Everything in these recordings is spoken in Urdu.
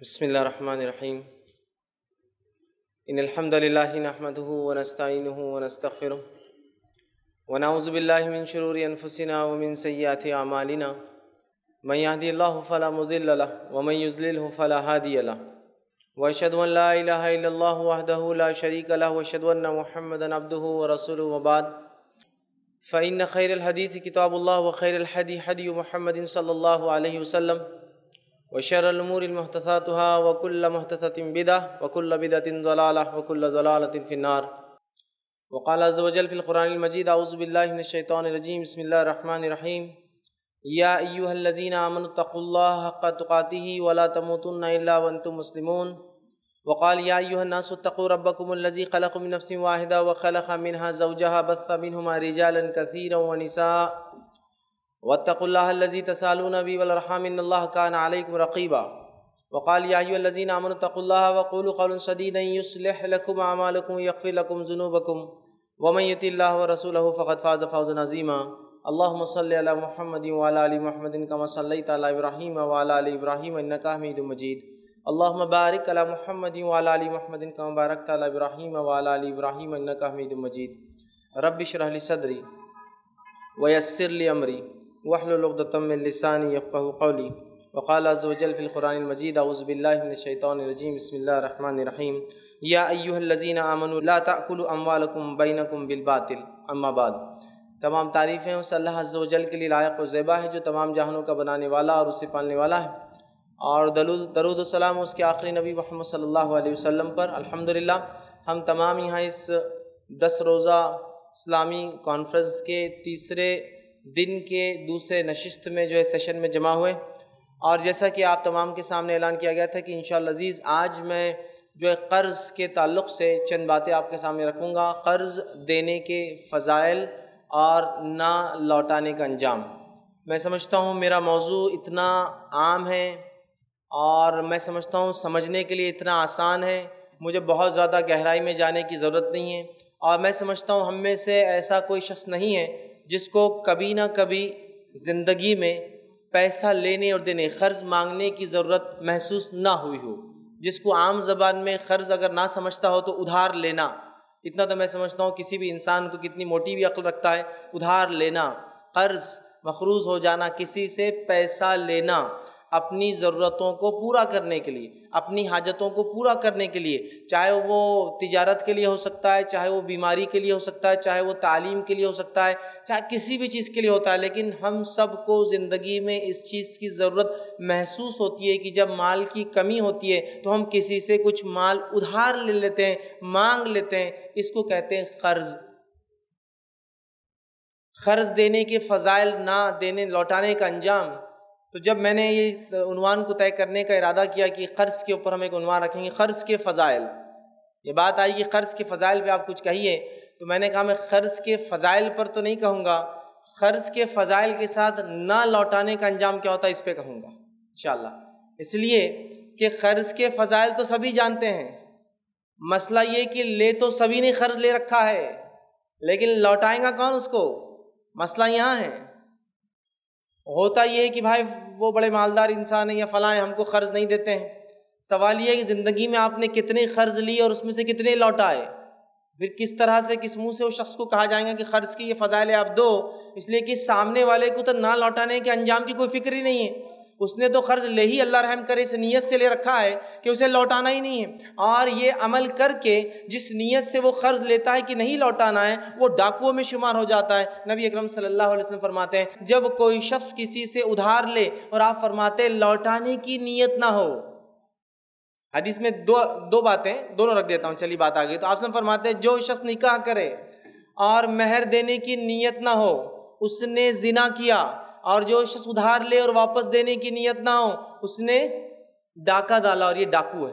بسم الله الرحمن الرحيم إن الحمد لله نحمده ونستعينه ونستغفره ونعوذ بالله من شرور أنفسنا ومن سيئات أعمالنا من يهدي الله فلا مضل له ومن يضلله فلا هادي له۔ وأشهد أن لا إله إلا الله وحده لا شريك له وأشهد أن محمدا عبده ورسوله وبعد۔ فإن خير الحديث كتاب الله وخير الحدي حدي محمد صلى الله عليه وسلم۔ وشر الأمور المحدثاتها وكل محدثة بدعة وكل بدعة ضلالة وكل ضلالة في النار. وقال عز وجل في القرآن المجيد أعوذ بالله من الشيطان الرجيم. بسم الله الرحمن الرحيم. يا أيها الذين آمنوا اتقوا الله حق تقاته ولا تموتن إلا وأنتم مسلمون. وقال يا أيها الناس اتقوا ربكم الذي خلق من نفس واحدة وخلق منها زوجها بث منهما رجالا كثيرا ونساء. واتقوا الله الذي تسألون به والأرحام إن الله كان عليكم رقيبا. وقال يا أيها الذين آمنوا اتقوا الله وقولوا قولا سديدا يصلح لكم أعمالكم ويغفر لكم ذنوبكم. ومن يطع الله ورسوله فقد فاز فوزا عظيما. اللهم صل على محمد وعلى آل محمد كما صليت على إبراهيم وعلى آل إبراهيم إنك حميد مجيد. اللهم بارك على محمد وعلى آل محمد كما باركت على إبراهيم وعلى آل إبراهيم إنك حميد مجيد. رب اشرح لي صدري ويسر لي أمري. واحلل عقدة من لساني يفقهوا قولي وقال عز وجل في القرآن المجيد أعوذ بالله من الشيطان الرجيم بسم الله الرحمن الرحيم يا أيها الذين آمنوا، لا تأكلوا أموالكم بينكم بالباطل. أما بعد، تمام تعریفیں اس اللہ عز و جل کے لیے لائق و زیبا ہے جو تمام جہانوں کا بنانے والا اور اسے پالنے والا ہے. اور درود و سلام اس کے آخری نبی محمد صلی اللہ علیہ وسلم پر. الحمدللہ، ہم تمام یہاں اس دس روزہ اسلامی کانفرنس کے تیسرے دن کے دوسرے نشست میں جو ہے سیشن میں جمع ہوئے۔ اور جیسا کہ آپ تمام کے سامنے اعلان کیا گیا تھا کہ انشاءاللہ عزیز، آج میں جو ہے قرض کے تعلق سے چند باتیں آپ کے سامنے رکھوں گا۔ قرض دینے کے فضائل اور نہ لوٹانے کا انجام۔ میں سمجھتا ہوں میرا موضوع اتنا عام ہے اور میں سمجھتا ہوں سمجھنے کے لیے اتنا آسان ہے۔ مجھے بہت زیادہ گہرائی میں جانے کی ضرورت نہیں ہے۔ اور میں سمجھتا ہوں ہم میں سے ایسا کوئی شخص نہیں ہے جس کو کبھی نہ کبھی زندگی میں پیسہ لینے اور دینے، قرض مانگنے کی ضرورت محسوس نہ ہوئی ہو۔ جس کو عام زبان میں قرض اگر نہ سمجھتا ہو تو ادھار لینا۔ اتنا تو میں سمجھتا ہوں کسی بھی انسان کو کتنی موٹی بھی عقل رکھتا ہے، ادھار لینا۔ قرض مخروض ہو جانا، کسی سے پیسہ لینا۔ اپنی ضرورتوں کو پورا کرنے کے لیے، اپنی حاجتوں کو پورا کرنے کے لیے، چاہے وہ تجارت کے لیے ہو سکتا ہے، چاہے وہ بیماری کے لیے ہو سکتا ہے، چاہے وہ تعلیم کے لیے ہو سکتا ہے، چاہے کسی بھی چیز کے لیے ہوتا ہے، لیکن ہم سب کو زندگی میں اس چیز کی ضرورت محسوس ہوتی ہے کہ جب مال کی کمی ہوتی ہے تو ہم کسی سے کچھ مال ادھار لے لیتے ہیں، مانگ لیتے ہیں، اس کو کہتے ہیں قرض۔ قرض دینے کے فضائل نہ دینے، لوٹانے کا انجام۔ تو جب میں نے یہ عنوان کو طے کرنے کا ارادہ کیا کہ قرض کے اوپر ہم ایک عنوان رکھیں گے، قرض کے فضائل، یہ بات آئی کہ قرض کے فضائل پہ آپ کچھ کہیے، تو میں نے کہا میں قرض کے فضائل پر تو نہیں کہوں گا، قرض کے فضائل کے ساتھ نہ لوٹانے کا انجام کیا ہوتا ہے اس پہ کہوں گا، انشاءاللہ۔ اس لیے کہ قرض کے فضائل تو سبھی جانتے ہیں، مسئلہ یہ کہ لے تو سبھی نے قرض لے رکھا ہے، لیکن لوٹائیں گا کون اس کو؟ مسئلہ یہاں ہے۔ ہوتا یہ ہے کہ بھائی وہ بڑے مالدار انسان ہیں یا فلاں ہم کو قرض نہیں دیتے ہیں۔ سوال یہ ہے کہ زندگی میں آپ نے کتنے قرض لیے اور اس میں سے کتنے لوٹائے پھر کس طرح سے، کس منہ سے اس شخص کو کہا جائے گا کہ قرض کی یہ فضائل آپ دو؟ اس لیے کہ سامنے والے کو تو نہ لوٹانے کے انجام کی کوئی فکر ہی نہیں ہے۔ اس نے تو قرض لے ہی اللہ رحم کرے، اس نیت سے لے رکھا ہے کہ اسے لوٹانا ہی نہیں ہے۔ اور یہ عمل کر کے جس نیت سے وہ قرض لیتا ہے کہ نہیں لوٹانا ہے، وہ ڈاکوؤں میں شمار ہو جاتا ہے۔ نبی اکرم صلی اللہ علیہ وسلم فرماتے ہیں، جب کوئی شخص کسی سے ادھار لے اور آپ فرماتے ہیں، لوٹانے کی نیت نہ ہو۔ حدیث میں دو دو باتیں دونوں رکھ دیتا ہوں، چلی بات آ گئی تو آپ سے فرماتے ہیں، جو شخص نکاح کرے اور مہر دینے کی نیت نہ ہو، اس نے زنا کیا۔ اور جو شخص ادھار لے اور واپس دینے کی نیت نہ ہو، اس نے ڈاکہ ڈالا اور یہ ڈاکو ہے۔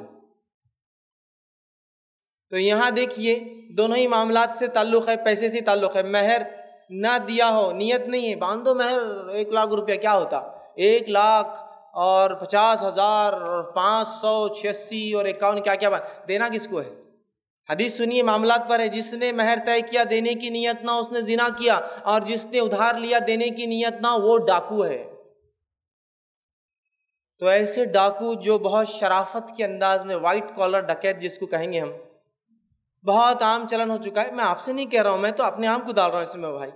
تو یہاں دیکھیے، دونوں ہی معاملات سے تعلق ہے، پیسے سے تعلق ہے۔ مہر نہ دیا ہو، نیت نہیں ہے۔ باندھو مہر، ایک لاکھ روپیہ، کیا ہوتا؟ ایک لاکھ اور پچاس ہزار اور پانچ سو چھیاسی اور اکاون، کیا کیا بات؟ دینا کس کو ہے؟ حدیث سنیے معاملات پر ہے، جس نے مہر طے کیا دینے کی نیت نہ، اس نے زنا کیا اور جس نے ادھار لیا دینے کی نیت نہ، وہ ڈاکو ہے۔ تو ایسے ڈاکو جو بہت شرافت کے انداز میں وائٹ کالر ڈکیت جس کو کہیں گے ہم۔ بہت عام چلن ہو چکا ہے۔ میں آپ سے نہیں کہہ رہا ہوں، میں تو اپنے آپ کو ڈال رہا ہوں اس میں بھائی۔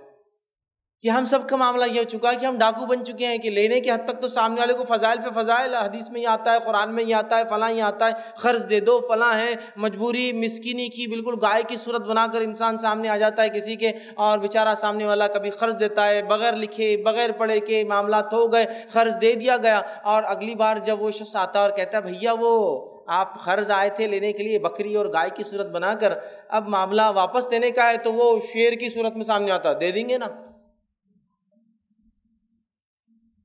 کہ ہم سب کا معاملہ یہ ہو چکا ہے کہ ہم ڈاکو بن چکے ہیں کہ لینے کے حد تک تو سامنے والے کو فضائل پہ فضائل، حدیث میں یہ آتا ہے، قرآن میں یہ آتا ہے، فلاں یہ آتا ہے، قرض دے دو، فلاں ہے مجبوری، مسکینی کی بالکل گائے کی صورت بنا کر انسان سامنے آ جاتا ہے، کسی کے اور بیچارہ سامنے والا کبھی قرض دیتا ہے، بغیر لکھے، بغیر پڑھے کے معاملات ہو گئے، قرض دے دیا گیا اور اگلی بار جب وہ شخص آتا ہے اور کہتا ہے، بھیا وہ، آپ قرض آئے تھے لینے کے لیے بکری اور گائے کی صورت بنا کر، اب معاملہ واپس دینے کا ہے تو وہ شیر کی صورت میں سامنے آتا ہے، دے دیں گے نا؟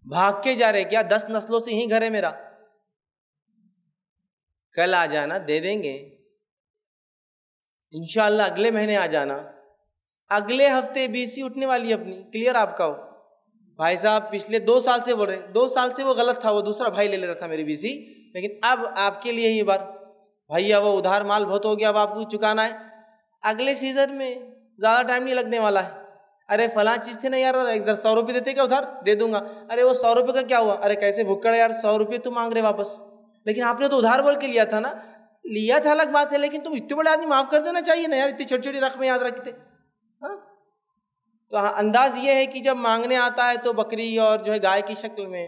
بھاگ کے جا رہے کیا؟ دس نسلوں سے ہی گھر ہے میرا۔ کل آ جانا، دے دیں گے۔ انشاءاللہ اگلے مہینے آ جانا۔ اگلے ہفتے بی سی اٹھنے والی اپنی۔ کلیئر آپ کا ہو۔ بھائی صاحب پچھلے دو سال سے بول رہے دو سال سے وہ غلط تھا، وہ دوسرا بھائی لے لے رہا تھا میری بی سی۔ لیکن اب آپ کے لیے یہ بات بھیا وہ ادھار مال بہت ہو گیا، اب آپ کو چکانا ہے۔ اگلے سیزن میں زیادہ ٹائم نہیں لگنے والا ہے۔ ارے، فلاں چیز تھی نا یار ادھر سو روپئے دیتے کیا ادھر؟ دے دوں گا۔ ارے، وہ سو روپئے کا کیا ہوا؟ ارے، کیسے بھکڑ یار، سو روپئے تم مانگ رہے واپس۔ لیکن آپ نے تو ادھار بول کے لیا تھا نا۔ لیا تھا الگ بات ہے، لیکن تم اتنے بڑے آدمی معاف کر دینا چاہیے نا یار، اتنی چھوٹی چھوٹی رقمیں یاد رکھتے۔ ہاں؟ تو انداز یہ ہے کہ جب مانگنے آتا ہے تو بکری اور جو ہے گائے کی شکل میں۔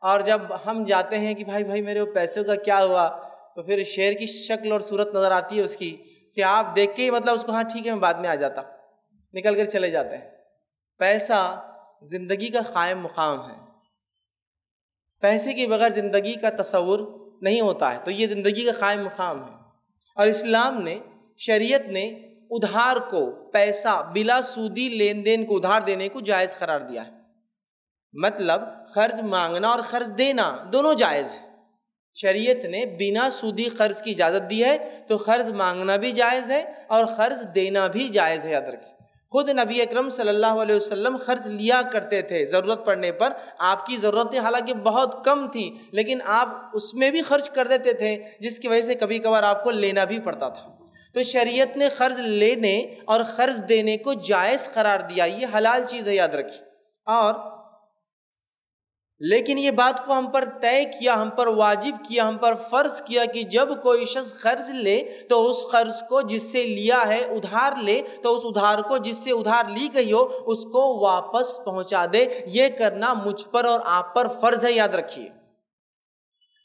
اور جب ہم جاتے ہیں کہ بھائی بھائی، میرے وہ پیسوں کا کیا ہوا؟ تو پھر شیر کی شکل اور صورت نظر آتی ہے اس کی۔ کہ آپ دیکھ کے ہی مطلب اس کو ہاں ٹھیک ہے، میں بعد میں آ جاتا۔ نکل کر چلے جاتے ہیں۔ پیسہ زندگی کا قائم مقام ہے۔ پیسے کے بغیر زندگی کا تصور نہیں ہوتا ہے، تو یہ زندگی کا قائم مقام ہے۔ اور اسلام نے، شریعت نے ادھار کو، پیسہ بلا سودی لین دین کو ادھار دینے کو جائز قرار دیا ہے۔ مطلب قرض مانگنا اور قرض دینا دونوں جائز ہے۔ شریعت نے بنا سودی قرض کی اجازت دی ہے تو قرض مانگنا بھی جائز ہے اور قرض دینا بھی جائز ہے یاد رکھیے خود نبی اکرم صلی اللہ علیہ وسلم خرچ لیا کرتے تھے ضرورت پڑنے پر۔ آپ کی ضرورتیں حالانکہ بہت کم تھی لیکن آپ اس میں بھی خرچ کر دیتے تھے، جس کی وجہ سے کبھی کبھار آپ کو لینا بھی پڑتا تھا۔ تو شریعت نے قرض لینے اور قرض دینے کو جائز قرار دیا۔ یہ حلال چیز ہے، یاد رکھی اور لیکن یہ بات کو ہم پر طے کیا، ہم پر واجب کیا، ہم پر فرض کیا کہ جب کوئی شخص قرض لے تو اس قرض کو جس سے لیا ہے ادھار لے، تو اس ادھار کو جس سے ادھار لی گئی ہو، اس کو واپس پہنچا دے۔ یہ کرنا مجھ پر اور آپ پر فرض ہے، یاد رکھیے۔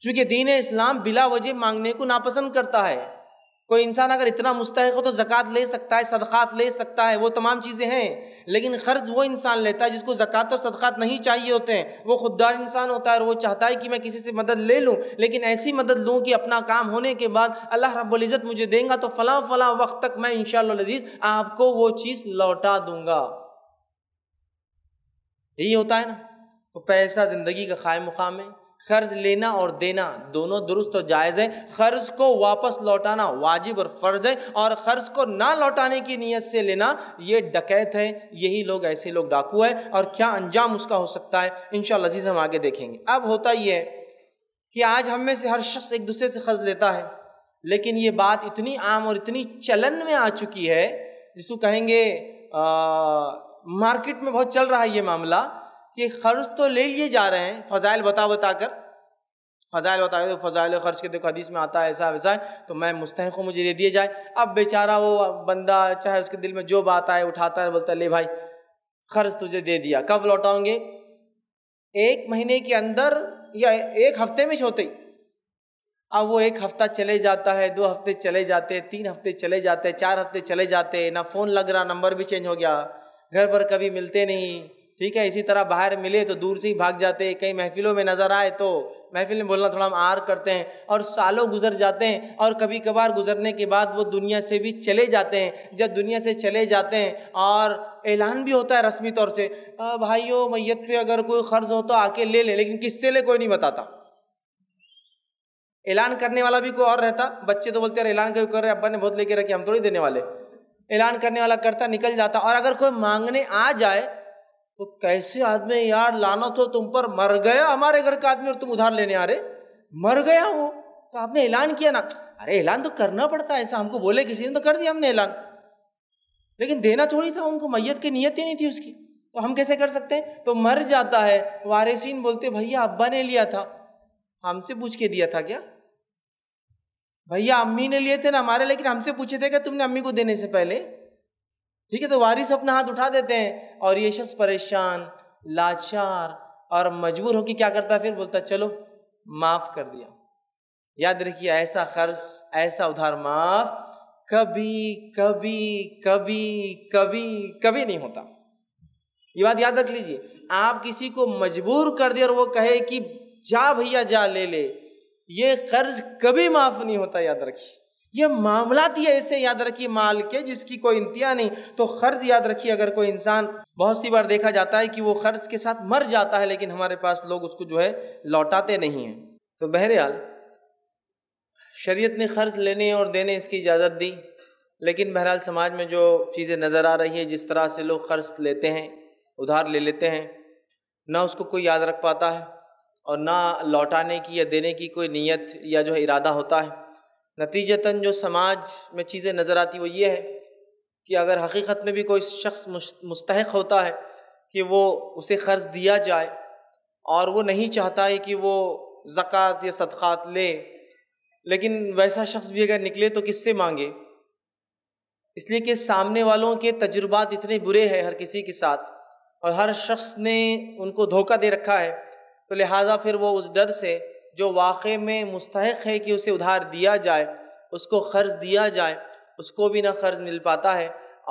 چونکہ دین اسلام بلا وجہ مانگنے کو ناپسند کرتا ہے۔ کوئی انسان اگر اتنا مستحق ہو تو زکوٰۃ لے سکتا ہے، صدقات لے سکتا ہے، وہ تمام چیزیں ہیں، لیکن قرض وہ انسان لیتا ہے جس کو زکوٰۃ و صدقات نہیں چاہیے ہوتے ہیں۔ وہ خوددار انسان ہوتا ہے اور وہ چاہتا ہے کہ میں کسی سے مدد لے لوں، لیکن ایسی مدد لوں کہ اپنا کام ہونے کے بعد اللہ رب العزت مجھے دیں گا تو فلاں فلاں وقت تک میں انشاءاللہ العزیز آپ کو وہ چیز لوٹا دوں گا۔ یہی ہوتا ہے نا، تو پیسہ زندگی کا قائم مقام ہے۔ قرض لینا اور دینا دونوں درست و جائز ہے قرض کو واپس لوٹانا واجب اور فرض ہے اور قرض کو نہ لوٹانے کی نیت سے لینا یہ ڈکیت ہے۔ یہی لوگ ایسے لوگ ڈاکو ہے اور کیا انجام اس کا ہو سکتا ہے۔ انشاءاللہ عزیز ہم آگے دیکھیں گے۔ اب ہوتا یہ ہے کہ آج ہم میں سے ہر شخص ایک دوسرے سے قرض لیتا ہے۔ لیکن یہ بات اتنی عام اور اتنی چلن میں آ چکی ہے، جس کو کہیں گے مارکیٹ میں بہت چل رہا ہے یہ معاملہ۔ کہ قرض تو لے لیے جا رہے ہیں، فضائل بتا بتا کر۔ فضائل بتا کر، فضائل خرچ کے دیکھو، حدیث میں آتا ہے ایسا ویسا ہے تو میں مستحق ہوں، مجھے دے دیے جائے۔ اب بیچارہ وہ بندہ چاہے اس کے دل میں جو بات آئے، اٹھاتا ہے، بولتا ہے، لے بھائی قرض تجھے دے دیا۔ کب لوٹاؤں گے؟ ایک مہینے کے اندر یا ایک ہفتے میں ہوتے اب وہ ایک ہفتہ چلے جاتا ہے، دو ہفتے چلے جاتے، تین ہفتے چلے جاتے، چار ہفتے چلے جاتے، نہ فون لگ رہا، نمبر بھی چینج ہو گیا۔ گھر پر کبھی ملتے نہیں۔ ٹھیک ہے، اسی طرح باہر ملے تو دور سے ہی بھاگ جاتے، کئی محفلوں میں نظر آئے تو محفل میں بولنا تھوڑا ہم آر کرتے ہیں اور سالوں گزر جاتے ہیں اور کبھی کبھار گزرنے کے بعد وہ دنیا سے بھی چلے جاتے ہیں، جب دنیا سے چلے جاتے ہیں اور اعلان بھی ہوتا ہے رسمی طور سے بھائیو، میت پہ اگر کوئی قرض ہو تو آ کے لے لے، لیکن کس سے لے کوئی نہیں بتاتا۔ اعلان کرنے والا بھی کوئی اور رہتا، بچے تو بولتے ہیں اعلان کیوں کر رہے ابا نے بہت لے کے رکھے، ہم تھوڑی دینے والے۔ اعلان کرنے والا کرتا، نکل جاتا اور اگر کوئی مانگنے آ جائے تو کیسے آدمی یار؟ لانت ہو تم پر مر گیا ہمارے گھر کا آدمی اور تم ادھار لینے آ رہے۔ مر گیا ہوں تو آپ نے اعلان کیا نا۔ ارے، اعلان تو کرنا پڑتا ہے، ایسا ہم کو بولے کسی نے تو کر دیا ہم نے اعلان۔ لیکن دینا تھوڑی تھا، ان کو میت کی نیت ہی نہیں تھی اس کی۔ تو ہم کیسے کر سکتے ہیں؟ تو مر جاتا ہے۔ وارثین بولتے، بھیا، ابا نے لیا تھا۔ ہم سے پوچھ کے دیا تھا کیا؟ بھیا، امی نے لیے تھے نا ہمارے، لیکن ہم سے پوچھے تھے کہ تم نے امی کو دینے سے پہلے۔ ٹھیک ہے، تو وارث اپنا ہاتھ اٹھا دیتے ہیں اور یہ شخص پریشان، لاچار اور مجبور ہو کے کیا کرتا ہے؟ پھر بولتا چلو معاف کر دیا۔ یاد رکھیے، ایسا قرض ایسا ادھار معاف کبھی کبھی کبھی کبھی کبھی نہیں ہوتا۔ یہ بات یاد رکھ لیجیے آپ کسی کو مجبور کر دے اور وہ کہے کہ جا بھیا، جا، لے لے، یہ قرض کبھی معاف نہیں ہوتا، یاد رکھیے۔ یہ معاملات ہی ایسے یاد رکھیے مال کے جس کی کوئی انتہا نہیں، تو قرض یاد رکھیے اگر کوئی انسان بہت سی بار دیکھا جاتا ہے کہ وہ قرض کے ساتھ مر جاتا ہے لیکن ہمارے پاس لوگ اس کو جو ہے لوٹاتے نہیں ہیں۔ تو بہرحال، شریعت نے قرض لینے اور دینے اس کی اجازت دی، لیکن بہرحال سماج میں جو چیزیں نظر آ رہی ہیں، جس طرح سے لوگ قرض لیتے ہیں، ادھار لے لیتے ہیں، نہ اس کو کوئی یاد رکھ پاتا ہے اور نہ لوٹانے کی یا دینے کی کوئی نیت یا جو ہے ارادہ ہوتا ہے۔ نتیجتاً جو سماج میں چیزیں نظر آتی وہ یہ ہے کہ اگر حقیقت میں بھی کوئی شخص مستحق ہوتا ہے کہ وہ اسے قرض دیا جائے اور وہ نہیں چاہتا ہے کہ وہ زکوٰۃ یا صدقات لے، لیکن ویسا شخص بھی اگر نکلے تو کس سے مانگے؟ اس لیے کہ سامنے والوں کے تجربات اتنے برے ہیں ہر کسی کے ساتھ اور ہر شخص نے ان کو دھوکہ دے رکھا ہے، تو لہٰذا پھر وہ اس ڈر سے جو واقع میں مستحق ہے کہ اسے ادھار دیا جائے، اس کو قرض دیا جائے، اس کو بھی نہ قرض مل پاتا ہے،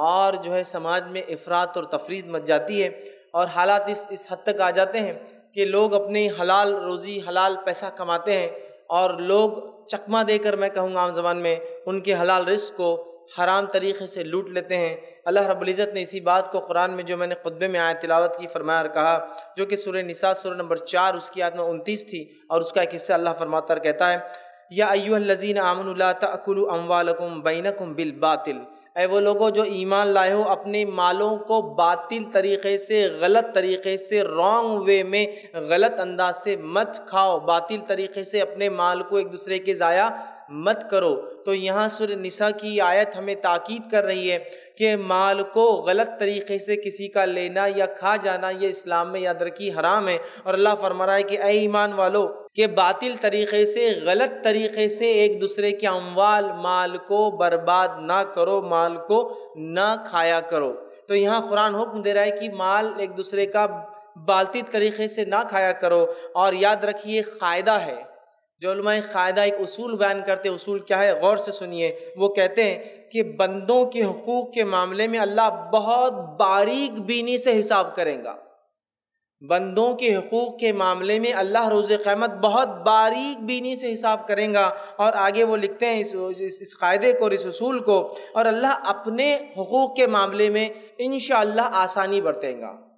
اور جو ہے سماج میں افراد اور تفرید مچ جاتی ہے، اور حالات اس اس حد تک آ جاتے ہیں کہ لوگ اپنی حلال روزی، حلال پیسہ کماتے ہیں، اور لوگ چکمہ دے کر میں کہوں گا عام زبان میں، ان کے حلال رزق کو حرام طریقے سے لوٹ لیتے ہیں اللہ رب العزت نے اسی بات کو قرآن میں جو میں نے خطبے میں آیا تلاوت کی فرمایا اور کہا، جو کہ سورہ نساء سورہ نمبر چار اس کی میں انتیس تھی اور اس کا ایک حصہ اللہ فرماتا کہتا ہے، یا ایوہ الذین آمن اللہ تأکلوا اموالکم بینکم بالباطل۔ اے وہ لوگوں جو ایمان لائے ہو اپنے مالوں کو باطل طریقے سے، غلط طریقے سے رانگ وے میں غلط انداز سے مت کھاؤ۔ باطل طریقے سے اپنے مال کو ایک دوسرے کے ضائع مت کرو۔ تو یہاں سر نساء کی آیت ہمیں تاکید کر رہی ہے کہ مال کو غلط طریقے سے کسی کا لینا یا کھا جانا یہ اسلام میں یاد رکھی حرام ہے اور اللہ فرما رہا ہے کہ اے ایمان والو، کہ باطل طریقے سے، غلط طریقے سے ایک دوسرے کے اموال مال کو برباد نہ کرو، مال کو نہ کھایا کرو۔ تو یہاں قرآن حکم دے رہا ہے کہ مال ایک دوسرے کا باطل طریقے سے نہ کھایا کرو۔ اور یاد رکھیے، قاعدہ ہے۔ جو علماء قاعدہ ایک اصول بیان کرتے ہیں، اصول کیا ہے؟ غور سے سنیے۔ وہ کہتے ہیں کہ بندوں کے حقوق کے معاملے میں اللہ بہت باریک بینی سے حساب کریں گا۔ بندوں کے حقوق کے معاملے میں اللہ روز قیمت بہت باریک بینی سے حساب کریں گا۔ اور آگے وہ لکھتے ہیں اس اس قاعدے کو اور اس اصول کو۔ اور اللہ اپنے حقوق کے معاملے میں انشاءاللہ آسانی برتیں گا۔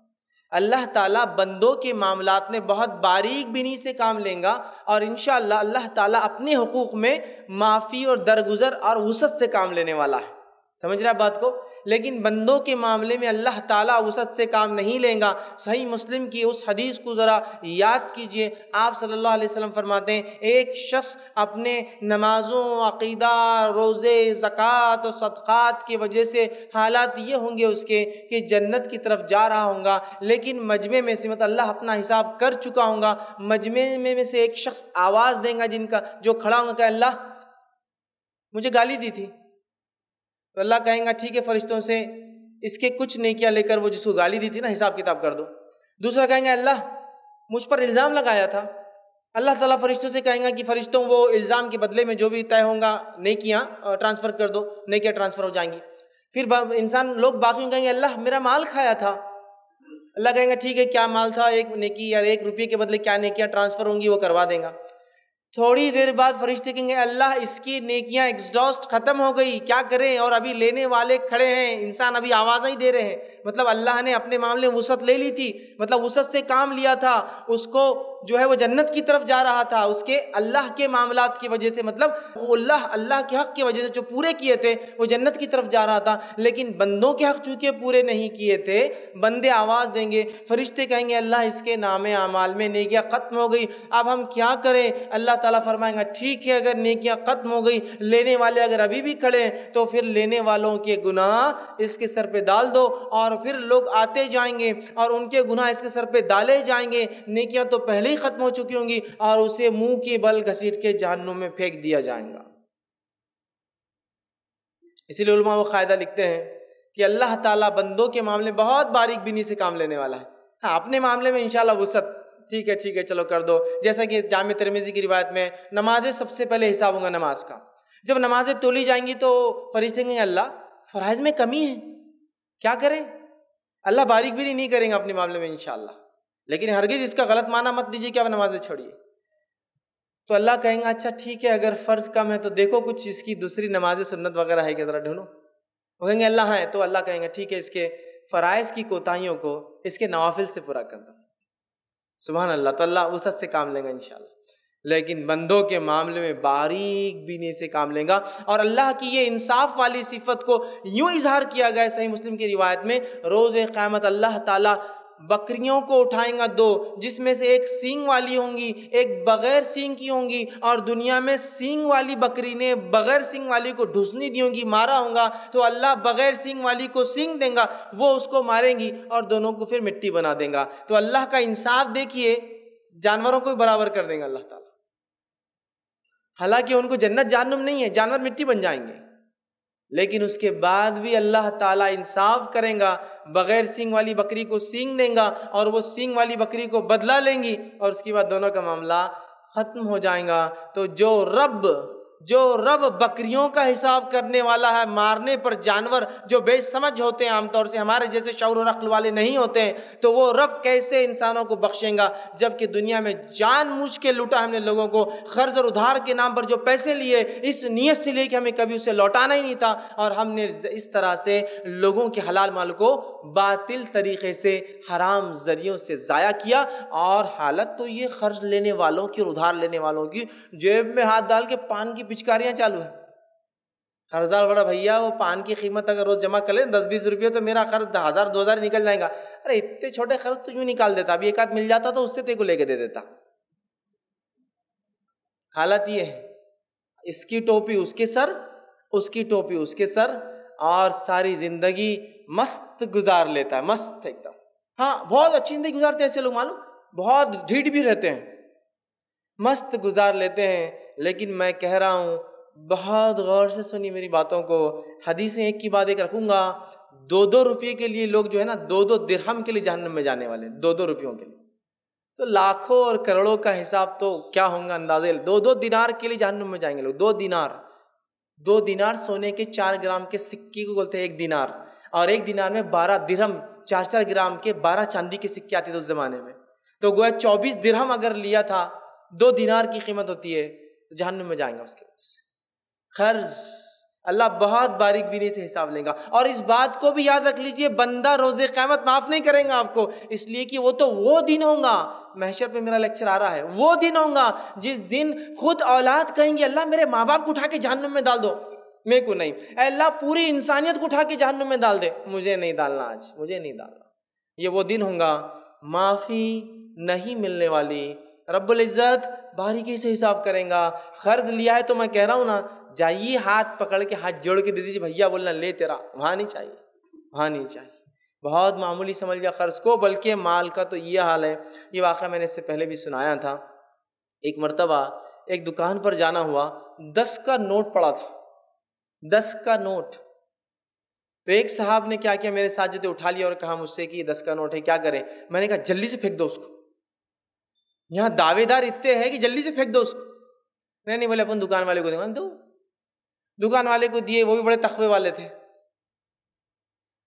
اللہ تعالیٰ بندوں کے معاملات میں بہت باریک بینی سے کام لیں گا اور انشاءاللہ اللہ تعالیٰ اپنے حقوق میں معافی اور درگزر اور وسعت سے کام لینے والا ہے۔ سمجھ رہا ہے بات کو؟ لیکن بندوں کے معاملے میں اللہ تعالیٰ وسعت سے کام نہیں لیں گا۔ صحیح مسلم کی اس حدیث کو ذرا یاد کیجیے۔ آپ صلی اللہ علیہ وسلم فرماتے ہیں، ایک شخص اپنے نمازوں، عقیدہ، روزے، زکوٰۃ و صدقات کی وجہ سے حالات یہ ہوں گے اس کے کہ جنت کی طرف جا رہا ہوں گا، لیکن مجمع میں سے مطلب اللہ اپنا حساب کر چکا ہوں گا۔ مجمع میں سے ایک شخص آواز دیں گا جن کا، جو کھڑا ہوں گا، کہ اللہ مجھے گالی دی تھی۔ تو اللہ کہیں گا ٹھیک ہے فرشتوں سے، اس کے کچھ نہیں کیا، لے کر وہ جس کو گالی دی تھی نا، حساب کتاب کر دو۔ دوسرا کہیں گے اللہ مجھ پر الزام لگایا تھا۔ اللہ تعالیٰ فرشتوں سے کہیں گا کہ فرشتوں وہ الزام کے بدلے میں جو بھی طے ہوں گا نیکیاں ٹرانسفر کر دو نیکیاں ٹرانسفر ہو جائیں گی۔ پھر انسان، لوگ باقی کہیں گے، اللہ میرا مال کھایا تھا۔ اللہ کہیں گا، ٹھیک ہے، کیا مال تھا؟ ایک نیکی یا ایک روپئے کے بدلے کیا نیکیاں ٹرانسفر ہوں گی، وہ کروا دیں گا۔ تھوڑی دیر بعد فرشتے کہیں گے، اللہ اس کی نیکیاں ایگزاسٹ ختم ہو گئی، کیا کریں؟ اور ابھی لینے والے کھڑے ہیں، انسان ابھی آوازیں ہی دے رہے ہیں۔ مطلب اللہ نے اپنے معاملے وسعت لے لی تھی مطلب وسعت سے کام لیا تھا، اس کو جو ہے وہ جنت کی طرف جا رہا تھا، اس کے اللہ کے معاملات کی وجہ سے مطلب وہ اللہ اللہ کے حق کی وجہ سے جو پورے کیے تھے، وہ جنت کی طرف جا رہا تھا۔ لیکن بندوں کے حق چونکہ پورے نہیں کیے تھے، بندے آواز دیں گے، فرشتے کہیں گے، اللہ اس کے نام اعمال میں نیکیاں ختم ہو گئی۔ اب ہم کیا کریں؟ اللہ تعالیٰ فرمائیں گا ٹھیک ہے، اگر نیکیاں ختم ہو گئی، لینے والے اگر ابھی بھی کھڑے ہیں، تو پھر لینے والوں کے گناہ اس کے سر پہ ڈال دو۔ اور پھر لوگ آتے جائیں گے اور ان کے گناہ اس کے سر پہ ڈالے جائیں گے۔ نیکیاں تو پہلے ہی ختم ہو چکی ہوں گی اور اسے منہ کے بل گھسیٹ کے جہنم میں پھینک دیا جائے گا۔ اسی لیے علماء وہ قاعدہ لکھتے ہیں کہ اللہ تعالیٰ بندوں کے معاملے بہت باریک بینی سے کام لینے والا ہے۔ ہاں اپنے معاملے میں انشاءاللہ وسعت۔ ٹھیک ہے ٹھیک ہے، چلو کر دو۔ جیسا کہ جامع ترمیزی کی روایت میں نمازیں سب سے پہلے حساب ہوں گا نماز کا۔ جب نمازیں تولی جائیں گی تو فرشتے گے، اللہ، فرائض میں کمی ہے۔ کیا کریں؟ اللہ باریک بھی نہیں کریں گے اپنے معاملے میں انشاءاللہ۔ لیکن ہرگز اس کا غلط معنی مت دیجیے کہ آپ نمازیں چھوڑیے۔ تو اللہ کہیں گا اچھا ٹھیک ہے، اگر فرض کم ہے تو دیکھو کچھ اس کی دوسری نماز سنت وغیرہ ہے کہ ذرا ڈھونڈو۔ وہ کہیں گے، اللہ ہے، تو اللہ کہیں گے، ٹھیک ہے، اس کے فرائض کی کوتاہیوں کو اس کے نوافل سے پورا کر دو۔ سبحان اللہ، تو اللہ وسعت سے کام لیں گا انشاءاللہ۔ لیکن بندوں کے معاملے میں باریک بینی سے کام لیں گا۔ اور اللہ کی یہ انصاف والی صفت کو یوں اظہار کیا گیا صحیح مسلم کی روایت میں، روز قیامت اللہ تعالیٰ بکریوں کو اٹھائیں گا دو، جس میں سے ایک سینگ والی ہوں گی، ایک بغیر سینگ کی ہوں گی، اور دنیا میں سینگ والی بکری نے بغیر سینگ والی کو ڈھسنی دی ہوں گی، مارا ہوں گا، تو اللہ بغیر سینگ والی کو سینگ دیں گا، وہ اس کو ماریں گی اور دونوں کو پھر مٹی بنا دیں گا۔ تو اللہ کا انصاف دیکھیے، جانوروں کو برابر کر دیں گا اللہ تعالیٰ۔ حالانکہ ان کو جنت جانم نہیں ہے، جانور مٹی بن جائیں گے۔ لیکن اس کے بعد بھی اللہ تعالیٰ انصاف کریں گا، بغیر سینگ والی بکری کو سینگ دیں گا اور وہ سینگ والی بکری کو بدلا لیں گی اور اس کے بعد دونوں کا معاملہ ختم ہو جائیں گا۔ تو جو رب جو رب بکریوں کا حساب کرنے والا ہے، مارنے پر جانور جو بے سمجھ ہوتے ہیں، عام طور سے ہمارے جیسے شعور و رقل والے نہیں ہوتے ہیں، تو وہ رب کیسے انسانوں کو بخشیں گا؟ جبکہ دنیا میں جان مجھ کے لوٹا ہم نے لوگوں کو قرض اور ادھار کے نام پر جو پیسے لیے، اس نیت سے لے کے ہمیں کبھی اسے لوٹانا ہی نہیں تھا۔ اور ہم نے اس طرح سے لوگوں کے حلال مال کو باطل طریقے سے، حرام ذریعوں سے ضائع کیا۔ اور حالت تو یہ قرض لینے والوں کی اور ادھار لینے والوں کی، جیب میں ہاتھ ڈال کے پان کی پچکاریاں چالو ہیں۔ قرضہ بڑا بھیا، وہ پان کی قیمت اگر روز جمع کر لیں، دس بیس روپئے تو میرا قرض ہزار، دو ہزار نکل جائے گا۔ ارے، اتنے چھوٹے قرض تو یوں نکال دیتا۔ ابھی ایک آدھ مل جاتا تو اس سے تے کو لے کے دے دیتا۔ حالت یہ ہے، اس کی ٹوپی، اس کے سر، اس کی ٹوپی، اس کے سر اور ساری زندگی مست گزار لیتا ہے، مست ایک دم۔ ہاں بہت اچھی زندگی گزارتے ہیں ایسے لوگ، معلوم؟ بہت ڈھیٹ بھی رہتے ہیں۔ مست گزار لیتے ہیں، لیکن میں کہہ رہا ہوں، بہت غور سے سنی میری باتوں کو۔ حدیثیں ایک کی بات ایک رکھوں گا، دو دو روپئے کے لیے لوگ جو ہے نا، دو دو درہم کے لیے جہنم میں جانے والے، دو دو روپیوں کے لیے۔ تو لاکھوں اور کروڑوں کا حساب تو کیا ہوں گا اندازے؟ دو دو دینار کے لیے جہنم میں جائیں گے لوگ، دو دینار۔ دو دینار سونے کے چار گرام کے سکے کو بولتے ہیں، ایک دینار۔ اور ایک دینار میں بارہ درہم، چار چار گرام کے بارہ چاندی کے سکے آتے تھے اس زمانے میں۔ تو گویا چوبیس درہم اگر لیا تھا دو دینار کی قیمت ہوتی ہے تو جہنم میں جائیں گا اس کے وجہ سے۔ قرض اللہ بہت باریک بینی سے حساب لیں گا۔ اور اس بات کو بھی یاد رکھ لیجیے، بندہ روز قیامت معاف نہیں کریں گا آپ کو۔ اس لیے کہ وہ تو وہ دن ہوں گا۔ محشر پہ میرا لیکچر آ رہا ہے۔ وہ دن ہوں گا جس دن خود اولاد کہیں گے، اللہ میرے ماں باپ کو اٹھا کے جہنم میں ڈال دو۔ میرے کو نہیں۔ اے اللہ، پوری انسانیت کو اٹھا کے جہنم میں ڈال دے۔ مجھے نہیں ڈالنا آج۔ مجھے نہیں ڈالنا۔ یہ وہ دن ہوں گا۔ معافی نہیں ملنے والی۔ رب العزت باریکی سے حساب کریں گا۔ خرد لیا ہے تو میں کہہ رہا ہوں نا، جائیے ہاتھ پکڑ کے، ہاتھ جوڑ کے دے دیجیے بھیا بولنا، لے تیرا۔ وہاں نہیں چاہیے، وہاں نہیں چاہیے۔ بہت معمولی سمجھ لیا قرض کو، بلکہ مال کا تو یہ حال ہے۔ یہ واقعہ میں نے اس سے پہلے بھی سنایا تھا۔ ایک مرتبہ ایک دکان پر جانا ہوا، دس کا نوٹ پڑا تھا۔ دس کا نوٹ۔ تو ایک صاحب نے کیا کیا، میرے ساتھ جو اٹھا لیا اور کہا مجھ سے کہ یہ دس کا نوٹ ہے، کیا کریں؟ میں نے کہا جلدی سے پھینک دو اس کو۔ یہاں دعوے دار اتنے ہیں کہ جلدی سے پھینک دو اس کو۔ نہیں نہیں، بولے، اپن دکان والے کو دو دکان والے کو دیے، وہ بھی بڑے تخوے والے تھے۔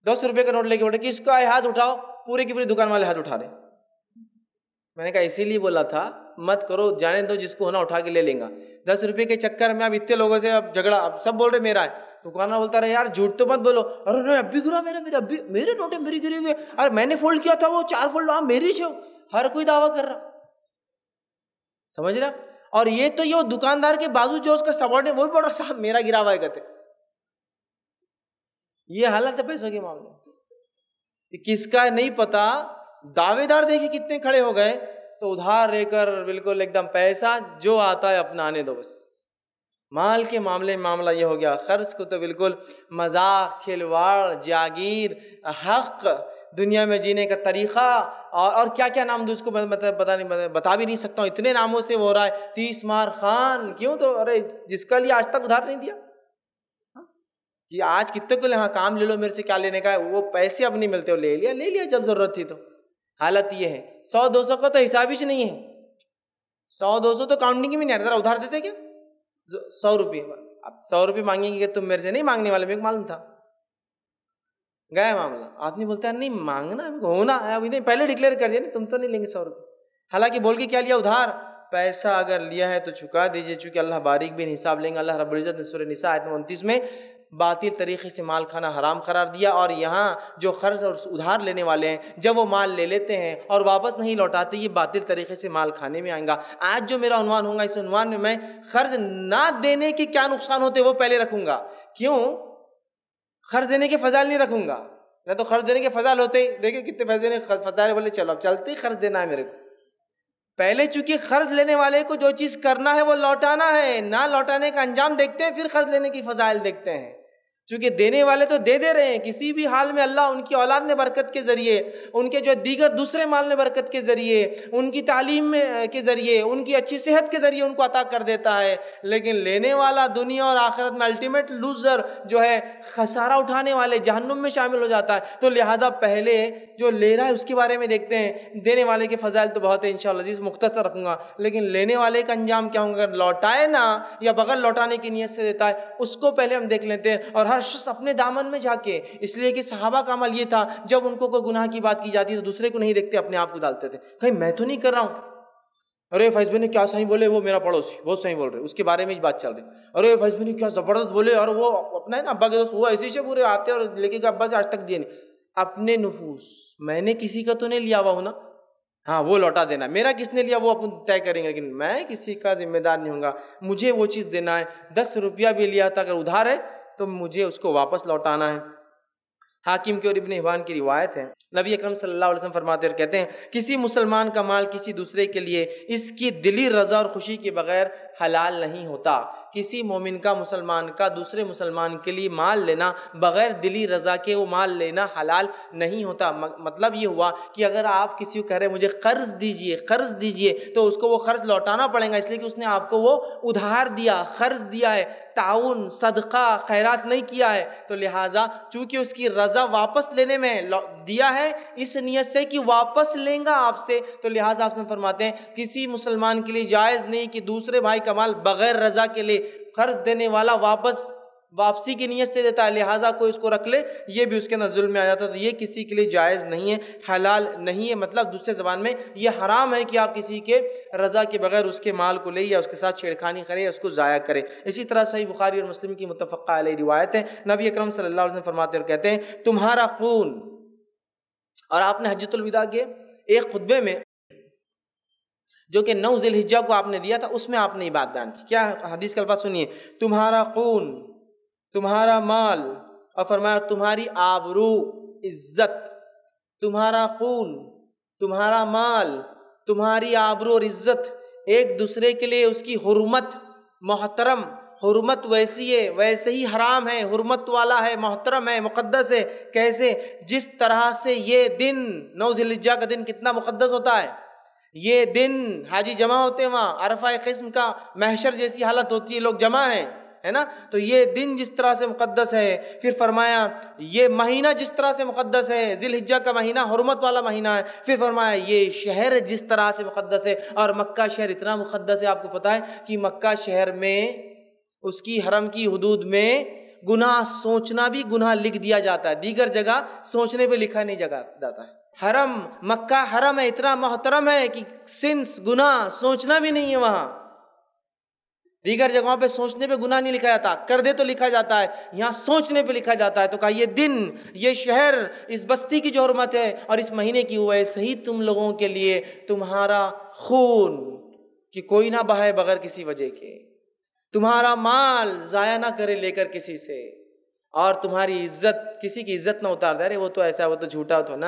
دس روپے کا نوٹ لے کے بولے کس کا ہاتھ اٹھاؤ، پورے کی پوری دکان والے ہاتھ اٹھا دیں میں نے کہا، اسی لیے بولا تھا، مت کرو، جانے دو، جس کو ہونا اٹھا کے لے لیں گا۔ دس روپے کے چکر میں اب اتنے لوگوں سے اب جھگڑا، اب سب بول رہے، میرا ہے۔ دکان والا بولتا رہے، یار، جھوٹ تو مت بولو۔ ارے اب بھی گرا میرا میرے اب بھی میرے نوٹ ہے میری گری ہوئے اور میں نے فولڈ کیا تھا، وہ چار فولڈ ہاں میری چھو ہر کوئی دعویٰ کر رہا۔ سمجھ رہا اور یہ تو یہ دکاندار کے بازو جو اس کا سبارڈ ہے، وہ بڑا صاحب میرا گرا ہوا ہے کہتے یہ حالت ہے پیسوں کے معاملے۔ کس کا نہیں پتا۔ دعوے دار دیکھے کتنے کھڑے ہو گئے۔ تو ادھار لے کر بالکل ایک دم پیسہ جو آتا ہے اپنا آنے دو بس۔ مال کے معاملے میں معاملہ یہ ہو گیا۔ خرچ کو تو بالکل مذاق، کھلواڑ، جاگیر، حق، دنیا میں جینے کا طریقہ۔ اور اور کیا کیا نام دوں اس کو مطلب بتا نہیں بتا بھی نہیں سکتا ہوں۔ اتنے ناموں سے وہ ہو رہا ہے۔ تیس مار خان، کیوں تو؟ ارے، جس کا لیے آج تک ادھار نہیں دیا۔ ہاں؟ جی آج کتنے کو ہاں کام لے لو میرے سے، کیا لینے کا ہے؟ وہ پیسے اب نہیں ملتے، وہ لے لیا لے لیا جب ضرورت تھی تو۔ حالت یہ ہے، سو دو سو کا تو حساب ہی نہیں ہے۔ سو دو سو تو کاؤنٹنگ میں نہیں آ رہا ادھار دیتے کیا؟ سو روپئے اب سو روپئے مانگیں گے کہ تم میرے سے نہیں مانگنے والے، میرے کو معلوم تھا۔ گیا معاملہ۔ آدمی بولتا ہے، نہیں، مانگنا ہونا ہے، ابھی نہیں، پہلے ڈکلیئر کر دیا، نہیں، تم تو نہیں لیں گے سو روپئے حالانکہ بول کے کیا لیا؟ ادھار۔ پیسہ اگر لیا ہے تو چکا دیجیے چونکہ اللہ باریک بھی حساب لیں گے۔ اللہ رب العزت نے سورہ نساء آیت انتیس میں باطل طریقے سے مال کھانا حرام قرار دیا، اور یہاں جو قرض اور ادھار لینے والے ہیں، جب وہ مال لے لیتے ہیں اور واپس نہیں لوٹاتے، یہ باطل طریقے سے مال کھانے میں آئیں گا۔ آج جو میرا عنوان ہوگا، اس عنوان میں میں قرض نہ دینے کے کیا نقصان ہوتے، وہ پہلے رکھوں گا۔ کیوں؟ قرض دینے کے فضائل نہیں رکھوں گا۔ نہ تو خرچ دینے کے فضائل ہوتے دیکھیں کتنے پیسے فضائل بولے، چلو اب چلتے ہی قرض دینا ہے میرے کو۔ پہلے چونکہ قرض لینے والے کو جو چیز کرنا ہے وہ لوٹانا ہے، نہ لوٹانے کا انجام دیکھتے ہیں، پھر قرض لینے کی فضائل دیکھتے ہیں۔ چونکہ دینے والے تو دے دے رہے ہیں، کسی بھی حال میں اللہ ان کی اولاد نے برکت کے ذریعے، ان کے جو دیگر دوسرے مال نے برکت کے ذریعے، ان کی تعلیم میں کے ذریعے، ان کی اچھی صحت کے ذریعے ان کو عطا کر دیتا ہے۔ لیکن لینے والا دنیا اور آخرت میں الٹیمیٹ لوزر جو ہے، خسارہ اٹھانے والے، جہنم میں شامل ہو جاتا ہے۔ تو لہٰذا پہلے جو لے رہا ہے، اس کے بارے میں دیکھتے ہیں۔ دینے والے کے فضائل تو بہت ہے ان شاء اللہ جس مختصر رکھوں گا۔ لیکن لینے والے کا انجام کیا ہوں گا اگر لوٹائے نا، یا بغیر لوٹانے کی نیت سے دیتا ہے، اس کو پہلے ہم دیکھ لیتے ہیں۔ اور ہر شخص اپنے دامن میں جھانکے اس لیے کہ صحابہ کا عمل یہ تھا، جب ان کو کوئی گناہ کی بات کی جاتی تو دوسرے کو نہیں دیکھتے، اپنے آپ کو ڈالتے تھے۔ کہیں میں تو نہیں کر رہا ہوں۔ ارے فیض بھائی نے کیا صحیح بولے؟ وہ میرا پڑوسی، بہت صحیح بول رہے اس کے بارے میں بات چل رہی ارے فیض بھائی نے کیا زبردست بولے؟ اور وہ اپنا ہے نا، ابا کے دوست، وہ ایسے سے پورے آتے اور لے کے ابا سے آج تک دیے نہیں۔ اپنے نفوس، میں نے کسی کا تو نہیں لیا ہوا، ہوں نا؟ ہاں وہ لوٹا دینا۔ میرا کس نے لیا؟ وہ اپن طے کریں گے، لیکن میں کسی کا ذمہ دار نہیں ہوں گا۔ مجھے وہ چیز دینا ہے۔ دس روپیہ بھی لیا تھا، اگر ادھار ہے تو مجھے اس کو واپس لوٹانا ہے۔ حاکم کی اور ابن حبان کی روایت ہے۔ نبی اکرم صلی اللہ علیہ وسلم فرماتے اور کہتے ہیں، کسی مسلمان کا مال کسی دوسرے کے لیے اس کی دلی رضا اور خوشی کے بغیر حلال نہیں ہوتا۔ کسی مومن کا مسلمان کا دوسرے مسلمان کے لیے مال لینا بغیر دلی رضا کے وہ مال لینا حلال نہیں ہوتا۔ مطلب یہ ہوا کہ اگر آپ کسی کو کہہ رہے مجھے قرض دیجیے قرض دیجیے، تو اس کو وہ قرض لوٹانا پڑے گا، اس لیے کہ اس نے آپ کو وہ ادھار دیا، قرض دیا ہے۔ تعاون، صدقہ، خیرات نہیں کیا ہے۔ تو لہٰذا چونکہ اس کی رضا واپس لینے میں دیا ہے، اس نیت سے کہ واپس لیں گا آپ سے۔ تو لہٰذا آپ سے فرماتے ہیں، کسی مسلمان کے لیے جائز نہیں کہ دوسرے بھائی کا مال بغیر رضا کے لیے قرض دینے والا واپس واپسی کی نیت سے دیتا ہے، لہٰذا کوئی اس کو رکھ لے، یہ بھی اس کے اندر ظلم میں آ جاتا ہے۔ تو یہ کسی کے لیے جائز نہیں ہے، حلال نہیں ہے۔ مطلب دوسرے زبان میں یہ حرام ہے کہ آپ کسی کے رضا کے بغیر اس کے مال کو لے یا اس کے ساتھ چھیڑخانی کرے یا اس کو ضائع کرے۔ اسی طرح صحیح بخاری اور مسلم کی متفقہ علیہ روایت ہے۔ نبی اکرم صلی اللہ علیہ وسلم فرماتے اور کہتے ہیں، تمہارا خون، اور آپ نے حجت الوداع کے ایک خطبے میں جو کہ نو ذی الحجہ کو آپ نے دیا تھا، اس میں آپ نے یہ بات بیان کی۔ کیا حدیث کا الفاظ سنیے؟ تمہارا خون، تمہارا مال، اور فرمایا تمہاری آبرو، عزت، تمہارا خون، تمہارا مال، تمہاری آبرو اور عزت ایک دوسرے کے لیے اس کی حرمت، محترم، حرمت ویسی ہے، ویسے ہی حرام ہے، حرمت والا ہے، محترم ہے، مقدس ہے۔ کیسے؟ جس طرح سے یہ دن، نو ذی الحجہ کا دن کتنا مقدس ہوتا ہے۔ یہ دن حاجی جمع ہوتے ہیں وہاں، عرفہ قسم کا محشر جیسی حالت ہوتی ہے، لوگ جمع ہیں، ہے نا؟ تو یہ دن جس طرح سے مقدس ہے، پھر فرمایا یہ مہینہ جس طرح سے مقدس ہے ذی الحجہ کا مہینہ، حرمت والا مہینہ ہے، پھر فرمایا یہ شہر جس طرح سے مقدس ہے، اور مکہ شہر اتنا مقدس ہے، آپ کو پتہ ہے کہ مکہ شہر میں اس کی حرم کی حدود میں گناہ سوچنا بھی گناہ لکھ دیا جاتا ہے، دیگر جگہ سوچنے پہ لکھا نہیں جگہ جاتا ہے۔ حرم، مکہ حرم ہے، اتنا محترم ہے کہ سنس، گناہ، سوچنا بھی نہیں ہے وہاں۔ دیگر جگہوں پہ سوچنے پہ گناہ نہیں لکھا جاتا۔ کر دے تو لکھا جاتا ہے، یہاں سوچنے پہ لکھا جاتا ہے۔ تو کہا یہ دن، یہ شہر اس بستی کی جو حرمت ہے اور اس مہینے کی وہ ایسے ہی تم لوگوں کے لیے تمہارا خون کہ کوئی نہ بہائے بغیر کسی وجہ کے۔ تمہارا مال ضائع نہ کرے لے کر کسی سے۔ اور تمہاری عزت، کسی کی عزت نہ اتار دے۔ ارے، وہ تو ایسا وہ تو جھوٹا تو نہ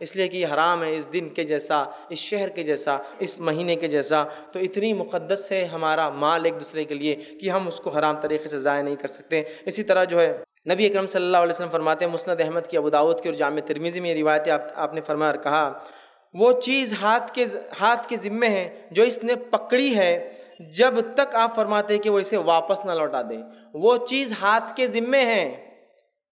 اس لیے کہ یہ حرام ہے، اس دن کے جیسا، اس شہر کے جیسا، اس مہینے کے جیسا۔ تو اتنی مقدس ہے ہمارا مال ایک دوسرے کے لیے کہ ہم اس کو حرام طریقے سے ضائع نہیں کر سکتے۔ اسی طرح جو ہے، نبی اکرم صلی اللہ علیہ وسلم فرماتے ہیں، مسند احمد کی ابوداود کی اور جامع ترمیزی میں یہ روایت آپ آپ نے فرمایا اور کہا، وہ چیز ہاتھ کے ہاتھ کے ذمے ہے جو اس نے پکڑی ہے، جب تک آپ فرماتے ہیں کہ وہ اسے واپس نہ لوٹا دے۔ وہ چیز ہاتھ کے ذمے ہیں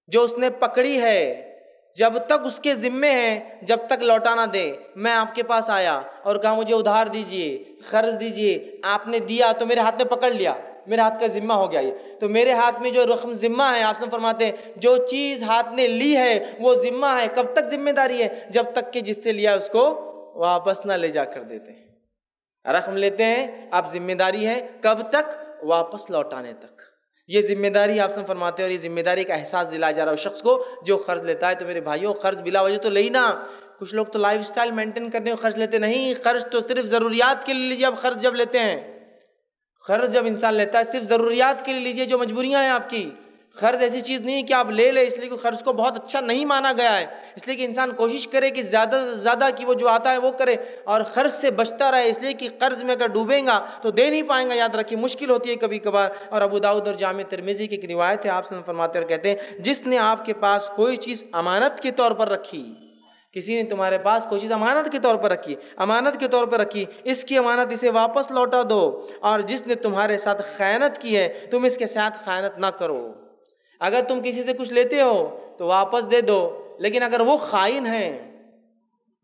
جو اس نے پکڑی ہے، جب تک اس کے ذمے ہیں، جب تک لوٹا نہ دے، میں آپ کے پاس آیا اور کہا مجھے ادھار دیجیے، قرض دیجیے، آپ نے دیا تو میرے ہاتھ میں پکڑ لیا، میرے ہاتھ کا ذمہ ہو گیا یہ۔ تو میرے ہاتھ میں جو رقم ذمہ ہے، آپ فرماتے ہیں، جو چیز ہاتھ نے لی ہے، وہ ذمہ ہے، کب تک ذمہ داری ہے؟ جب تک کہ جس سے لیا اس کو واپس نہ لے جا کر دیتے ہیں۔ رقم لیتے ہیں، آپ ذمہ داری ہے کب تک؟ واپس لوٹانے تک۔ یہ ذمہ داری آپ سے فرماتے ہیں اور یہ ذمہ داری کا احساس دلایا جا رہا ہے اس شخص کو جو قرض لیتا ہے تو میرے بھائیوں قرض بلا وجہ تو لے کچھ لوگ تو لائف اسٹائل مینٹین کرنے میں قرض لیتے نہیں۔ قرض تو صرف ضروریات کے لیے لیجیے۔ اب قرض جب لیتے ہیں۔ قرض جب انسان لیتا ہے صرف ضروریات کے لیے لیجیے جو مجبوریاں ہیں آپ کی۔ قرض ایسی چیز نہیں ہے کہ آپ لے لیں، اس لیے کہ قرض کو بہت اچھا نہیں مانا گیا ہے۔ اس لیے کہ انسان کوشش کرے کہ زیادہ سے زیادہ کی وہ جو آتا ہے وہ کرے اور قرض سے بچتا رہے۔ اس لیے کہ قرض میں اگر ڈوبیں گا تو دے نہیں پائیں گا۔ یاد رکھیے، مشکل ہوتی ہے کبھی کبھار۔ اور ابو داود اور جامع ترمیزی کی ایک روایت ہے، آپ سے فرماتے اور کہتے ہیں، جس نے آپ کے پاس کوئی چیز امانت کے طور پر رکھی، کسی نے تمہارے پاس کوئی چیز امانت کے طور پر رکھی، امانت کے طور پر رکھی، اس کی امانت اسے واپس لوٹا دو۔ اور جس نے تمہارے ساتھ خیانت کی ہے، تم اس کے ساتھ خیانت نہ کرو۔ اگر تم کسی سے کچھ لیتے ہو تو واپس دے دو، لیکن اگر وہ خائن ہے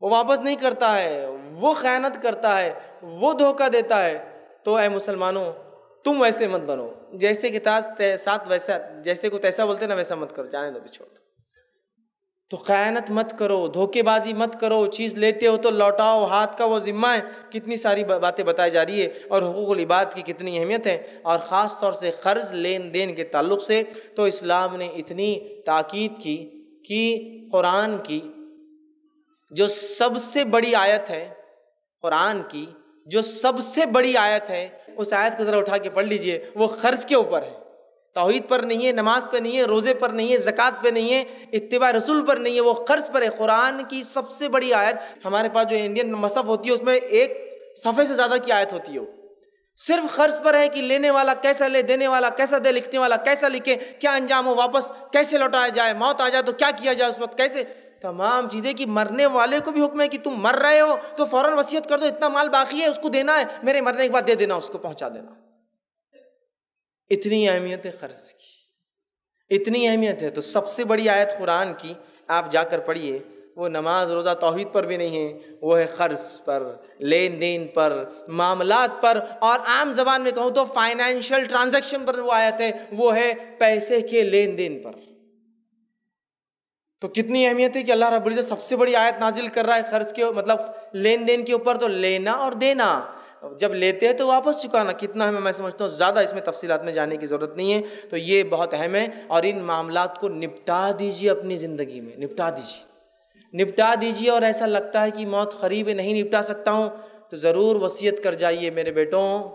وہ واپس نہیں کرتا ہے، وہ خیانت کرتا ہے، وہ دھوکہ دیتا ہے، تو اے مسلمانوں، تم ویسے مت بنو۔ جیسے کہ ساتھ ویسا، جیسے کو تیسا بولتے نا، ویسا مت کرو، جانے دو چھوڑ تو خیانت مت کرو، دھوکے بازی مت کرو، چیز لیتے ہو تو لوٹاؤ، ہاتھ کا وہ ذمہ ہے۔ کتنی ساری باتیں بتائی جا رہی ہے اور حقوق العباد کی کتنی اہمیت ہے۔ اور خاص طور سے قرض لین دین کے تعلق سے تو اسلام نے اتنی تاکید کی کہ قرآن کی جو سب سے بڑی آیت ہے، قرآن کی جو سب سے بڑی آیت ہے، اس آیت کو ذرا اٹھا کے پڑھ لیجیے، وہ قرض کے اوپر ہے۔ توحید پر نہیں ہے، نماز پہ نہیں ہے، روزے پر نہیں ہے، زکوٰۃ پہ نہیں ہے، اتباع رسول پر نہیں ہے، وہ قرض پر ہے۔ قرآن کی سب سے بڑی آیت ہمارے پاس جو انڈین مصحف ہوتی ہے، اس میں ایک صفحے سے زیادہ کی آیت ہوتی ہے۔ صرف قرض پر ہے کہ لینے والا کیسا لے، دینے والا کیسا دے، لکھنے والا کیسا لکھے، کیا انجام ہو، واپس کیسے لوٹایا جائے، موت آ جائے تو کیا کیا جائے، اس وقت کیسے؟ تمام چیزیں کہ مرنے والے کو بھی حکم ہے کہ تم مر رہے ہو تو فوراً وصیت کر دو، اتنا مال باقی ہے، اس کو دینا ہے، میرے مرنے کے بعد دے دینا، اس کو پہنچا دینا۔ اتنی اہمیت ہے قرض کی۔ اتنی اہمیت ہے۔ تو سب سے بڑی آیت قرآن کی آپ جا کر پڑھیے، وہ نماز روزہ توحید پر بھی نہیں ہے، وہ ہے قرض پر، لین دین پر، معاملات پر۔ اور عام زبان میں کہوں تو فائنینشیل ٹرانزیکشن پر وہ آیت ہے، وہ ہے پیسے کے لین دین پر۔ تو کتنی اہمیت ہے کہ اللہ رب العزت سب سے بڑی آیت نازل کر رہا ہے قرض کے مطلب لین دین کے اوپر تو لینا اور دینا۔ جب لیتے ہیں تو واپس چکانا، کتنا ہے میں سمجھتا ہوں، زیادہ اس میں تفصیلات میں جانے کی ضرورت نہیں ہے۔ تو یہ بہت اہم ہے اور ان معاملات کو نپٹا دیجیے اپنی زندگی میں، نپٹا دیجیے نپٹا دیجیے اور ایسا لگتا ہے کہ موت قریب ہے، نہیں نپٹا سکتا ہوں۔ تو ضرور وصیت کر جائیے میرے بیٹوں،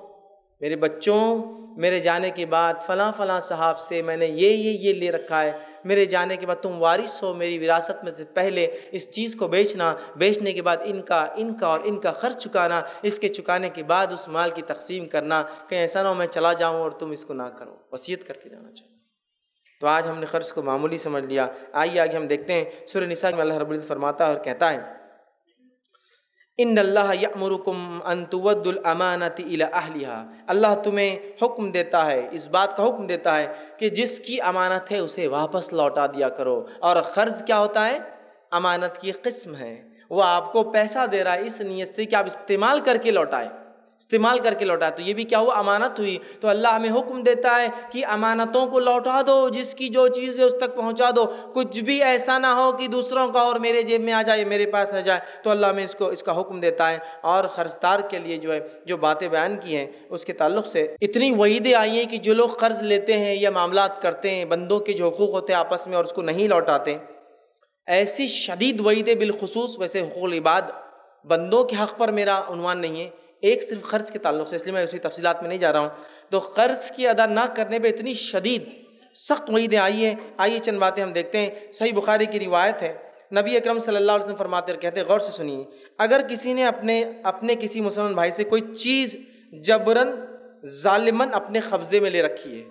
میرے بچوں، میرے جانے کے بعد فلاں فلاں صاحب سے میں نے یہ یہ یہ لے رکھا ہے۔ میرے جانے کے بعد تم وارث ہو، میری وراثت میں سے پہلے اس چیز کو بیچنا، بیچنے کے بعد ان کا ان کا اور ان کا خرچ چکانا، اس کے چکانے کے بعد اس مال کی تقسیم کرنا کہیں ایسا نہ ہو میں چلا جاؤں اور تم اس کو نہ کرو۔ وصیت کر کے جانا چاہیے۔ تو آج ہم نے خرچ کو معمولی سمجھ لیا۔ آئیے آگے ہم دیکھتے ہیں۔ سورہ نساء میں اللہ رب العزت فرماتا ہے اور کہتا ہے ان اللہ یامرکم ان تود الامانت الى اہلیہ اللہ تمہیں حکم دیتا ہے، اس بات کا حکم دیتا ہے کہ جس کی امانت ہے اسے واپس لوٹا دیا کرو۔ اور قرض کیا ہوتا ہے؟ امانت کی قسم ہے۔ وہ آپ کو پیسہ دے رہا ہے، اس نیت سے کہ آپ استعمال کر کے لوٹائیں۔ استعمال کر کے لوٹا تو یہ بھی کیا ہوا؟ امانت ہوئی۔ تو اللہ ہمیں حکم دیتا ہے کہ امانتوں کو لوٹا دو، جس کی جو چیز ہے اس تک پہنچا دو۔ کچھ بھی ایسا نہ ہو کہ دوسروں کا اور میرے جیب میں آ جائے، میرے پاس رہ جائے۔ تو اللہ ہمیں اس کو، اس کا حکم دیتا ہے۔ اور خرچدار کے لیے جو ہے، جو باتیں بیان کی ہیں، اس کے تعلق سے اتنی وعیدیں آئی ہیں کہ جو لوگ قرض لیتے ہیں یا معاملات کرتے ہیں، بندوں کے جو حقوق ہوتے ہیں آپس میں اور اس کو نہیں لوٹاتے۔ ایسی شدید وعیدیں بالخصوص، ویسے حقوق العباد، بندوں کے حق پر میرا عنوان نہیں ہے۔ ایک صرف قرض کے تعلق سے، اس لیے میں اسی تفصیلات میں نہیں جا رہا ہوں۔ تو قرض کی ادا نہ کرنے پہ اتنی شدید، سخت وعیدیں آئی ہیں۔ آئیے چند باتیں ہم دیکھتے ہیں۔ صحیح بخاری کی روایت ہے۔ نبی اکرم صلی اللہ علیہ وسلم فرماتے اور کہتے ہیں، غور سے سنیے۔ اگر کسی نے اپنے اپنے کسی مسلمان بھائی سے کوئی چیز جبراً ظالماً اپنے قبضے میں لے رکھی ہے،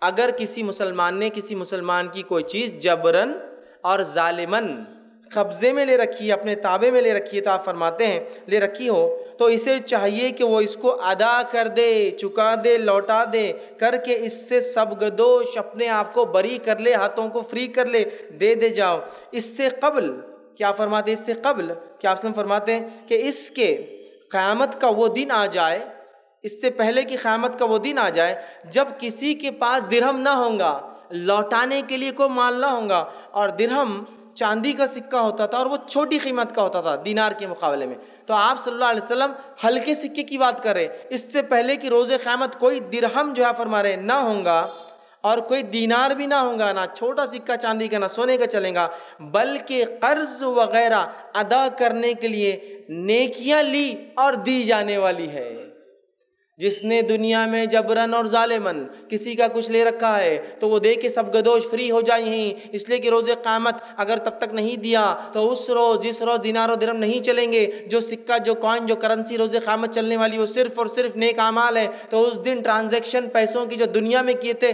اگر کسی مسلمان نے کسی مسلمان کی کوئی چیز جبرن اور ظالمن قبضے میں لے رکھی ہے، اپنے تابے میں لے رکھی ہے، تو آپ فرماتے ہیں، لے رکھی ہو تو اسے چاہیے کہ وہ اس کو ادا کر دے، چکا دے، لوٹا دے، کر کے اس سے سب گدوش اپنے آپ کو بری کر لے، ہاتھوں کو فری کر لے، دے دے جاؤ۔ اس سے قبل، کیا فرماتے اس سے قبل؟ کیا آپ فرماتے ہیں کہ اس کے قیامت کا وہ دن آ جائے، اس سے پہلے کی قیامت کا وہ دن آ جائے، جب کسی کے پاس درہم نہ ہوں گا، لوٹانے کے لیے کوئی مال نہ ہوں گا، اور درہم چاندی کا سکہ ہوتا تھا اور وہ چھوٹی قیمت کا ہوتا تھا دینار کے مقابلے میں۔ تو آپ صلی اللہ علیہ وسلم ہلکے سکے کی بات کر رہے اس سے پہلے کی روز قیامت کوئی درہم جو ہے فرما رہے نہ ہوں گا اور کوئی دینار بھی نہ ہوں گا نہ چھوٹا سکہ چاندی کا، نہ سونے کا چلے گا، بلکہ قرض وغیرہ ادا کرنے کے لیے نیکیاں لی اور دی جانے والی ہے۔ جس نے دنیا میں جبرن اور ظالمن کسی کا کچھ لے رکھا ہے، تو وہ دے کے سب گدوش فری ہو جائیں اس لیے کہ روز قیامت اگر تب تک نہیں دیا، تو اس روز، جس روز دینار و درم نہیں چلیں گے، جو سکہ، جو کوائن، جو کرنسی روز قیامت چلنے والی، وہ صرف اور صرف نیک اعمال ہے تو اس دن ٹرانزیکشن پیسوں کی جو دنیا میں کیے تھے،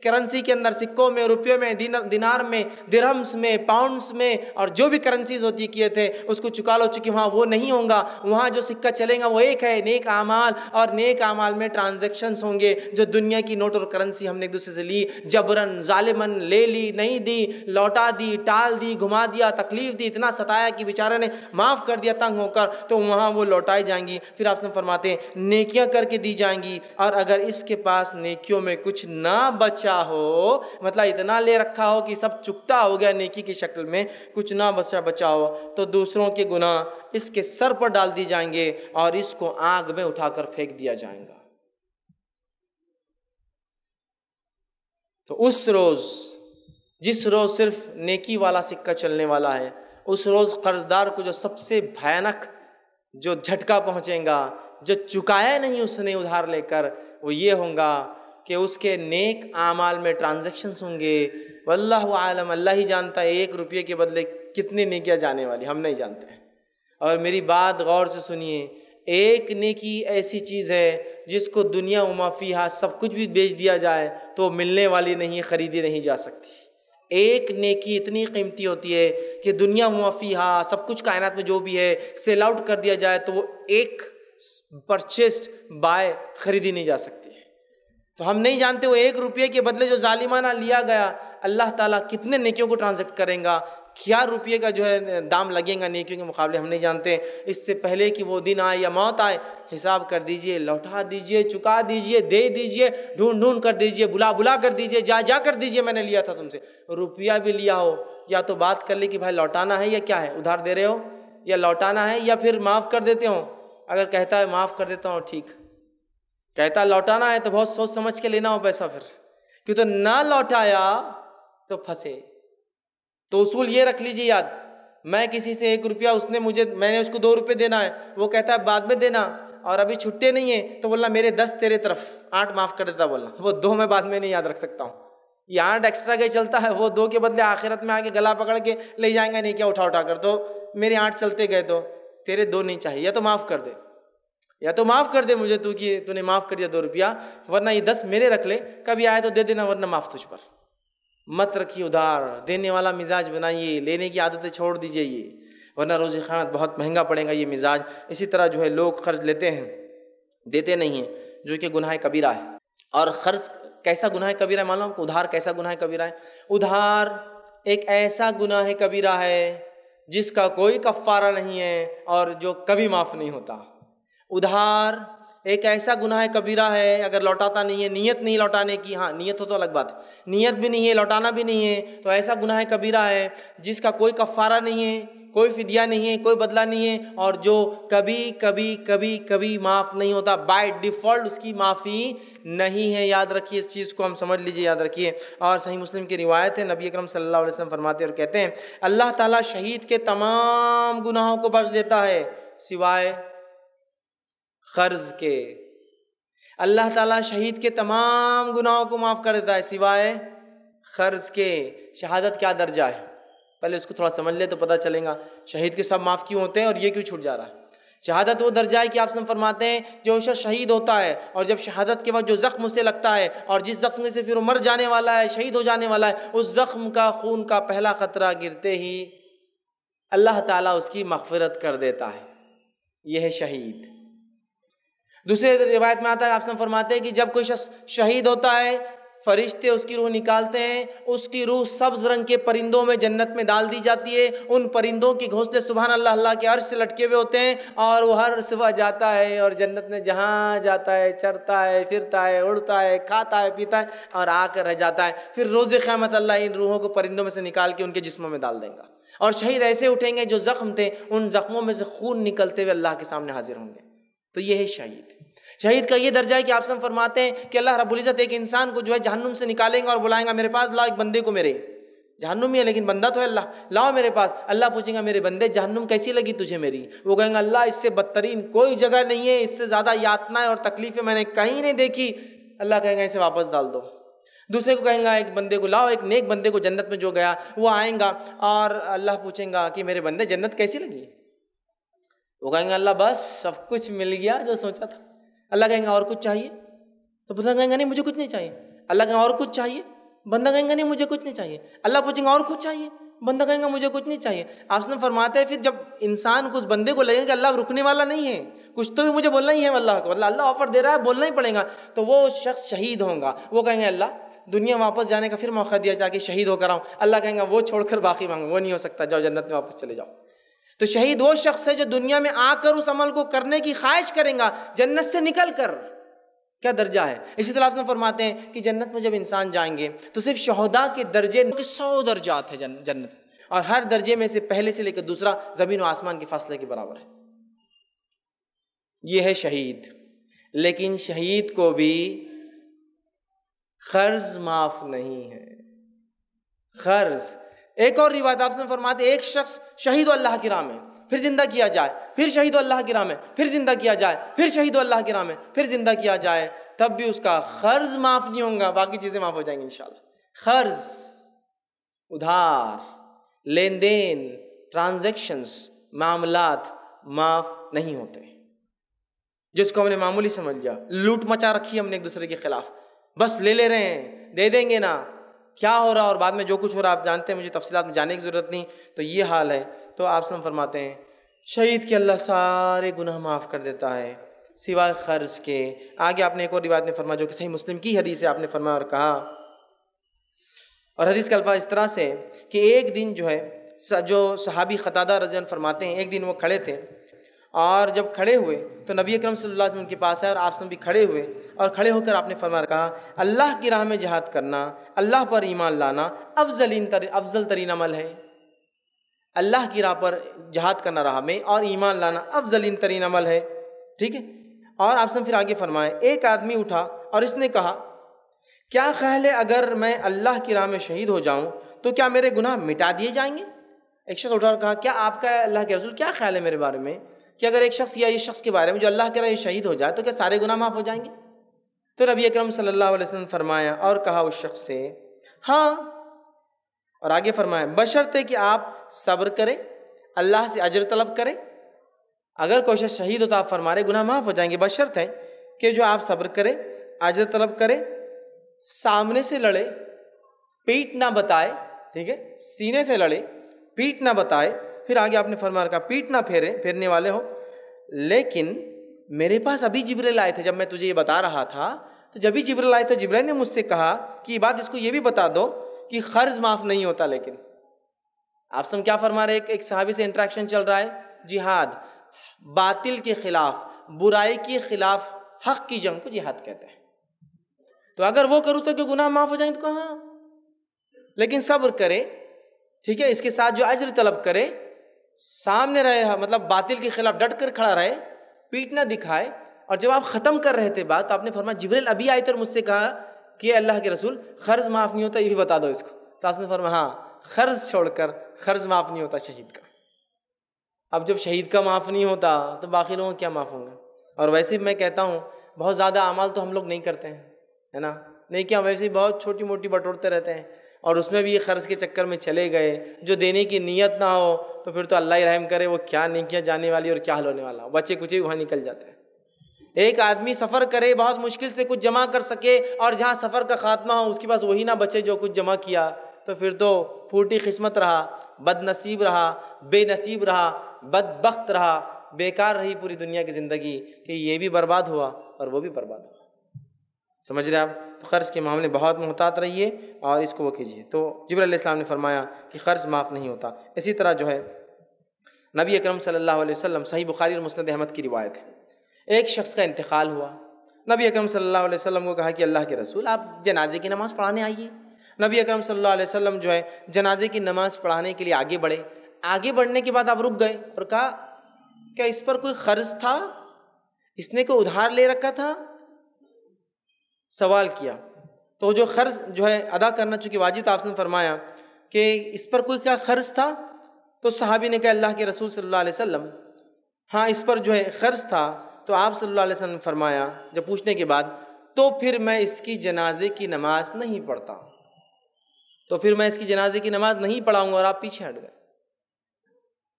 کرنسی کے اندر سکوں میں، روپیوں میں دینار میں درہمس میں پاؤنڈس میں، اور جو بھی کرنسیز ہوتی کیے تھے، اس کو چکا لو چکی وہاں وہ نہیں ہوں گا۔ وہاں جو سکہ چلیں گا، وہ ایک ہے، نیک اعمال اور نیک اعمال میں ٹرانزیکشنز ہوں گے جو دنیا کی نوٹ اور کرنسی ہم نے ایک دوسرے سے لی۔ جبرن ظالمن لے لی، نہیں دی، لوٹا دی، ٹال دی، گھما دیا، تکلیف دی، اتنا ستایا کہ بیچارے نے معاف کر دیا، تنگ ہو کر تو وہاں وہ لوٹائی جائیں گی۔ پھر آپ سے فرماتے ہیں، نیکیاں کر کے دی جائیں گی۔ اور اگر اس کے پاس نیکیوں میں کچھ نہ بچا ہو مطلب اتنا لے رکھا ہو کہ سب چکتا ہو گیا نیکی کی شکل میں، کچھ نہ بچا بچا ہو، تو دوسروں کے گناہ اس کے سر پر ڈال دی جائیں گے اور اس کو آگ میں اٹھا کر پھینک دیا جائیں گا تو اس روز، جس روز صرف نیکی والا سکہ چلنے والا ہے، اس روز قرض دار کو جو سب سے بھیانک جو جھٹکا پہنچیں گا، جو چکایا نہیں اس نے ادھار لے کر، وہ یہ ہوں گا کہ اس کے نیک اعمال میں ٹرانزیکشنس ہوں گے۔ واللہ عالم اللہ ہی جانتا ہے ایک روپیے کے بدلے کتنی نیکیاں جانے والی، ہم نہیں جانتے۔ ہیں اور میری بات غور سے سنیے ایک نیکی ایسی چیز ہے جس کو دنیا و مافیہ سب کچھ بھی بیچ دیا جائے تو ملنے والی نہیں، خریدی نہیں جا سکتی۔ ایک نیکی اتنی قیمتی ہوتی ہے کہ دنیا مافیہ سب کچھ کائنات میں جو بھی ہے، سیل آؤٹ کر دیا جائے تو وہ ایک پرچیسڈ بائے خریدی نہیں جا سکتی۔ تو ہم نہیں جانتے وہ ایک روپے کے بدلے جو ظالمانہ لیا گیا، اللہ تعالیٰ کتنے نیکیوں کو ٹرانزیکٹ کریں گا۔ کیا روپیے کا جو ہے دام لگیں گا نیکیوں کے مقابلے ہم نہیں جانتے۔ اس سے پہلے کہ وہ دن آئے یا موت آئے، حساب کر دیجیے، لوٹا دیجیے، چکا دیجیے، دے دیجیے، ڈھونڈ ڈھونڈ کر دیجیے، بلا بلا کر دیجیے، جا جا کر دیجیے، میں نے لیا تھا تم سے۔ روپیہ بھی لیا ہو، یا تو بات کر لی کہ بھائی لوٹانا ہے یا کیا ہے؟ ادھار دے رہے ہو، یا لوٹانا ہے یا پھر معاف کر دیتے ہوں۔ اگر کہتا ہے معاف کر دیتا ہوں، ٹھیک۔ کہتا لوٹانا ہے تو بہت سوچ سمجھ کے لینا ہو پیسہ پھر۔ کیوں تو نہ لوٹایا تو پھنسے۔ تو اصول یہ رکھ لیجیے یاد، میں کسی سے ایک روپیہ اس نے مجھے، میں نے اس کو دو روپے دینا ہے، وہ کہتا ہے بعد میں دینا، اور ابھی چھٹے نہیں ہیں، تو بولنا میرے دس تیرے طرف، آٹھ معاف کر دیتا بولنا، وہ دو میں بعد میں نہیں یاد رکھ سکتا ہوں۔ یہ آٹھ ایکسٹرا کے چلتا ہے، وہ دو کے بدلے آخرت میں آ کے گلا پکڑ کے لے جائیں گے، نہیں کیا اٹھا اٹھا کر۔ تو میرے آٹھ چلتے گئے، تو تیرے دو نہیں چاہیے، یا تو معاف کر دے۔ یا تو معاف کر دے مجھے تو کہ تو نے معاف کر دیا دو روپیہ، ورنہ یہ دس میرے رکھ لے، کبھی آئے تو دے دینا، ورنہ معاف تجھ پر۔ مت رکھیے ادھار، دینے والا مزاج بنائیے، لینے کی عادتیں چھوڑ دیجیے یہ۔ ورنہ روز خانت بہت مہنگا پڑے گا یہ مزاج۔ اسی طرح جو ہے لوگ قرض لیتے ہیں، دیتے نہیں ہیں، جو کہ گناہ کبیرہ ہے۔ اور قرض کیسا گناہ کبیرہ ہے معلوم ادھار کیسا گناہ کبیرہ ہے؟ ادھار ایک ایسا گناہ کبیرہ ہے جس کا کوئی کفارہ نہیں ہے اور جو کبھی معاف نہیں ہوتا۔ ادھار ایک ایسا گناہ کبیرہ ہے، اگر لوٹاتا نہیں ہے، نیت نہیں لوٹانے کی ہاں نیت ہو تو الگ بات۔ نیت بھی نہیں ہے، لوٹانا بھی نہیں ہے، تو ایسا گناہ کبیرہ ہے جس کا کوئی کفارہ نہیں ہے، کوئی فدیہ نہیں ہے، کوئی بدلہ نہیں ہے، اور جو کبھی کبھی کبھی کبھی معاف نہیں ہوتا۔ بائی ڈیفالٹ اس کی معافی نہیں ہے۔ یاد رکھیے، اس چیز کو ہم سمجھ لیجیے یاد رکھیے۔ اور صحیح مسلم کی روایت ہے، نبی اکرم صلی اللہ علیہ وسلم فرماتے اور کہتے ہیں، اللہ تعالیٰ شہید کے تمام گناہوں کو بخش دیتا ہے، سوائے قرض کے۔ اللہ تعالیٰ شہید کے تمام گناہوں کو معاف کر دیتا ہے، سوائے قرض کے۔ شہادت کیا درجہ ہے؟ پہلے اس کو تھوڑا سمجھ لے تو پتہ چلے گا شہید کے سب معاف کیوں ہوتے ہیں اور یہ کیوں چھوٹ جا رہا ہے۔ شہادت وہ درجہ ہے کہ آپ فرماتے ہیں، جو شخص شہید ہوتا ہے اور جب شہادت کے بعد جو زخم اسے لگتا ہے اور جس زخم سے پھر وہ مر جانے والا ہے، شہید ہو جانے والا ہے، اس زخم کا خون کا پہلا خطرہ گرتے ہی اللہ تعالیٰ اس کی مغفرت کر دیتا ہے۔ یہ ہے شہید۔ دوسرے روایت میں آتا ہے، آپ سے فرماتے ہیں کہ جب کوئی شخص شہید ہوتا ہے، فرشتے اس کی روح نکالتے ہیں، اس کی روح سبز رنگ کے پرندوں میں جنت میں ڈال دی جاتی ہے۔ ان پرندوں کی گھونسلے سبحان اللہ اللہ کے عرش سے لٹکے ہوئے ہوتے ہیں اور وہ ہر صبح جاتا ہے اور جنت میں جہاں جاتا ہے، چرتا ہے، پھرتا ہے، اڑتا ہے، کھاتا ہے، پیتا ہے اور آ کر رہ جاتا ہے۔ پھر روز قیامت اللہ ان روحوں کو پرندوں میں سے نکال کے ان کے جسموں میں ڈال دیں گا۔ اور شہید ایسے اٹھیں گے جو زخم تھے، ان زخموں میں سے خون نکلتے ہوئے اللہ کے سامنے حاضر ہوں گے۔ تو یہ ہے شہید۔ شہید کا یہ درجہ ہے کہ آپ سے فرماتے ہیں کہ اللہ رب العزت ایک انسان کو جو ہے جہنم سے نکالیں گا اور بلائیں گا میرے پاس لاؤ ایک بندے کو میرے۔ جہنم ہی ہے لیکن بندہ تو ہے اللہ۔ لاؤ میرے پاس۔ اللہ پوچھیں گا میرے بندے، جہنم کیسی لگی تجھے میری؟ وہ کہیں گا اللہ اس سے بدترین کوئی جگہ نہیں ہے، اس سے زیادہ یاتنا اور تکلیفیں میں نے کہیں نہیں دیکھی۔ اللہ کہیں گا اسے واپس ڈال دو۔ دوسرے کو کہیں گا ایک بندے کو لاؤ، ایک نیک بندے کو جنت میں جو گیا، وہ آئیں گا اور اللہ پوچھیں گا کہ میرے بندے جنت کیسی لگی؟ وہ کہیں گا اللہ بس سب کچھ مل گیا جو سوچا تھا۔ اللہ کہیں گا اور کچھ چاہیے؟ تو بندہ کہیں گا نہیں مجھے کچھ نہیں چاہیے۔ اللہ کہیں اور کچھ چاہیے؟ بندہ کہیں گا نہیں مجھے کچھ نہیں چاہیے۔ اللہ پوچھیں گا اور کچھ چاہیے؟ بندہ کہیں گا مجھے کچھ نہیں چاہیے۔ آپ نے فرماتے ہیں پھر جب انسان کو اس بندے کو لگے کہ اللہ رکنے والا نہیں ہے، کچھ تو بھی مجھے بولنا ہی ہے اللہ کو مطلب اللہ اللہ آفر دے رہا ہے، بولنا ہی پڑے گا۔ تو وہ شخص شہید ہوں گا۔ وہ کہیں گے اللہ، دنیا واپس جانے کا پھر موقع دیا جا کے شہید ہو کر آؤں۔ اللہ کہیں گا وہ چھوڑ کر باقی مانگو وہ نہیں ہو سکتا۔ جاؤ جنت میں واپس چلے جاؤ۔ تو شہید وہ شخص ہے جو دنیا میں آ کر اس عمل کو کرنے کی خواہش کریں گا، جنت سے نکل کر۔ کیا درجہ ہے؟ اسی طرح سے فرماتے ہیں کہ جنت میں جب انسان جائیں گے تو صرف شہدا کے درجے سو درجات ہے جنت اور ہر درجے میں سے پہلے سے لے کر دوسرا زمین و آسمان کے فاصلے کے برابر ہے۔ یہ ہے شہید۔ لیکن شہید کو بھی قرض معاف نہیں ہے۔ قرض ایک اور روایت آپ نے فرماتے ایک شخص شہید و اللہ کی راہ میں پھر زندہ کیا جائے، پھر شہید و اللہ کی راہ میں پھر زندہ کیا جائے، پھر شہید و اللہ کی راہ میں پھر زندہ کیا جائے، تب بھی اس کا قرض معاف نہیں ہوں گا، باقی چیزیں معاف ہو جائیں گی انشاءاللہ۔ قرض ادھار، لین دین، ٹرانزیکشنز، معاملات معاف نہیں ہوتے۔ جس کو ہم نے معمولی سمجھ لیا، لوٹ مچا رکھی ہم نے ایک دوسرے کے خلاف۔ بس لے لے رہے ہیں، دے دیں گے نا۔ کیا ہو رہا اور بعد میں جو کچھ ہو رہا، آپ جانتے ہیں، مجھے تفصیلات میں جانے کی ضرورت نہیں۔ تو یہ حال ہے۔ تو آپ سلم فرماتے ہیں۔ شہید کے اللہ سارے گناہ معاف کر دیتا ہے سوائے خرچ کے۔ آگے آپ نے ایک اور روایت نے فرمایا جو کہ صحیح مسلم کی حدیث ہے، آپ نے فرمایا اور کہا۔ اور حدیث کے الفاظ اس طرح سے کہ ایک دن جو ہے، جو صحابی خطادہ رضین فرماتے ہیں، ایک دن وہ کھڑے تھے۔ اور جب کھڑے ہوئے تو نبی اکرم صلی اللہ علیہ وسلم ان کے پاس آئے اور آپ بھی کھڑے ہوئے اور کھڑے ہو کر آپ نے فرما کہا، اللہ کی راہ میں جہاد کرنا، اللہ پر ایمان لانا افضل تر، افضل ترین عمل ہے۔ اللہ کی راہ پر جہاد کرنا راہ میں اور ایمان لانا افضل ترین عمل ہے۔ ٹھیک ہے؟ اور آپ پھر آگے فرمائے ایک آدمی اٹھا اور اس نے کہا، کیا خیال ہے اگر میں اللہ کی راہ میں شہید ہو جاؤں تو کیا میرے گناہ مٹا دیے جائیں گے؟ ایک شخص اٹھا اور کہا، کیا آپ کا اللہ کے رسول کیا خیال ہے میرے بارے میں؟ کہ اگر ایک شخص یا اس شخص کے بارے میں جو اللہ کے رہے شہید ہو جائے تو کیا سارے گناہ معاف ہو جائیں گے؟ تو نبی اکرم صلی اللہ علیہ وسلم فرمایا اور کہا اس شخص سے ہاں۔ اور آگے فرمایا، بشرط ہے کہ آپ صبر کریں، اللہ سے اجر طلب کریں۔ اگر کوئی شخص شہید ہوتا، آپ فرما رہے، گناہ معاف ہو جائیں گے۔ بشرط ہے کہ جو آپ صبر کریں، اجر طلب کریں، سامنے سے لڑے پیٹ نہ بتائے، ٹھیک ہے، سینے سے لڑے پیٹ نہ بتائے پھر آگے آپ نے فرما رکھا پیٹ نہ پھیرے پھیرنے والے ہو لیکن میرے پاس ابھی جبریل آئے تھے، جب میں تجھے یہ بتا رہا تھا، تو جب بھی جبریل آئے تھے جبریل نے مجھ سے کہا کہ یہ بات اس کو یہ بھی بتا دو کہ قرض معاف نہیں ہوتا، لیکن آپ سم کیا فرما رہے ایک صحابی سے انٹریکشن چل رہا ہے۔ جہاد، باطل کے خلاف، برائی کے خلاف حق کی جنگ کو جہاد کہتے ہیں۔ تو اگر وہ کروں تو کہ گناہ معاف ہو جائیں تو کہاں؟ لیکن صبر کرے ٹھیک ہے، اس کے ساتھ جو اجر طلب کرے سامنے رہے ہاں، مطلب باطل کے خلاف ڈٹ کر کھڑا رہے، پیٹ نہ دکھائے۔ اور جب آپ ختم کر رہے تھے بات، تو آپ نے فرمایا، جبریل ابھی آئے تھے اور مجھ سے کہا کہ اللہ کے رسول قرض معاف نہیں ہوتا، یہ بھی بتا دو اس کو۔ تو آپ نے فرمایا ہاں قرض چھوڑ کر قرض معاف نہیں ہوتا شہید کا۔ اب جب شہید کا معاف نہیں ہوتا، تو باقی لوگوں کیا معاف ہوں گا اور ویسے بھی میں کہتا ہوں، بہت زیادہ اعمال تو ہم لوگ نہیں کرتے ہیں، ہے نا؟ نہیں کیا ویسے بہت چھوٹی موٹی بٹوڑتے رہتے ہیں اور اس میں بھی یہ قرض کے چکر میں چلے گئے، جو دینے کی نیت نہ ہو تو پھر تو اللہ ہی رحم کرے، وہ کیا نہیں کیا جانے والی اور کیا حل ہونے والا؟ بچے کچھ وہاں نکل جاتا ہے ایک آدمی سفر کرے، بہت مشکل سے کچھ جمع کر سکے اور جہاں سفر کا خاتمہ ہو، اس کے پاس وہی نہ بچے جو کچھ جمع کیا۔ تو پھر تو پھوٹی قسمت رہا، بد نصیب رہا، بے نصیب رہا، بد بخت رہا، بیکار رہی پوری دنیا کی زندگی کہ یہ بھی برباد ہوا اور وہ بھی برباد ہوا۔ سمجھ رہے آپ؟ تو قرض کے معاملے بہت محتاط رہیے اور اس کو وہ کیجیے۔ تو جبر علیہ السلام نے فرمایا کہ قرض معاف نہیں ہوتا۔ اسی طرح جو ہے، نبی اکرم صلی اللہ علیہ وسلم صحیح بخاری اور مسند احمد کی روایت ہے۔ ایک شخص کا انتقال ہوا۔ نبی اکرم صلی اللہ علیہ وسلم کو کہا کہ اللہ کے رسول، آپ جنازے کی نماز پڑھانے آئیے۔ نبی اکرم صلی اللہ علیہ وسلم جو ہے، جنازے کی نماز پڑھانے کے لیے آگے بڑھے۔ آگے بڑھنے کے بعد آپ رک گئے اور کہا، کیا اس پر کوئی قرض تھا؟ اس نے کوئی ادھار لے رکھا تھا؟ سوال کیا۔ تو جو قرض جو ہے ادا کرنا، چونکہ واجب آپ نے فرمایا کہ اس پر کوئی کیا قرض تھا؟ تو صحابی نے کہا، اللہ کے رسول صلی اللہ علیہ وسلم ہاں اس پر جو ہے قرض تھا۔ تو آپ صلی اللہ علیہ وسلم نے فرمایا، جب پوچھنے کے بعد، تو پھر میں اس کی جنازے کی نماز نہیں پڑھتا۔ تو پھر میں اس کی جنازے کی نماز نہیں پڑھاؤں گا اور آپ پیچھے ہٹ گئے۔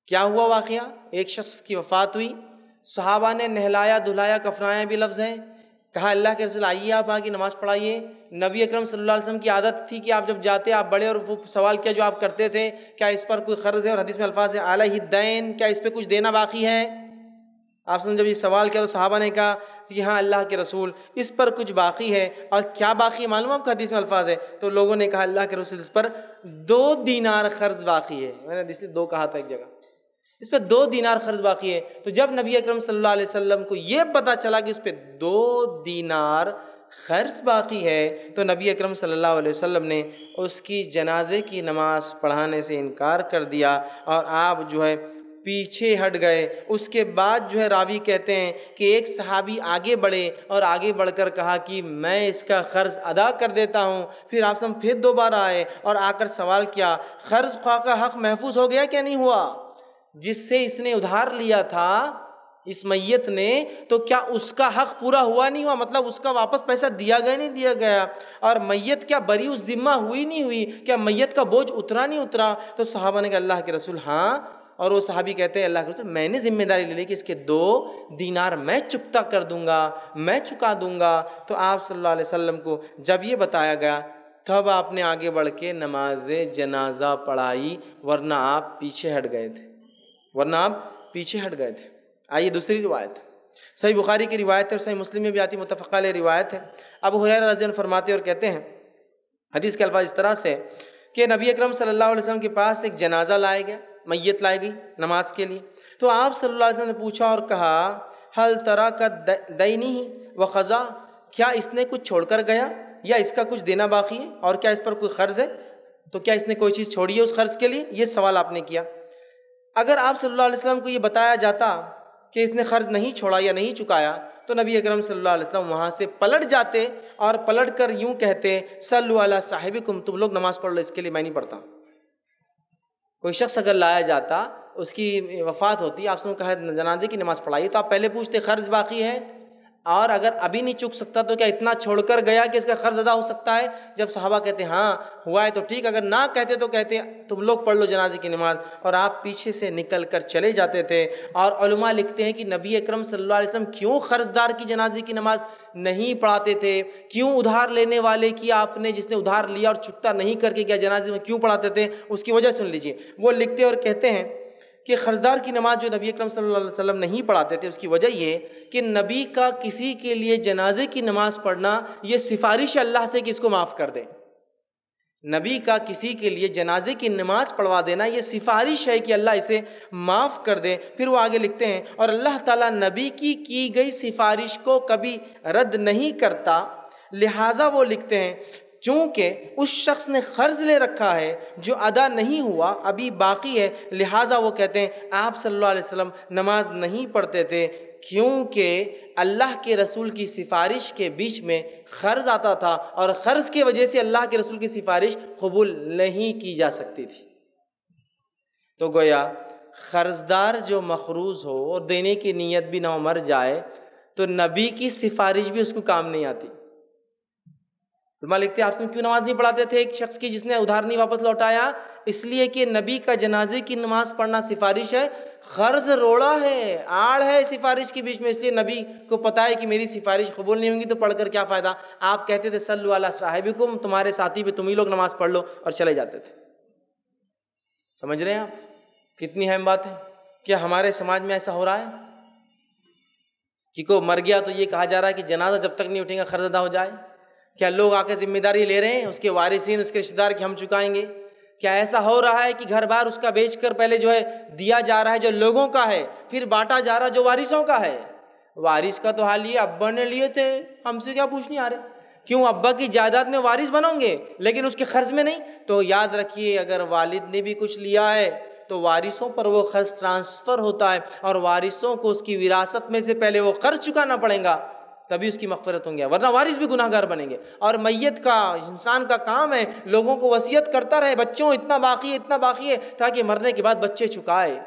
کیا ہوا واقعہ؟ ایک شخص کی وفات ہوئی۔ صحابہ نے نہلایا، دھلایا، کفنایا بھی لفظ ہے کہا، اللہ کے رسول، آئیے آپ آگے نماز پڑھائیے۔ نبی اکرم صلی اللہ علیہ وسلم کی عادت تھی کہ آپ جب جاتے، آپ بڑے اور وہ سوال کیا جو آپ کرتے تھے، کیا اس پر کوئی قرض ہے اور حدیث میں الفاظ ہے اعلیٰ ہی دین کیا اس پہ کچھ دینا باقی ہے؟ آپ نے جب یہ سوال کیا تو صحابہ نے کہا کہ ہاں اللہ کے رسول، اس پر کچھ باقی ہے اور کیا باقی ہے معلوم آپ کا حدیث میں الفاظ ہے تو لوگوں نے کہا، اللہ کے رسول، اس پر دو دینار قرض باقی ہے۔ میں نے اس لیے دو کہا تھا ایک جگہ۔ اس پہ دو دینار قرض باقی ہے۔ تو جب نبی اکرم صلی اللہ علیہ وسلم کو یہ پتہ چلا کہ اس پہ دو دینار قرض باقی ہے، تو نبی اکرم صلی اللہ علیہ وسلم نے اس کی جنازے کی نماز پڑھانے سے انکار کر دیا اور آپ جو ہے پیچھے ہٹ گئے۔ اس کے بعد جو ہے راوی کہتے ہیں کہ ایک صحابی آگے بڑھے اور آگے بڑھ کر کہا کہ میں اس کا قرض ادا کر دیتا ہوں۔ پھر آپ سم پھر دوبارہ آئے اور آ کر سوال کیا قرض خواہ کا حق محفوظ ہو گیا کیا نہیں ہوا؟ جس سے اس نے ادھار لیا تھا، اس میت نے، تو کیا اس کا حق پورا ہوا نہیں ہوا؟ مطلب اس کا واپس پیسہ دیا گیا، نہیں دیا گیا؟ اور میت کیا بری اس ذمہ ہوئی نہیں ہوئی؟ کیا میت کا بوجھ اترا نہیں اترا؟ تو صحابہ نے کہا، اللہ کے رسول ہاں۔ اور وہ صحابی کہتے ہیں، اللہ کے رسول، میں نے ذمہ داری لے لی کہ اس کے دو دینار میں چکتا کر دوں گا، میں چکا دوں گا۔ تو آپ صلی اللہ علیہ وسلم کو جب یہ بتایا گیا، تب آپ نے آگے بڑھ کے نماز جنازہ پڑھائی، ورنہ آپ پیچھے ہٹ گئے تھے۔ ورنہ آپ پیچھے ہٹ گئے تھے۔ آئیے دوسری روایت۔ صحیح بخاری کی روایت ہے اور صحیح مسلم میں بھی آتی متفقہ علیہ روایت ہے۔ ابو حریر رضی اللہ فرماتے اور کہتے ہیں، حدیث کے الفاظ اس طرح سے کہ نبی اکرم صلی اللہ علیہ وسلم کے پاس ایک جنازہ لایا گیا میت لائی گئی نماز کے لیے۔ تو آپ صلی اللہ علیہ وسلم نے پوچھا اور کہا حل طرح کا دینی و خزاں کیا اس نے کچھ چھوڑ کر گیا یا اس کا کچھ دینا باقی ہے اور کیا اس پر کوئی قرض ہے؟ تو کیا اس نے کوئی چیز چھوڑی ہے اس قرض کے لیے؟ یہ سوال آپ نے کیا۔ اگر آپ صلی اللہ علیہ وسلم کو یہ بتایا جاتا کہ اس نے قرض نہیں چھوڑا یا نہیں چکایا، تو نبی اکرم صلی اللہ علیہ وسلم وہاں سے پلٹ جاتے اور پلٹ کر یوں کہتے صلی اللہ صاحب کم تم لوگ نماز پڑھ لو، اس کے لیے میں نہیں پڑھتا۔ کوئی شخص اگر لایا جاتا، اس کی وفات ہوتی، آپ سے کہا جنازے کی نماز پڑھائی تو آپ پہلے پوچھتے قرض باقی ہے؟ اور اگر ابھی نہیں چک سکتا تو کیا اتنا چھوڑ کر گیا کہ اس کا قرض ادا ہو سکتا ہے؟ جب صحابہ کہتے ہیں ہاں ہوا ہے تو ٹھیک، اگر نہ کہتے تو کہتے، تم لوگ پڑھ لو جنازے کی نماز اور آپ پیچھے سے نکل کر چلے جاتے تھے۔ اور علماء لکھتے ہیں کہ نبی اکرم صلی اللہ علیہ وسلم کیوں قرض دار کی جنازے کی نماز نہیں پڑھاتے تھے؟ کیوں ادھار لینے والے کی آپ نے، جس نے ادھار لیا اور چکتا نہیں کر کے کیا جنازے میں کیوں پڑھاتے تھے؟ اس کی وجہ سن لیجیے وہ لکھتے اور کہتے ہیں کہ قرضدار کی نماز جو نبی اکرم صلی اللہ علیہ وسلم نہیں پڑھاتے تھے، اس کی وجہ یہ کہ نبی کا کسی کے لیے جنازے کی نماز پڑھنا یہ سفارش اللہ سے کہ اس کو معاف کر دے۔ نبی کا کسی کے لیے جنازے کی نماز پڑھوا دینا یہ سفارش ہے کہ اللہ اسے معاف کر دے۔ پھر وہ آگے لکھتے ہیں، اور اللہ تعالیٰ نبی کی کی گئی سفارش کو کبھی رد نہیں کرتا۔ لہٰذا وہ لکھتے ہیں چونکہ اس شخص نے قرض لے رکھا ہے جو ادا نہیں ہوا، ابھی باقی ہے، لہٰذا وہ کہتے ہیں، آپ صلی اللہ علیہ وسلم نماز نہیں پڑھتے تھے، کیونکہ اللہ کے رسول کی سفارش کے بیچ میں قرض آتا تھا اور قرض کی وجہ سے اللہ کے رسول کی سفارش قبول نہیں کی جا سکتی تھی۔ تو گویا قرض دار جو مخروض ہو اور دینے کی نیت بھی نہ مر جائے، تو نبی کی سفارش بھی اس کو کام نہیں آتی۔ علماء لکھتے ہیں، آپ سے کیوں نماز نہیں پڑھاتے تھے؟ ایک شخص کی جس نے ادھار نہیں واپس لوٹایا، اس لیے کہ نبی کا جنازے کی نماز پڑھنا سفارش ہے قرض روڑا ہے، آڑ ہے سفارش کے بیچ میں، اس لیے نبی کو پتا ہے کہ میری سفارش قبول نہیں ہوں گی تو پڑھ کر کیا فائدہ؟ آپ کہتے تھے صلی اللہ صاحب تمہارے ساتھی پہ تم ہی لوگ نماز پڑھ لو اور چلے جاتے تھے۔ سمجھ رہے ہیں آپ؟ کتنی اہم بات ہے۔ کیا ہمارے سماج میں ایسا ہو رہا ہے؟ کہ کوئی مر گیا تو یہ کہا جا رہا ہے کہ جنازہ جب تک نہیں اٹھیں گا، قرض ادا ہو جائے۔ کیا لوگ آ کے ذمہ داری لے رہے ہیں؟ اس کے وارثین، اس کے رشتے دار کی ہم چکائیں گے؟ کیا ایسا ہو رہا ہے کہ گھر بار اس کا بیچ کر پہلے جو ہے دیا جا رہا ہے جو لوگوں کا ہے، پھر بانٹا جا رہا ہے جو وارثوں کا ہے؟ وارث کا تو حال یہ ابا نے لیے تھے، ہم سے کیا پوچھ نہیں آ رہے؟ کیوں ابا کی جائیداد میں وارث بنوں گے، لیکن اس کے قرض میں نہیں؟ تو یاد رکھیے، اگر والد نے بھی کچھ لیا ہے، تو وارثوں پر وہ قرض ٹرانسفر ہوتا ہے اور وارثوں کو اس کی وراثت میں سے پہلے وہ قرض چکانا پڑے گا۔ تبھی اس کی مغفرت ہوں گے ورنہ وارث بھی گناہ گار بنیں گے۔ اور میت کا، انسان کا کام ہے لوگوں کو وصیت کرتا رہے۔ بچوں اتنا باقی ہے، اتنا باقی ہے، تاکہ مرنے کے بعد بچے چکائے۔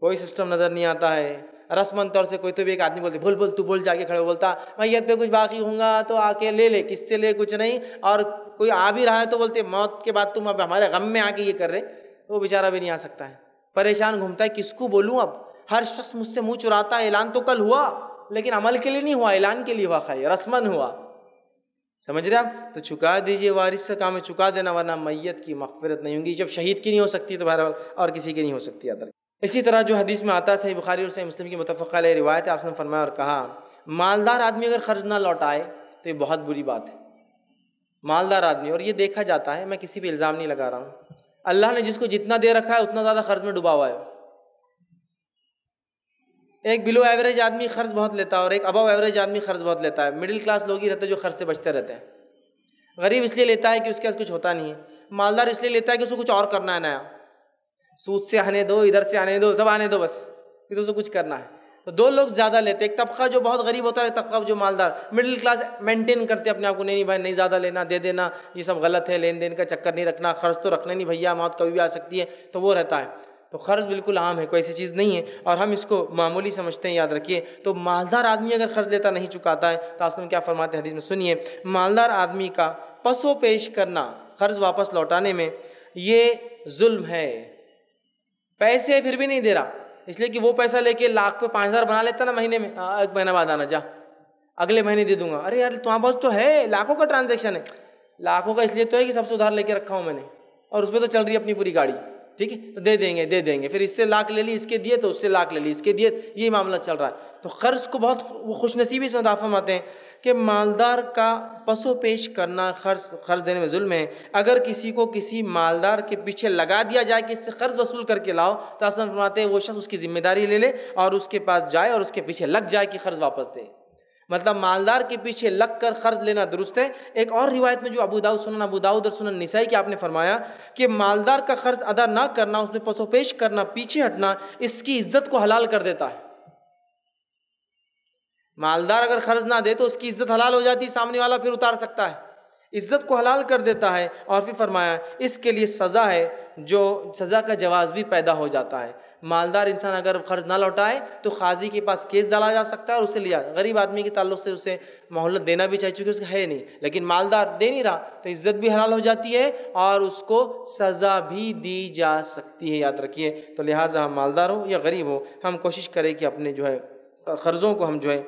کوئی سسٹم نظر نہیں آتا ہے۔ رسمن طور سے کوئی تو بھی ایک آدمی بولتے بھول بھول تو بول جا کے کھڑے بولتا، میت پہ کچھ باقی ہوں گا تو آ کے لے لے، کس سے لے، کچھ نہیں۔ اور کوئی آ بھی رہا ہے تو بولتے، موت کے بعد تم اب ہمارے غم میں آ کے یہ کر رہے۔ وہ بیچارہ بھی نہیں آ سکتا ہے۔ پریشان گھومتا ہے، کس کو بولوں اب؟ ہر شخص مجھ سے منہ چراتا ہے، اعلان تو کل ہوا۔ لیکن عمل کے لیے نہیں ہوا، اعلان کے لیے ہوا خیر رسمن ہوا۔ سمجھ رہے آپ؟ تو چکا دیجیے وارث سے کام ہے، چکا دینا، ورنہ میت کی مغفرت نہیں ہوگی۔ جب شہید کی نہیں ہو سکتی تو بہرحال اور کسی کی نہیں ہو سکتی ادر اسی طرح جو حدیث میں آتا ہے، صحیح بخاری اور صحیح مسلم کی متفقہ علیہ روایت آپ نے فرمایا اور کہا، مالدار آدمی اگر خرچ نہ لوٹائے تو یہ بہت بری بات ہے۔ مالدار آدمی، اور یہ دیکھا جاتا ہے، میں کسی بھی الزام نہیں لگا رہا ہوں۔ اللہ نے جس کو جتنا دے رکھا ہے، اتنا زیادہ خرچ میں ڈوبا ہوا ہے۔ ایک بلو ایوریج آدمی خرچ بہت لیتا ہے اور ایک ابو ایوریج آدمی خرچ بہت لیتا ہے۔ مڈل کلاس لوگ ہی رہتے جو خرچ سے بچتے رہتے ہیں۔ غریب اس لیے لیتا ہے کہ اس کے پاس کچھ ہوتا نہیں ہے۔ مالدار اس لیے لیتا ہے کہ اس کو کچھ اور کرنا ہے نیا۔ سود سے آنے دو، ادھر سے آنے دو، سب آنے دو بس۔ پھر اس کو کچھ کرنا ہے۔ تو دو لوگ زیادہ لیتے ایک طبقہ جو بہت غریب ہوتا ہے طبقہ جو مالدار۔ مڈل کلاس مینٹین کرتے اپنے آپ کو، نہیں بھائی، نہیں زیادہ لینا، دے دینا، یہ سب غلط ہے، لین دین کا چکر نہیں رکھنا، خرچ تو رکھنا نہیں، بھیا، موت کبھی بھی آ سکتی ہے۔ تو وہ رہتا ہے۔ تو قرض بالکل عام ہے، کوئی ایسی چیز نہیں ہے۔ اور ہم اس کو معمولی سمجھتے ہیں، یاد رکھیے۔ تو مالدار آدمی اگر قرض لیتا نہیں چکاتا ہے، تو آپ کیا فرماتے ہیں حدیث میں؟ سنیے، مالدار آدمی کا پس و پیش کرنا قرض واپس لوٹانے میں یہ ظلم ہے۔ پیسے پھر بھی نہیں دے رہا۔ اس لیے کہ وہ پیسہ لے کے لاکھ پہ پانچ ہزار بنا لیتا نا مہینے میں۔ ہاں، ایک مہینہ بعد آنا، جا۔ اگلے مہینے دے دوں گا۔ ارے یار، تمہارے پاس تو ہے، لاکھوں کا ٹرانزیکشن ہے۔ لاکھوں کا اس لیے تو ہے کہ سب سے ادھار لے کے رکھا ہوں میں نے۔ اور اس پہ تو چل رہی ہے اپنی پوری گاڑی۔ ٹھیک ہے؟ تو دے دیں گے، دے دیں گے۔ پھر اس سے لاکھ لے لی، اس کے دیے تو اس سے لاکھ لے لی، اس کے دیے یہ معاملہ چل رہا ہے۔ تو قرض کو بہت وہ خوش نصیبی سے مدافع آتے ہیں کہ مالدار کا پس و پیش کرنا قرض قرض دینے میں ظلم ہے۔ اگر کسی کو کسی مالدار کے پیچھے لگا دیا جائے کہ اس سے قرض وصول کر کے لاؤ، تو اصل فرماتے ہیں وہ شخص اس کی ذمہ داری لے لے اور اس کے پاس جائے اور اس کے پیچھے لگ جائے کہ قرض واپس دے۔ مطلب مالدار کے پیچھے لگ کر قرض لینا درست ہے۔ ایک اور روایت میں جو ابو داؤد سنن، ابو داؤد اور سنن نسائی کہ آپ نے فرمایا کہ مالدار کا قرض ادا نہ کرنا، اس میں پس و پیش کرنا، پیچھے ہٹنا، اس کی عزت کو حلال کر دیتا ہے۔ مالدار اگر قرض نہ دے تو اس کی عزت حلال ہو جاتی، سامنے والا پھر اتار سکتا ہے۔ عزت کو حلال کر دیتا ہے اور پھر فرمایا، اس کے لیے سزا ہے جو سزا کا جواز بھی پیدا ہو جاتا ہے۔ مالدار انسان اگر قرض نہ لوٹائے تو قاضی کے پاس کیس ڈالا جا سکتا ہے اور اسے لیا غریب آدمی کے تعلق سے اسے مہلت دینا بھی چاہیے چونکہ اس کا ہے نہیں۔ لیکن مالدار دے نہیں رہا تو عزت بھی حلال ہو جاتی ہے اور اس کو سزا بھی دی جا سکتی ہے۔ یاد رکھیے، تو لہٰذا ہم مالدار ہو یا غریب ہو ہم کوشش کریں کہ اپنے جو ہے قرضوں کو ہم جو ہے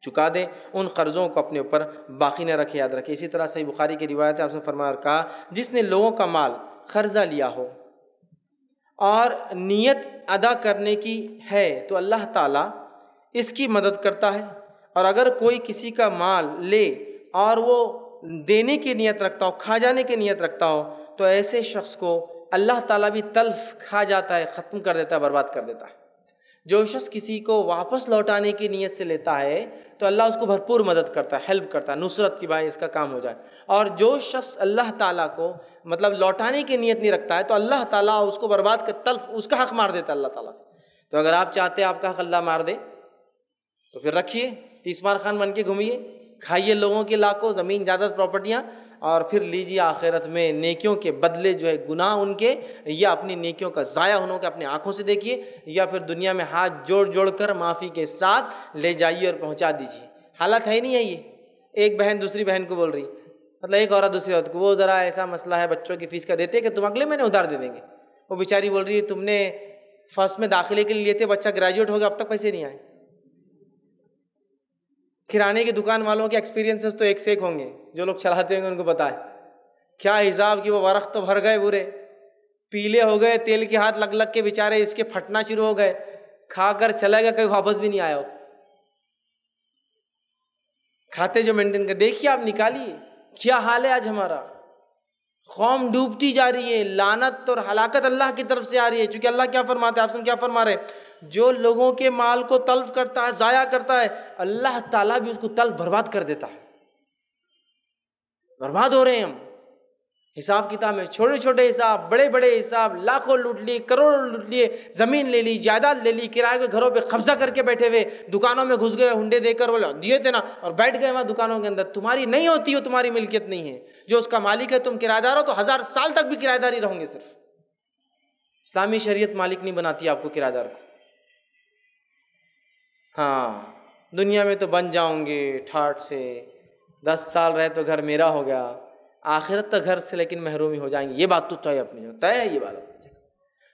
چکا دیں، ان قرضوں کو اپنے اوپر باقی نہ رکھے یاد رکھے اسی طرح صحیح بخاری کی روایت ہے، آپ نے فرمایا اور کہا، جس نے لوگوں کا مال قرضہ لیا ہو اور نیت ادا کرنے کی ہے تو اللہ تعالیٰ اس کی مدد کرتا ہے۔ اور اگر کوئی کسی کا مال لے اور وہ دینے کی نیت رکھتا ہو، کھا جانے کی نیت رکھتا ہو، تو ایسے شخص کو اللہ تعالیٰ بھی تلف کھا جاتا ہے، ختم کر دیتا ہے، برباد کر دیتا ہے۔ جو شخص کسی کو واپس لوٹانے کی نیت سے لیتا ہے تو اللہ اس کو بھرپور مدد کرتا ہے ہیلپ کرتا ہے، نصرت کی بھائی اس کا کام ہو جائے۔ اور جو شخص اللہ تعالیٰ کو مطلب لوٹانے کی نیت نہیں رکھتا ہے تو اللہ تعالیٰ اس کو برباد کر تلف، اس کا حق مار دیتا ہے اللہ تعالیٰ۔ تو اگر آپ چاہتے ہیں آپ کا حق اللہ مار دے، تو پھر رکھیے تیسمار خان بن کے گھومیے، کھائیے لوگوں کے لاکھوں زمین، جائیداد پراپرٹیاں اور پھر لیجیے آخرت میں نیکیوں کے بدلے جو ہے گناہ ان کے، یا اپنی نیکیوں کا ضائع ہونے کے اپنے آنکھوں سے دیکھیے یا پھر دنیا میں ہاتھ جوڑ جوڑ کر معافی کے ساتھ لے جائیے اور پہنچا دیجیے حالت ہے نہیں ہے یہ۔ ایک بہن دوسری بہن کو بول رہی۔ مطلب ایک عورت دوسری عورت کو۔ وہ ذرا ایسا مسئلہ ہے بچوں کی فیس کا دیتے کہ تم اگلے مہینے ادھار دے دیں گے۔ وہ بیچاری بول رہی ہے تم نے فرسٹ میں داخلے کے لیے لیے تھے، بچہ گریجویٹ ہو گیا، اب تک پیسے نہیں آئے۔ کرانے کی دکان والوں کے ایکسپیرینسز تو ایک سے ایک ہوں گے۔ جو لوگ چلاتے ہوں گے ان کو بتائے کیا حساب کی وہ ورق تو بھر گئے برے۔ پیلے ہو گئے، تیل کے ہاتھ لگ لگ کے بےچارے اس کے پھٹنا شروع ہو گئے۔ کھا کر چلا گیا کہیں واپس بھی نہیں آیا۔ کھاتے جو مینٹین کر دیکھیے آپ نکالیے۔ کیا حال ہے آج ہمارا؟ قوم ڈوبتی جا رہی ہے لانت اور ہلاکت اللہ کی طرف سے آ رہی ہے۔ چونکہ اللہ کیا فرماتے ہیں؟ آپ سے کیا فرما رہے جو لوگوں کے مال کو تلف کرتا ہے، ضائع کرتا ہے، اللہ تعالیٰ بھی اس کو تلف برباد کر دیتا ہے۔ برباد ہو رہے ہیں ہم۔ حساب کتاب میں چھوٹے چھوٹے حساب، بڑے بڑے حساب، لاکھوں لوٹ لیے، کروڑوں لوٹ لیے، زمین لے لی، جائیداد لے لی کرائے کے گھروں پہ قبضہ کر کے بیٹھے ہوئے، دکانوں میں گھس گئے ہنڈے دے کر بولے دیے تھے نا، اور بیٹھ گئے وہاں دکانوں کے اندر۔ تمہاری نہیں ہوتی ہو تمہاری ملکیت نہیں ہے۔ جو اس کا مالک ہے، تم کرایہ دار ہو تو ہزار سال تک بھی کرایہ داری رہوں گے صرف۔ اسلامی شریعت مالک نہیں بناتی آپ کو کرایہ دار کو۔ ہاں دنیا میں تو بن جاؤں گے، ٹھاٹ سے۔ دس سال رہے تو گھر میرا ہو گیا، آخرت تک گھر سے لیکن محرومی ہو جائیں گے۔ یہ بات تو طے اپنی جو طے ہے یہ بات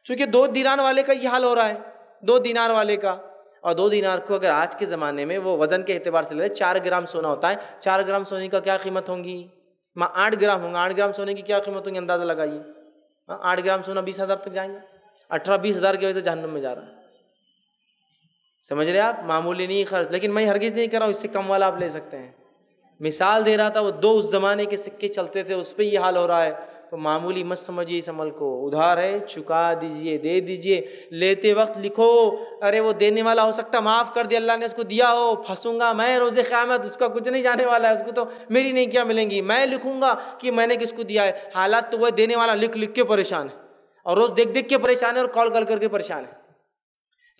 چونکہ دو دینار والے کا یہ حال ہو رہا ہے، دو دینار والے کا۔ اور دو دینار کو اگر آج کے زمانے میں وہ وزن کے اعتبار سے لے چار گرام سونا ہوتا ہے۔ چار گرام سونے کا کیا قیمت ہوں گی؟ ماں آٹھ گرام ہوں گا، آٹھ گرام سونے کی کیا قیمت ہوں گی؟ اندازہ لگائیے۔ ہاں، آٹھ گرام سونا بیس ہزار تک جائیں گے۔ اٹھارہ بیس ہزار کی وجہ سے جہنم میں جا رہا ہے۔ سمجھ رہے آپ؟ معمولی نہیں خرچ، لیکن میں ہرگز نہیں کر رہا ہوں اس سے کم والا آپ لے سکتے ہیں۔ مثال دے رہا تھا، وہ دو اس زمانے کے سکے چلتے تھے، اس پہ یہ حال ہو رہا ہے۔ تو معمولی مت سمجھیے اس عمل کو۔ ادھار ہے، چکا دیجیے، دے دیجیے۔ لیتے وقت لکھو، ارے وہ دینے والا ہو سکتا، معاف کر دیا، اللہ نے اس کو دیا ہو۔ پھنسوں گا میں روز قیامت، اس کا کچھ نہیں جانے والا ہے، اس کو تو میری نہیں کیا ملیں گی۔ میں لکھوں گا کہ میں نے کس کو دیا ہے۔ حالات تو وہ دینے والا لکھ لکھ کے پریشان ہے اور روز دیکھ دیکھ کے پریشان ہے اور کال کر کر کے پریشان ہے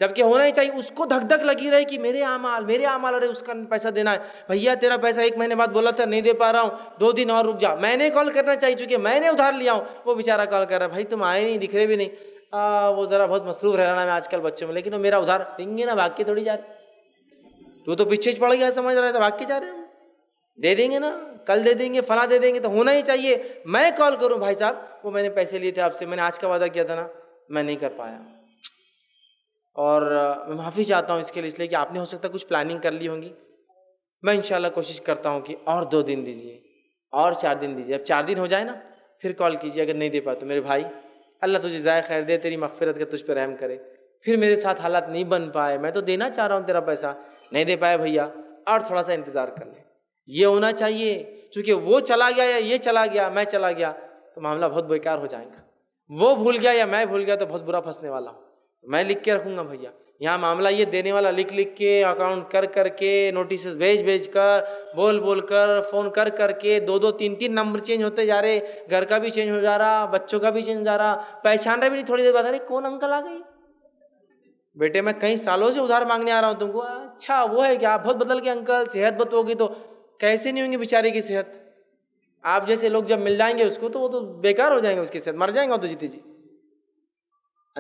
جبکہ ہونا ہی چاہیے، اس کو دھک دھک لگی رہے کہ میرے اعمال میرے اعمال ارے اس کا پیسہ دینا ہے۔ بھیا، تیرا پیسہ ایک مہینے بعد بولا تھا نہیں دے پا رہا ہوں، دو دن اور رک جا۔ میں نے کال کرنا چاہیے، چونکہ میں نے ادھار لیا ہوں۔ وہ بیچارہ کال کر رہا ہے، بھائی تم آئے نہیں، دکھ رہے بھی نہیں۔ وہ ذرا بہت مصروف رہنا ہے آج کل بچوں میں، لیکن وہ میرا ادھار دیں گے نا، بھاگ کے تھوڑی جا رہے تو تو پیچھے پڑ گیا، سمجھ رہا ہے بھاگ کے جا رہے ہیں۔ دے دیں گے نا، کل دے دیں گے، فلاں دے دیں گے، تو ہونا ہی چاہیے۔ میں کال کروں، بھائی صاحب، وہ میں نے پیسے لیے تھے آپ سے، میں نے آج کا وعدہ کیا تھا نا، میں نہیں کر پایا۔ اور میں معافی چاہتا ہوں اس کے لیے، اس لیے کہ آپ نے ہو سکتا ہے کچھ پلاننگ کر لی ہوں گی۔ میں انشاءاللہ کوشش کرتا ہوں کہ اور دو دن دیجیے اور چار دن دیجیے اب چار دن ہو جائے نا، پھر کال کیجیے اگر نہیں دے پائے تو میرے بھائی۔ اللہ تجھے ضائع خیر دے، تیری مغفرت کا تجھ پہ رحم کرے۔ پھر میرے ساتھ حالات نہیں بن پائے، میں تو دینا چاہ رہا ہوں تیرا پیسہ۔ نہیں دے پائے بھیا، اور تھوڑا سا انتظار کر لیں یہ ہونا چاہیے، چونکہ وہ چلا گیا یا یہ چلا گیا، میں چلا گیا، تو معاملہ بہت بیکار ہو جائے گا۔ وہ بھول گیا یا میں بھول گیا تو بہت برا پھنسنے والا ہوں۔ میں لکھ کے رکھوں گا بھیا۔ یہاں معاملہ یہ دینے والا لکھ لکھ کے اکاؤنٹ کر کر کے نوٹسز بھیج بھیج کر بول بول کر فون کر کر کے دو دو تین تین نمبر چینج ہوتے جا رہے۔ گھر کا بھی چینج ہو جا رہا، بچوں کا بھی چینج ہو جا رہا۔ پہچان رہے بھی نہیں، تھوڑی دیر بعد، ارے کون انکل آ گئی؟ بیٹے، میں کئی سالوں سے ادھار مانگنے آ رہا ہوں تم کو۔ اچھا وہ ہے کیا بہت بدل کے انکل صحت بت ہوگی تو کیسے نہیں ہوں گے بیچارے کی صحت؟ آپ جیسے لوگ جب مل جائیں گے اس کو تو وہ تو بیکار ہو جائیں گے اس کی صحت۔ مر جائیں گے تو جیتے جی۔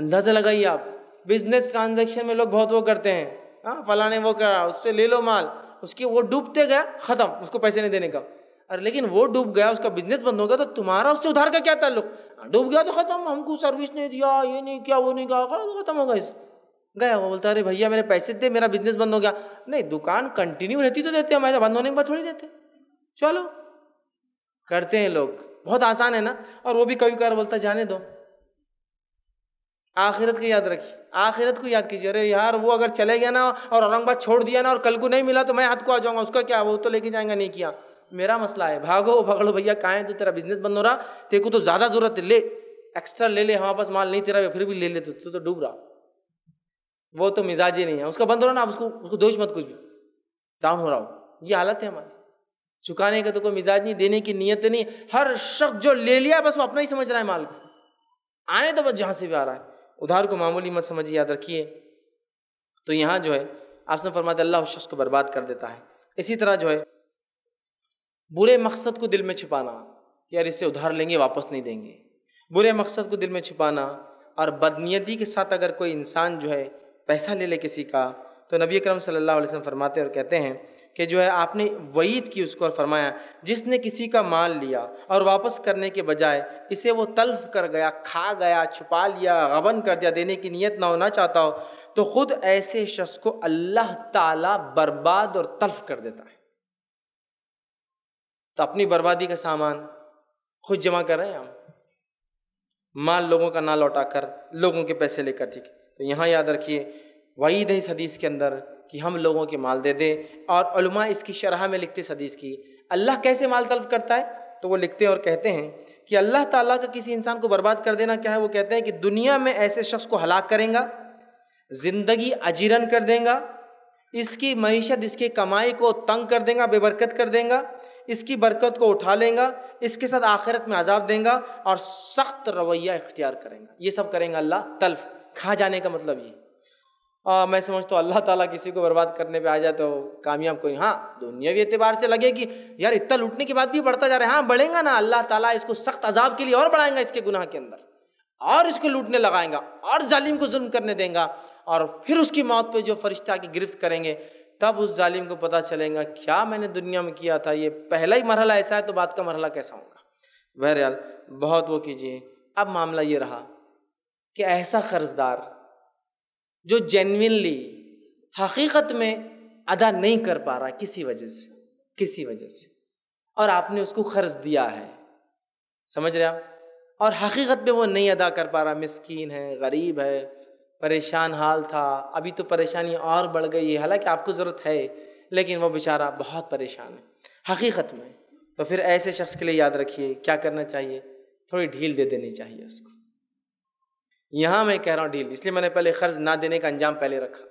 اندازہ لگائیے آپ۔ بزنس ٹرانزیکشن میں لوگ بہت وہ کرتے ہیں۔ ہاں فلاں نے وہ کرا، اس سے لے لو مال۔ اس کی وہ ڈوبتے گیا ختم، اس کو پیسے نہیں دینے کا۔ ارے، لیکن وہ ڈوب گیا، اس کا بزنس بند ہو گیا، تو تمہارا اس سے ادھار کا کیا تعلق؟ ہاں، ڈوب گیا تو ختم، ہم کو سروس نہیں دیا، یہ نہیں کیا، وہ نہیں کہا ختم ہو گیا اس۔ گیا، وہ بولتا ارے بھیا، میرے پیسے دے، میرا بزنس بند ہو گیا۔ نہیں، دکان کنٹینیو رہتی تو دیتے، ہمارے بند ہونے کے بعد تھوڑی دیتے۔ چلو، کرتے ہیں لوگ۔ بہت آسان ہے نا؟ اور وہ بھی کبھی کبھار بولتا جانے دو۔ آخرت کو یاد رکھیے آخرت کو یاد کیجیے۔ ارے یار، وہ اگر چلے گیا نا اور اورنگ آباد چھوڑ دیا نا اور کل کو نہیں ملا تو میں ہاتھ کو آ جاؤں گا۔ اس کا کیا؟ وہ تو لے کے جائیں گا نہیں کیا۔ میرا مسئلہ ہے، بھاگو، بھگڑو بھیا کہیں تو تیرا بزنس بند ہو رہا۔ تیرے کو تو زیادہ ضرورت ہے، لے۔ ایکسٹرا لے لے، ہمارے پاس مال نہیں، تیرا پھر بھی لے لے، تو تو ڈوب رہا۔ وہ تو مزاج ہی نہیں ہے۔ اس کا بند ہو رہا نا اس کو اس کو دوش مت کچھ بھی۔ ڈاؤن ہو رہا ہو یہ حالت ہے ہماری۔ چکانے کا تو کوئی مزاج نہیں، دینے کی نیت نہیں۔ ہر شخص جو لے لیا، بس وہ اپنا ہی سمجھ رہا ہے مال کو۔ آنے تو بس جہاں سے بھی آ رہا ہے۔ ادھار کو معمولی مت سمجھیے، یاد رکھیے۔ تو یہاں جو ہے، آپ سے فرماتے اللہ اس شخص کو برباد کر دیتا ہے۔ اسی طرح جو ہے، برے مقصد کو دل میں چھپانا، یار اسے ادھار لیں گے، واپس نہیں دیں گے۔ برے مقصد کو دل میں چھپانا اور بدنیتی کے ساتھ اگر کوئی انسان جو ہے پیسہ لے لے کسی کا تو نبی اکرم صلی اللہ علیہ وسلم فرماتے اور کہتے ہیں کہ جو ہے آپ نے وعید کی اس کو اور فرمایا، جس نے کسی کا مال لیا اور واپس کرنے کے بجائے اسے وہ تلف کر گیا، کھا گیا، چھپا لیا، غبن کر دیا، دینے کی نیت نہ ہونا چاہتا ہو، تو خود ایسے شخص کو اللہ تعالیٰ برباد اور تلف کر دیتا ہے۔ تو اپنی بربادی کا سامان خود جمع کر رہے ہیں ہم۔ مال لوگوں کا نہ لوٹا کر، لوگوں کے پیسے لے کر۔ ٹھیک تو یہاں یاد رکھیے وعید ہے اس حدیث کے اندر کہ ہم لوگوں کے مال دے دیں اور علماء اس کی شرح میں لکھتے اس حدیث کی، اللہ کیسے مال طلب کرتا ہے؟ تو وہ لکھتے ہیں اور کہتے ہیں کہ اللہ تعالیٰ کا کسی انسان کو برباد کر دینا کیا ہے؟ وہ کہتے ہیں کہ دنیا میں ایسے شخص کو ہلاک کریں گا، زندگی اجیرن کر دیں گا، اس کی معیشت، اس کی کمائی کو تنگ کر دیں گا، بے برکت کر دیں گا، اس کی برکت کو اٹھا لیں گا، اس کے ساتھ آخرت میں عذاب دیں گا اور سخت رویہ اختیار کریں گا۔ یہ سب کریں گا اللہ تلف۔ کھا جانے کا مطلب یہ۔ اور میں سمجھتا ہوں اللہ تعالیٰ کسی کو برباد کرنے پہ آ جائے تو کامیاب کوئی ہاں دنیاوی اعتبار سے لگے کہ یار، اتنا لوٹنے کے بعد بھی بڑھتا جا رہا ہے۔ ہاں بڑھیں گا نا۔ اللہ تعالیٰ اس کو سخت عذاب کے لیے اور بڑھائیں گا اس کے گناہ کے اندر۔ اور اس کو لوٹنے لگائیں گا۔ اور ظالم کو ظلم کرنے دیں گا۔ اور پھر اس کی موت پہ جو فرشتہ کی گرفت کریں گے، تب اس ظالم کو پتہ چلے گا، کیا میں نے دنیا میں کیا تھا؟ یہ پہلا ہی مرحلہ ایسا ہے تو بات کا مرحلہ کیسا ہوگا؟ بہرحال، بہت وہ کیجیے اب معاملہ یہ رہا کہ ایسا قرض دار جو جینونلی حقیقت میں ادا نہیں کر پا رہا کسی وجہ سے، کسی وجہ سے۔ اور آپ نے اس کو قرض دیا ہے۔ سمجھ رہے آپ؟ اور حقیقت میں وہ نہیں ادا کر پا رہا، مسکین ہے، غریب ہے، پریشان حال تھا۔ ابھی تو پریشانی اور بڑھ گئی ہے۔ حالانکہ آپ کو ضرورت ہے، لیکن وہ بیچارہ بہت پریشان ہے۔ حقیقت میں تو پھر ایسے شخص کے لیے یاد رکھیے، کیا کرنا چاہیے؟ تھوڑی ڈھیل دے دینی چاہیے اس کو۔ یہاں میں کہہ رہا ہوں ڈھیل، اس لیے میں نے پہلے قرض نہ دینے کا انجام پہلے رکھا۔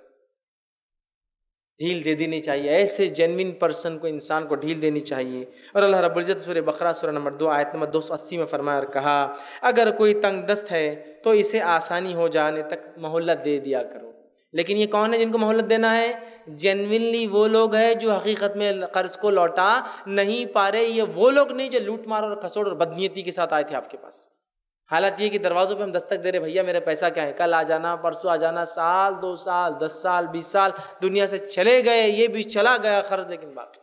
ڈھیل دے دینی چاہیے، ایسے جینوین پرسن کو، انسان کو ڈھیل دینی چاہیے۔ اور اللہ رب العزت سورہ بقرہ، سورہ نمبر دو، آیت نمبر دو سو اسی میں فرمایا اور کہا، اگر کوئی تنگ دست ہے تو اسے آسانی ہو جانے تک مہلت دے دیا کرو۔ لیکن یہ کون ہے جن کو مہلت دینا ہے؟ جینونلی وہ لوگ ہیں جو حقیقت میں قرض کو لوٹا نہیں پا رہے، یہ وہ لوگ نہیں جو لوٹ مار اور کھسوڑ اور بدنیتی کے ساتھ آئے تھے آپ کے پاس۔ حالت یہ کہ دروازوں پہ ہم دستک دے رہے بھیا، میرے پیسہ کیا ہے؟ کل آ جانا، پرسوں آ جانا، سال، دو سال، دس سال، بیس سال، دنیا سے چلے گئے، یہ بھی چلا گیا، قرض لیکن باقی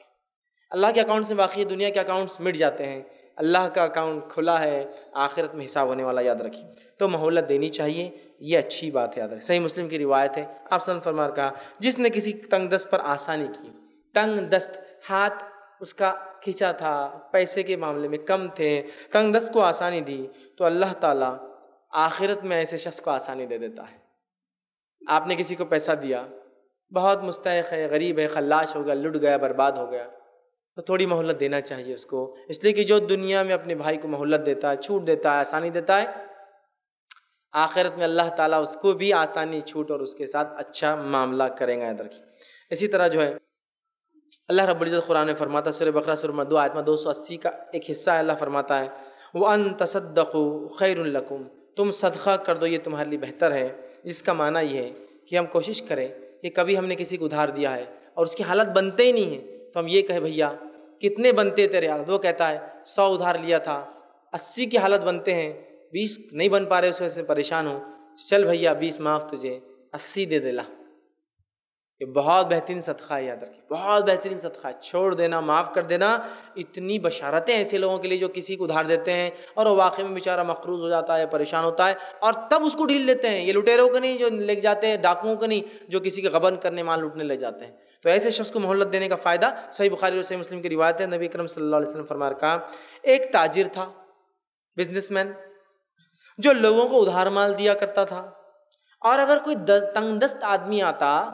اللہ کے اکاؤنٹ سے باقی ہے، دنیا کے اکاؤنٹس مٹ جاتے ہیں۔ اللہ کا اکاؤنٹ کھلا ہے، آخرت میں حساب ہونے والا، یاد رکھیے تو مہولت دینی چاہیے، یہ اچھی بات ہے، یاد رکھیں۔ صحیح مسلم کی روایت ہے، آپ سلم فرمار کہا، جس نے کسی تنگ دست پر آسانی کی، تنگ دست ہاتھ اس کا کھینچا تھا، پیسے کے معاملے میں کم تھے تنگ دست کو آسانی دی، تو اللہ تعالیٰ آخرت میں ایسے شخص کو آسانی دے دیتا ہے۔ آپ نے کسی کو پیسہ دیا؟ بہت مستحق ہے، غریب ہے خلاش ہو گیا، لٹ گیا، برباد ہو گیا۔ تو تھوڑی مہلت دینا چاہیے اس کو۔ اس لیے کہ جو دنیا میں اپنے بھائی کو مہلت دیتا ہے، چھوٹ دیتا ہے، آسانی دیتا ہے، آخرت میں اللہ تعالیٰ اس کو بھی آسانی، چھوٹ اور اس کے ساتھ اچھا معاملہ کریں گا ادھر کی۔ اسی طرح جو ہے اللہ رب العزت قرآن فرماتا سر بقرہ سر مدو آتما دو سو اسی کا ایک حصہ ہے اللہ فرماتا ہے۔ وہ ان تصدق خیر القم تم صدقہ کر دو، یہ تمہارے لیے بہتر ہے۔ جس کا معنی یہ ہے کہ ہم کوشش کریں کہ کبھی ہم نے کسی کو ادھار دیا ہے اور اس کی حالت بنتے ہی نہیں ہیں تو ہم یہ کہیں، بھیا، کتنے بنتے تیرے حالت؟ وہ کہتا ہے، سو ادھار لیا تھا، اسی کی حالت بنتے ہیں۔ بیس نہیں بن پا رہے، اس وجہ سے پریشان ہوں۔ چل بھیا، بیس معاف تجھے، اسی دے دلا یہ بہت بہترین صدقہ ہے یاد رکھیں، بہت بہترین صدقہ ہے چھوڑ دینا، معاف کر دینا، اتنی بشارتیں ایسے لوگوں کے لیے جو کسی کو ادھار دیتے ہیں اور وہ واقعی میں بیچارہ مقروض ہو جاتا ہے پریشان ہوتا ہے اور تب اس کو ڈھیل دیتے ہیں، یہ لٹیروں کا نہیں جو لے جاتے ہیں، ڈاکوؤں کا نہیں جو کسی کے غبن کرنے، مال لوٹنے لے جاتے ہیں۔ تو ایسے شخص کو مہلت دینے کا فائدہ صحیح بخاری اور صحیح مسلم کی روایت ہے۔ نبی کرم صلی اللہ علیہ وسلم فرمار کہا ایک تاجر تھا بزنس مین جو لوگوں کو ادھار مال دیا کرتا تھا اور اگر کوئی تنگ دست آدمی آتا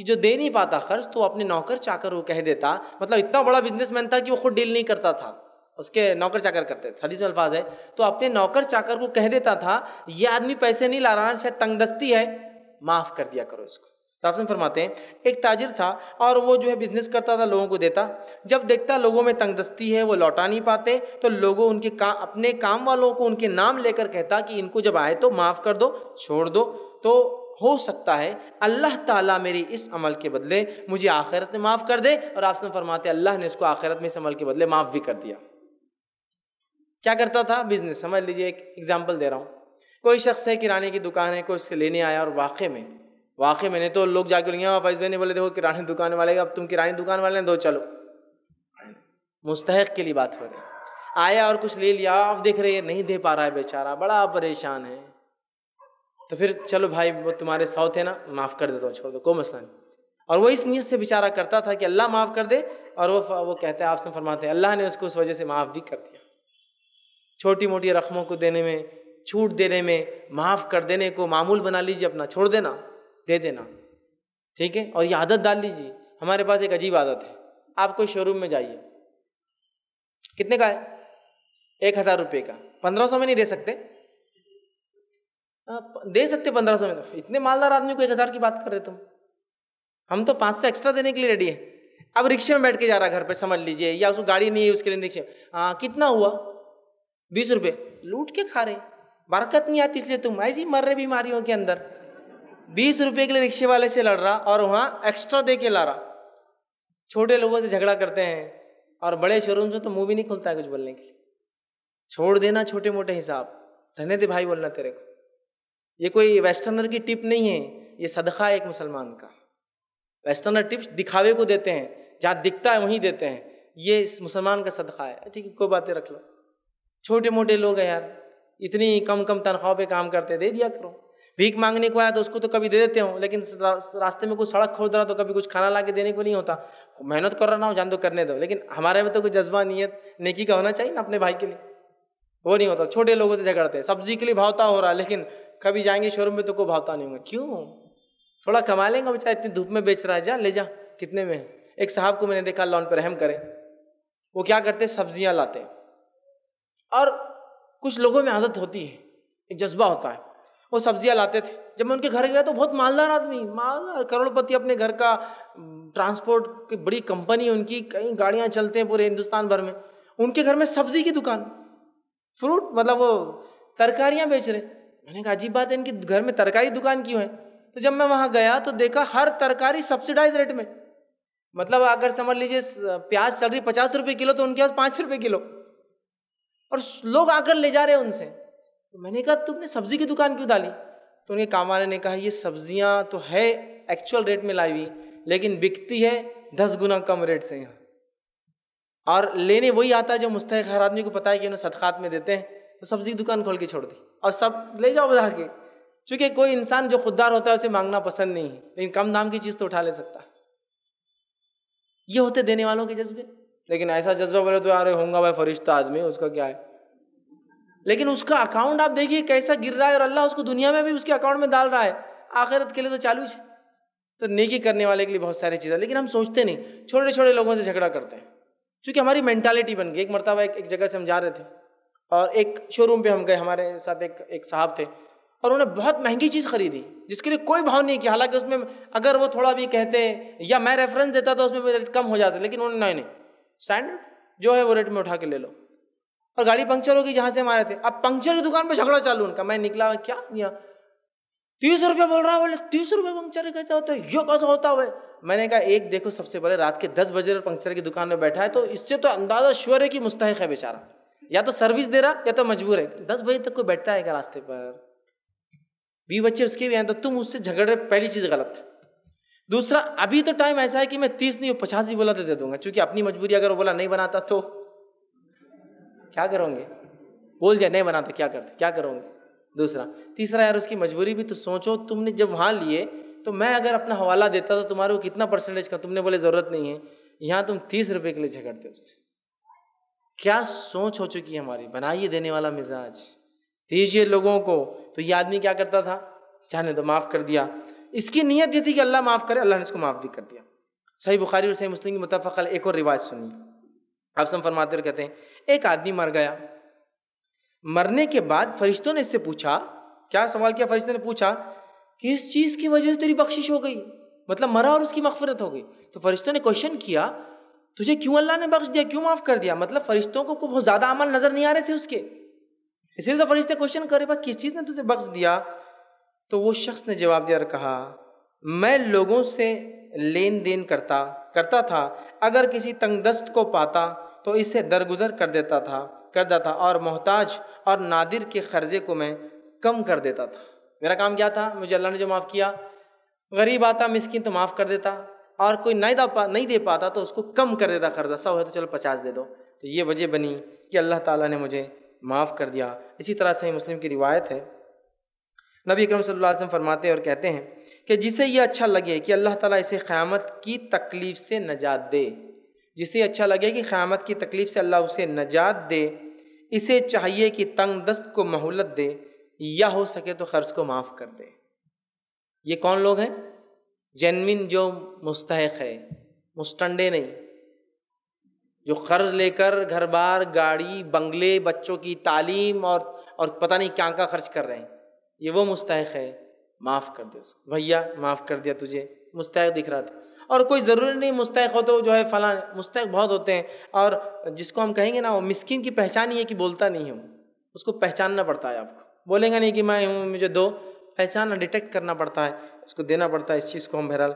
کہ جو دے نہیں پاتا خرچ تو اپنے نوکر چا کر وہ کہہ دیتا۔ مطلب اتنا بڑا بزنس مین تھا کہ وہ خود ڈیل نہیں کرتا تھا۔ اس کے نوکر چاکر کرتے تھے۔ حدیث میں الفاظ ہے تو اپنے نوکر چاکر کو کہہ دیتا تھا، یہ آدمی پیسے نہیں لا رہا، شاید تنگ دستی ہے۔ معاف کر دیا کرو اس کو۔ تافسن فرماتے ہیں، ایک تاجر تھا اور وہ جو ہے بزنس کرتا تھا، لوگوں کو دیتا۔ جب دیکھتا لوگوں میں تنگ دستی ہے، وہ لوٹا نہیں پاتے، تو لوگوں ان کے کام اپنے کام والوں کو ان کے نام لے کر کہتا کہ ان کو جب آئے تو معاف کر دو، چھوڑ دو۔ تو ہو سکتا ہے، اللہ تعالیٰ میری اس عمل کے بدلے مجھے آخرت میں معاف کر دے۔ اور آپ سے فرماتے اللہ نے اس کو آخرت میں اس عمل کے بدلے معاف بھی کر دیا۔ کیا کرتا تھا؟ بزنس سمجھ لیجیے ایک ایگزامپل دے رہا ہوں۔ کوئی شخص ہے، کرانے کی دکان ہے، کوئی اس سے لینے آیا اور واقع میں واقعی میں نے تو لوگ جا کے لیا ہاں، فیض بھائی نے بولے، دیکھو کرانی دکان والے، اب تم کرانی دکان والے دو، چلو۔ مستحق کے لیے بات ہو رہی۔ آیا اور کچھ لے لیا، اب دیکھ رہے، نہیں دے پا رہا ہے بیچارہ، بڑا پریشان ہے۔ تو پھر چلو بھائی، وہ تمہارے سو تھے نا، معاف کر دیتا ہوں، چھوڑ دو، کوئی مسئلہ نہیں۔ اور وہ اس نیت سے بیچارہ کرتا تھا کہ اللہ معاف کر دے، اور وہ وہ کہتے ہیں آپ سے فرماتے ہیں، اللہ نے اس کو اس وجہ سے معاف بھی کر دیا۔ چھوٹی موٹی رقموں کو دینے میں، چھوٹ دینے میں، معاف کر دینے کو، معمول بنا لیجیے اپنا، چھوڑ دینا، دے دینا۔ ٹھیک ہے؟ اور یہ عادت ڈال لیجیے ہمارے پاس ایک عجیب عادت ہے۔ آپ کوئی شو روم میں جائیے۔ کتنے کا ہے؟ ایک ہزار روپے کا۔ پندرہ سو میں نہیں دے سکتے؟ دے سکتے پندرہ سو میں تو اتنے مالدار آدمی کو ایک ہزار کی بات کر رہے تم۔ ہم تو پانچ سو ایکسٹرا دینے کے لیے ریڈی ہے اب رکشے میں بیٹھ کے جا رہا گھر پہ، سمجھ لیجیے یا اس کو گاڑی نہیں ہے، اس کے لیے رکشے ہاں کتنا ہوا؟ بیس روپے۔ لوٹ کے کھا رہے۔ برکت نہیں آتی اس لیے تم ایسی مر رہے بیماریوں کے اندر۔ بیس روپے کے لیے رکشے والے سے لڑ رہا اور وہاں ایکسٹرا دے کے لا رہا۔ چھوٹے لوگوں سے جھگڑا کرتے ہیں اور بڑے شو روم سے تو منہ بھی نہیں کھلتا ہے کچھ بولنے کے لیے۔ چھوڑ دینا چھوٹے موٹے حساب۔ رہنے دے بھائی بولنا تیرے کو یہ کوئی ویسٹرنر کی ٹپ نہیں ہے، یہ صدقہ ہے ایک مسلمان کا۔ ویسٹرنر ٹپس دکھاوے کو دیتے ہیں، جہاں دکھتا ہے وہیں دیتے ہیں۔ یہ مسلمان کا صدقہ ہے۔ ٹھیک ہے، کوئی باتیں رکھ لو۔ چھوٹے موٹے لوگ ہیں یار، اتنی کم کم تنخواہ پہ کام کرتے، دے دیا کرو۔ بھیک مانگنے کو آیا تو اس کو تو کبھی دے دیتے ہوں، لیکن راستے میں کوئی سڑک کھود رہا تو کبھی کچھ کھانا لا کے دینے کو نہیں ہوتا۔ محنت کر رہا نہ ہو، جان تو کرنے دو۔ لیکن ہمارے میں تو کوئی جذبہ، نیت، نیکی کا ہونا چاہیے نا اپنے بھائی کے لیے۔ وہ نہیں ہوتا، چھوٹے لوگوں سے جھگڑتے، سبزی کے لیے بھاوتا ہو رہا ہے لیکن کبھی جائیں گے شو روم میں تو کوئی بھاوتا نہیں ہوگا کیوں؟ تھوڑا کما لیں گا بچہ اتنی دھوپ میں بیچ رہا ہے۔ جا، لے جا۔ کتنے میں ایک صاحب کو میں نے دیکھا لون پہ رحم کرے وہ کیا کرتے سبزیاں لاتے اور کچھ لوگوں میں عادت ہوتی ہے، ایک جذبہ ہوتا ہے۔ وہ سبزیاں لاتے تھے۔ جب میں ان کے گھر گیا تو بہت مالدار آدمی، مالدار کروڑ پتی اپنے گھر کا ٹرانسپورٹ کی بڑی کمپنی ان کی کئی گاڑیاں چلتے ہیں پورے ہندوستان بھر میں۔ ان کے گھر میں سبزی کی دکان۔ فروٹ مطلب وہ ترکاریاں بیچ رہے۔ میں نے کہا، عجیب بات ہے، ان کے گھر میں ترکاری دکان کیوں ہے؟ تو جب میں وہاں گیا تو دیکھا ہر ترکاری سبسڈائز ریٹ میں۔ مطلب اگر سمجھ لیجیے پیاز چل رہی پچاس روپے کلو تو ان کے پاس پانچ روپے کلو۔ اور لوگ آ کر لے جا رہے ہیں ان سے۔ تو میں نے کہا، تم نے سبزی کی دکان کیوں ڈالی؟ تو ان کے کام والے نے کہا، یہ سبزیاں تو ہے ایکچوئل ریٹ میں لائی ہوئی، لیکن بکتی ہے دس گنا کم ریٹ سے یہاں۔ اور لینے وہی آتا ہے جو مستحق ہر آدمی کو پتا ہے کہ انہیں صدقات میں دیتے ہیں۔ سبزی دکان کھول کے چھوڑ دی اور سب لے جاؤ بجا کے۔ چونکہ کوئی انسان جو خوددار ہوتا ہے اسے مانگنا پسند نہیں ہے، لیکن کم دام کی چیز تو اٹھا لے سکتا۔ ہے یہ ہوتے دینے والوں کے جذبے۔ لیکن ایسا جذبہ بولے تو یار ہوں گا بھائی فرشتہ آدمی، اس کا کیا ہے؟ لیکن اس کا اکاؤنٹ آپ دیکھیے کیسا گر رہا ہے اور اللہ اس کو دنیا میں بھی اس کے اکاؤنٹ میں ڈال رہا ہے۔ آخرت کے لیے تو چالو ہے تو نیکی کرنے والے کے لیے بہت ساری چیزیں۔ لیکن ہم سوچتے نہیں، چھوٹے چھوٹے لوگوں سے جھگڑا کرتے ہیں۔ چونکہ ہماری مینٹالٹی بن گئی۔ ایک مرتبہ ایک ایک جگہ سے ہم جا رہے تھے۔ اور ایک شو روم پہ ہم گئے، ہمارے ساتھ ایک ایک صاحب تھے، اور انہوں نے بہت مہنگی چیز خریدی، جس کے لیے کوئی بھاؤ نہیں کیا۔ حالانکہ اس میں اگر وہ تھوڑا بھی کہتے یا میں ریفرنس دیتا تو اس میں ریٹ کم ہو جاتا لیکن انہوں نے نہیں نہیں۔ اسٹینڈرڈ جو ہے وہ ریٹ میں اٹھا کے لے لو۔ اور گاڑی پنکچر ہوگی جہاں سے ہمارے تھے۔ اب پنکچر کی دکان پہ جھگڑا چالو۔ ان کا میں نکلا، کیا؟ کیا تیس روپیہ بول رہا بولے، تیس روپے پنکچر کیسے ہوتا ہے؟ یہ کیسا ہوتا ہے؟ میں نے کہا، ایک دیکھو، سب سے پہلے رات کے دس بجے پنکچر کی دکان میں بیٹھا ہے، تو اس سے تو اندازہ شور ہے کہ مستحق ہے بیچارہ۔ یا تو سروس دے رہا یا تو مجبور ہے۔ دس بجے تک کوئی بیٹھتا ہے کیا راستے پر؟ بی بچے اس کے بھی ہیں تو تم اس سے جھگڑ رہے، پہلی چیز غلط۔ دوسرا، ابھی تو ٹائم ایسا ہے کہ میں تیس نہیں پچاس ہی بولا تو دے دوں گا، چونکہ اپنی مجبوری اگر وہ بولا نہیں بناتا تو۔ کیا کرو گے؟ بول دیا، نہیں بناتا، کیا کرتے؟ کیا کرو گے؟ دوسرا، تیسرا، یار اس کی مجبوری بھی تو سوچو، تم نے جب وہاں لیے تو میں اگر اپنا حوالہ دیتا تو تمہارے کو کتنا پرسنٹیج کا تم نے بولے ضرورت نہیں ہے۔ یہاں تم تیس روپے کے لیے جھگڑتے اس سے۔ کیا سوچ ہو چکی ہے ہماری؟ بنائیے دینے والا مزاج۔ دیجیے لوگوں کو۔ تو یہ آدمی کیا کرتا تھا؟ چاہنے تو معاف کر دیا۔ اس کی نیت یہ تھی کہ اللہ معاف کرے، اللہ نے اس کو معاف بھی کر دیا۔ صحیح بخاری اور صحیح مسلم کی متفق ایک اور روایت سنی۔ افسم فرماتے ہوئے کہتے ہیں، ایک آدمی مر گیا۔ مرنے کے بعد فرشتوں نے اس سے پوچھا، کیا سوال کیا فرشتوں نے؟ پوچھا، کس چیز کی وجہ سے تیری بخشش ہو گئی؟ مطلب مرا اور اس کی مغفرت ہو گئی۔ تو فرشتوں نے کوشچن کیا تجھے کیوں اللہ نے بخش دیا؟ کیوں معاف کر دیا؟ مطلب فرشتوں کو بہت زیادہ عمل نظر نہیں آ رہے تھے اس کے۔ اسی لیے تو فرشتے کوشچن کرے بھائی کس چیز نے تجھے بخش دیا؟ تو وہ شخص نے جواب دیا اور کہا، میں لوگوں سے لین دین کرتا کرتا تھا۔ اگر کسی تنگ دست کو پاتا تو اسے درگزر کر دیتا تھا، کر دیتا۔ تھا اور محتاج اور نادر کے قرضے کو میں کم کر دیتا تھا۔ میرا کام کیا تھا؟ مجھے اللہ نے جو معاف کیا، غریب آتا، مسکین تو معاف کر دیتا۔ اور کوئی نہیں دا پا نہیں دے پاتا تو اس کو کم کر دیتا قرضہ، سو ہے تو چلو پچاس دے دو۔ تو یہ وجہ بنی کہ اللہ تعالیٰ نے مجھے معاف کر دیا۔ اسی طرح سے مسلم کی روایت ہے۔ نبی اکرم صلی اللہ علیہ وسلم فرماتے ہیں اور کہتے ہیں کہ جسے یہ اچھا لگے کہ اللہ تعالیٰ اسے قیامت کی تکلیف سے نجات دے، جسے اچھا لگے کہ قیامت کی تکلیف سے اللہ اسے نجات دے، اسے چاہیے کہ تنگ دست کو مہولت دے، یا ہو سکے تو قرض کو معاف کر دے۔ یہ کون لوگ ہیں؟ جینوین جو مستحق ہے، مستنڈے نہیں، جو قرض لے کر گھر بار، گاڑی، بنگلے، بچوں کی تعلیم اور اور پتہ نہیں کیا کا خرچ کر رہے ہیں، یہ وہ مستحق ہے، معاف کر دے اس کو۔ بھیا، معاف کر دیا تجھے، مستحق دکھ رہا تھا۔ اور کوئی ضروری نہیں، مستحق ہو تو جو ہے فلاں، مستحق بہت ہوتے ہیں۔ اور جس کو ہم کہیں گے نا، وہ مسکین کی پہچان ہی ہے کہ بولتا نہیں ہوں۔ اس کو پہچاننا پڑتا ہے آپ کو۔ بولیں گا نہیں کہ میں ہوں، مجھے دو۔ پہچاننا ڈیٹیکٹ کرنا پڑتا ہے، اس کو دینا پڑتا ہے، اس چیز کو ہم بہرحال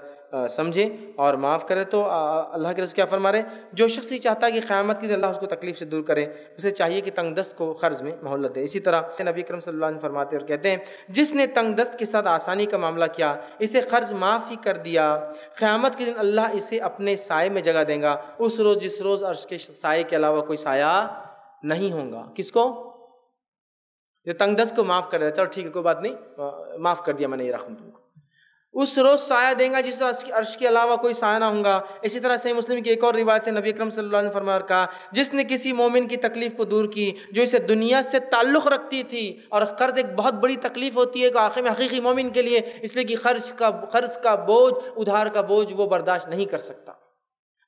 سمجھیں اور معاف کرے تو اللہ کے رض کیا فرما رہے جو شخص ہی چاہتا ہے کہ قیامت کی اللہ اس کو تکلیف سے دور کرے، اسے چاہیے کہ تنگ دست کو قرض میں مہلت دے۔ اسی طرح نبی کرم صلی اللہ علیہ وسلم فرماتے اور کہتے ہیں، جس نے تنگ دست کے ساتھ آسانی کا معاملہ کیا، اسے قرض معاف ہی کر دیا، قیامت کے دن اللہ اسے اپنے سائے میں جگہ دیں گا۔ اس روز، جس روز عرش کے سائے کے علاوہ کوئی سایہ نہیں ہوگا۔ کس کو؟ جو تنگ دست کو معاف کر دیا چلو ٹھیک ہے، کوئی بات نہیں معاف کر دیا میں نے یہ رقم تم کو۔ اس روز سایہ دیں گا جس طرح عرش کے علاوہ کوئی سایہ نہ ہوں گا۔ اسی طرح صحیح مسلم کی ایک اور روایت ہے، نبی اکرم صلی اللہ علیہ وسلم فرما کہا، جس نے کسی مومن کی تکلیف کو دور کی، جو اسے دنیا سے تعلق رکھتی تھی اور قرض ایک بہت بڑی تکلیف ہوتی ہے کہ آخر میں حقیقی مومن کے لیے، اس لیے کہ خرچ کا، قرض کا بوجھ، ادھار کا بوجھ وہ برداشت نہیں کر سکتا۔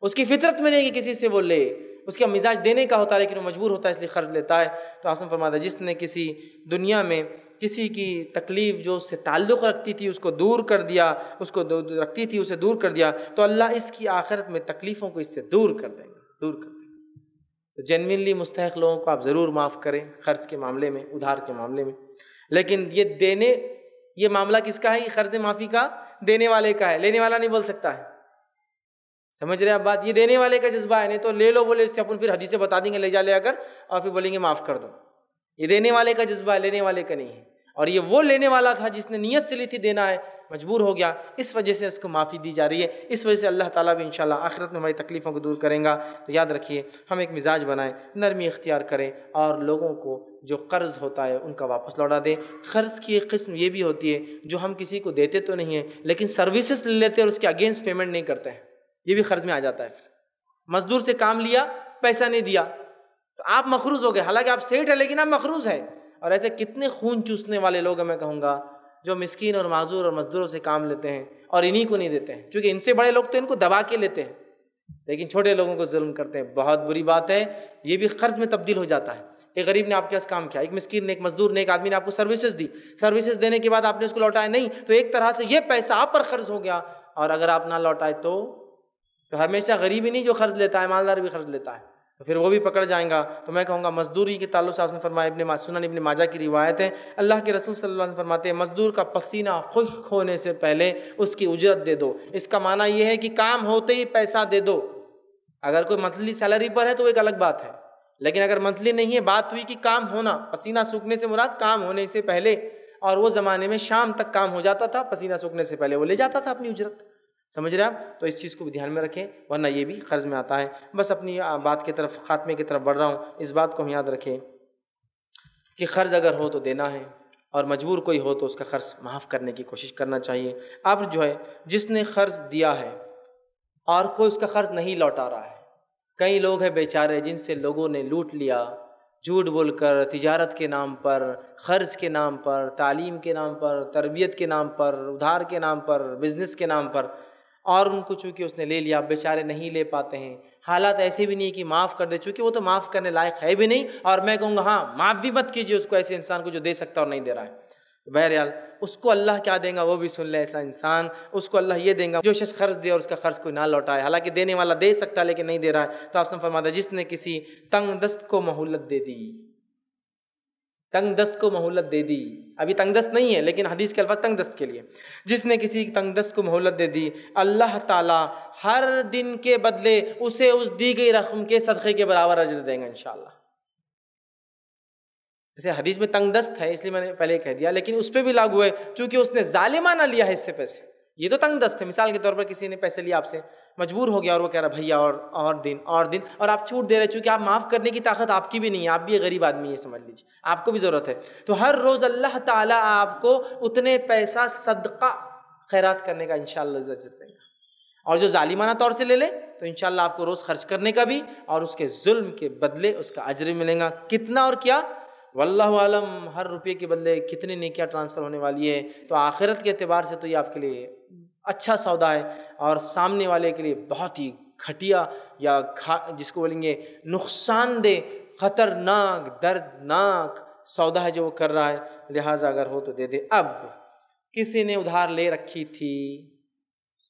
اس کی فطرت میں نہیں کہ کسی سے وہ لے۔ اس کا مزاج دینے کا ہوتا ہے، لیکن وہ مجبور ہوتا ہے، اس لیے قرض لیتا ہے۔ تو آسم فرماتا ہے، جس نے کسی دنیا میں کسی کی تکلیف جو اس سے تعلق رکھتی تھی، اس کو دور کر دیا، اس کو رکھتی تھی، اسے دور کر دیا، تو اللہ اس کی آخرت میں تکلیفوں کو اس سے دور کر دیں گے، دور کر دیں گے۔ تو جینونلی مستحق لوگوں کو آپ ضرور معاف کریں خرچ کے معاملے میں، ادھار کے معاملے میں۔ لیکن یہ دینے، یہ معاملہ کس کا ہے؟ یہ قرض معافی کا دینے والے کا ہے، لینے والا نہیں بول سکتا ہے۔ سمجھ رہے آپ بات یہ دینے والے کا جذبہ ہے، نہیں تو لے لو، بولے، اس سے اپن پھر حدیثیں بتا دیں گے، لے جا، لے کر، اور پھر بولیں گے، معاف کر دو۔ یہ دینے والے کا جذبہ ہے، لینے والے کا نہیں ہے۔ اور یہ وہ لینے والا تھا جس نے نیت سے لی تھی، دینا ہے، مجبور ہو گیا۔ اس وجہ سے اس کو معافی دی جا رہی ہے۔ اس وجہ سے اللہ تعالیٰ بھی انشاءاللہ آخرت میں ہماری تکلیفوں کو دور کریں گا۔ تو یاد رکھیے، ہم ایک مزاج بنائیں، نرمی اختیار کریں، اور لوگوں کو جو قرض ہوتا ہے، ان کا واپس لوٹا دیں۔ قرض کی ایک قسم یہ بھی ہوتی ہے، جو ہم کسی کو دیتے تو نہیں ہیں، لیکن سروسز لے لیتے اور اس کے اگینسٹ پیمنٹ نہیں کرتے ہیں۔ یہ بھی قرض میں آ جاتا ہے پھر۔ مزدور سے کام لیا، پیسہ نہیں دیا۔ تو آپ مخروض ہو گئے۔ حالانکہ آپ سیٹ ہے لیکن آپ مخروض ہے اور ایسے کتنے خون چوسنے والے لوگ ہیں میں کہوں گا، جو مسکین اور معذور اور مزدوروں سے کام لیتے ہیں اور انہیں کو نہیں دیتے ہیں۔ کیونکہ ان سے بڑے لوگ تو ان کو دبا کے لیتے ہیں۔ لیکن چھوٹے لوگوں کو ظلم کرتے ہیں۔ بہت بری بات ہے۔ یہ بھی قرض میں تبدیل ہو جاتا ہے۔ ایک غریب نے آپ کے پاس کام کیا، ایک مسکین نے، ایک مزدور نے، ایک آدمی نے آپ کو سروسز دی۔ سروسز دینے کے بعد آپ نے اس کو لوٹایا۔ نہیں، تو ایک طرح سے یہ پیسہ آپ پر قرض ہو گیا۔ اور اگر آپ نہ لوٹائے تو تو ہمیشہ غریب ہی نہیں جو قرض لیتا ہے، مالدار بھی قرض لیتا ہے۔ تو پھر وہ بھی پکڑ جائیں گا۔ تو میں کہوں گا، مزدوری کے تعلق سے آپ نے فرمایا، ابن سنن ابن ماجہ کی روایت ہے اللہ کے رسول صلی اللہ علیہ وسلم فرماتے ہیں، مزدور کا پسینہ خشک ہونے سے پہلے اس کی اجرت دے دو۔ اس کا معنی یہ ہے کہ کام ہوتے ہی پیسہ دے دو۔ اگر کوئی منتھلی سیلری پر ہے تو ایک الگ بات ہے۔ لیکن اگر منتھلی نہیں ہے، بات ہوئی کہ کام ہونا، پسینہ سوکھنے سے مراد کام ہونے سے پہلے۔ اور وہ زمانے میں شام تک کام ہو جاتا تھا، پسینہ سوکھنے سے پہلے وہ لے جاتا تھا اپنی اجرت۔ سمجھ رہے آپ؟ تو اس چیز کو بھی دھیان میں رکھیں، ورنہ یہ بھی قرض میں آتا ہے۔ بس اپنی بات کی طرف، خاتمے کی طرف بڑھ رہا ہوں۔ اس بات کو ہم یاد رکھیں کہ قرض اگر ہو تو دینا ہے اور مجبور کوئی ہو تو اس کا قرض معاف کرنے کی کوشش کرنا چاہیے۔ اب جو ہے، جس نے قرض دیا ہے اور کوئی اس کا قرض نہیں لوٹا رہا ہے، کئی لوگ ہیں بیچارے جن سے لوگوں نے لوٹ لیا، جھوٹ بول کر، تجارت کے نام پر، قرض کے نام پر، تعلیم کے نام پر، تربیت کے نام پر، ادھار کے نام پر، بزنس کے نام پر۔ اور ان کو چونکہ اس نے لے لیا، بیچارے نہیں لے پاتے ہیں۔ حالات ایسے بھی نہیں کہ معاف کر دے، چونکہ وہ تو معاف کرنے لائق ہے بھی نہیں۔ اور میں کہوں گا ہاں معاف بھی مت کیجیے اس کو ایسے انسان کو جو دے سکتا اور نہیں دے رہا ہے۔ بہرحال، اس کو اللہ کیا دیں گا؟ وہ بھی سن لے ایسا انسان۔ اس کو اللہ یہ دیں گا، جو شخص قرض دے اور اس کا قرض کوئی نہ لوٹائے۔ حالانکہ دینے والا دے سکتا لیکن نہیں دے رہا ہے۔ تو آپ سے فرماتا جس نے کسی تنگ دست کو مہولت دے دی۔ تنگ دست کو مہولت دے دی۔ ابھی تنگ دست نہیں ہے، لیکن حدیث کے الفاظ تنگ دست کے لیے۔ جس نے کسی تنگ دست کو مہولت دے دی، اللہ تعالیٰ ہر دن کے بدلے اسے اس دی گئی رقم کے صدقے کے برابر اجر دیں گا انشاءاللہ۔ جیسے حدیث میں تنگ دست ہے، اس لیے میں نے پہلے کہہ دیا، لیکن اس پہ بھی لاگو ہے، چونکہ اس نے ظالمانہ لیا ہے اس سے پیسے۔ یہ تو تنگ دست ہے مثال کے طور پر کسی نے پیسے لیا آپ سے، مجبور ہو گیا اور وہ کہہ رہا بھیا اور اور دن اور دن۔ اور آپ چھوٹ دے رہے چونکہ آپ معاف کرنے کی طاقت آپ کی بھی نہیں ہے۔ آپ بھی ایک غریب آدمی ہے سمجھ لیجیے آپ کو بھی ضرورت ہے۔ تو ہر روز اللہ تعالیٰ آپ کو اتنے پیسہ صدقہ خیرات کرنے کا ان شاء اللہ دے گا۔ اور جو ظالمانہ طور سے لے لے، تو ان شاء اللہ آپ کو روز خرچ کرنے کا بھی اور اس کے ظلم کے بدلے اس کا اجر ملے گا۔ کتنا اور کیا؟ واللہ عالم، ہر روپے کے بدلے کتنے نیکیاں ٹرانسفر ہونے والی ہے تو آخرت کے اعتبار سے تو یہ آپ کے لیے اچھا سودا ہے اور سامنے والے کے لیے بہت ہی گھٹیا یا کھا، جس کو بولیں گے، نقصان دہ، خطرناک، دردناک سودا ہے جو وہ کر رہا ہے۔ لہٰذا اگر ہو تو دے دے۔ اب کسی نے ادھار لے رکھی تھی۔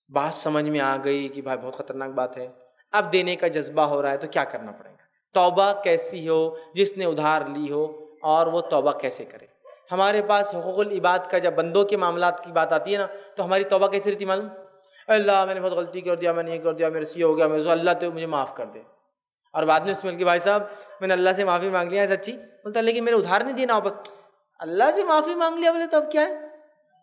بات سمجھ میں آ گئی کہ بھائی بہت خطرناک بات ہے۔ اب دینے کا جذبہ ہو رہا ہے تو کیا کرنا پڑے گا؟ توبہ کیسی ہو؟ جس نے ادھار لی ہو اور وہ توبہ کیسے کرے؟ ہمارے پاس حقوق العباد کا جب بندوں کے معاملات کی بات آتی ہے نا، تو ہماری توبہ کیسی رہتی معلوم؟ اللہ، میں نے بہت غلطی کر دیا، میں نے یہ کر دیا میرے سے یہ ہو گیا میرے اللہ تو مجھے معاف کر دے۔ اور بعد میں اس میں کہ بھائی صاحب، میں نے اللہ سے معافی مانگ لیا ہے سچی؟ بولتا لیکن میرے ادھار نہیں دینا، واپس۔ اللہ سے معافی مانگ لیا بولے، تب کیا ہے؟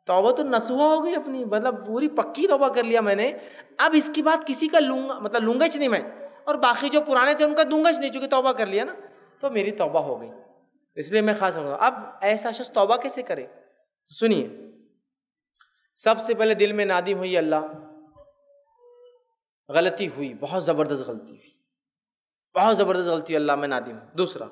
توبہ تو نسوا ہو گئی اپنی مطلب پوری پکی توبہ کر لیا میں نے۔ اب اس کے بعد کسی کا لوں گا مطلب لوں گا نہیں میں، اور باقی جو پرانے تھے ان کا دوں گا نہیں، چونکہ توبہ کر لیا نا۔ تو میری توبہ ہو گئی۔ اس لیے میں خاص ہوں۔ اب ایسا شخص توبہ کیسے کرے؟ سنیے، سب سے پہلے دل میں نادم ہوئی اللہ۔ غلطی ہوئی، بہت زبردست غلطی ہوئی۔ بہت زبردست غلطی اللہ میں نادم۔ ہوں دوسرا،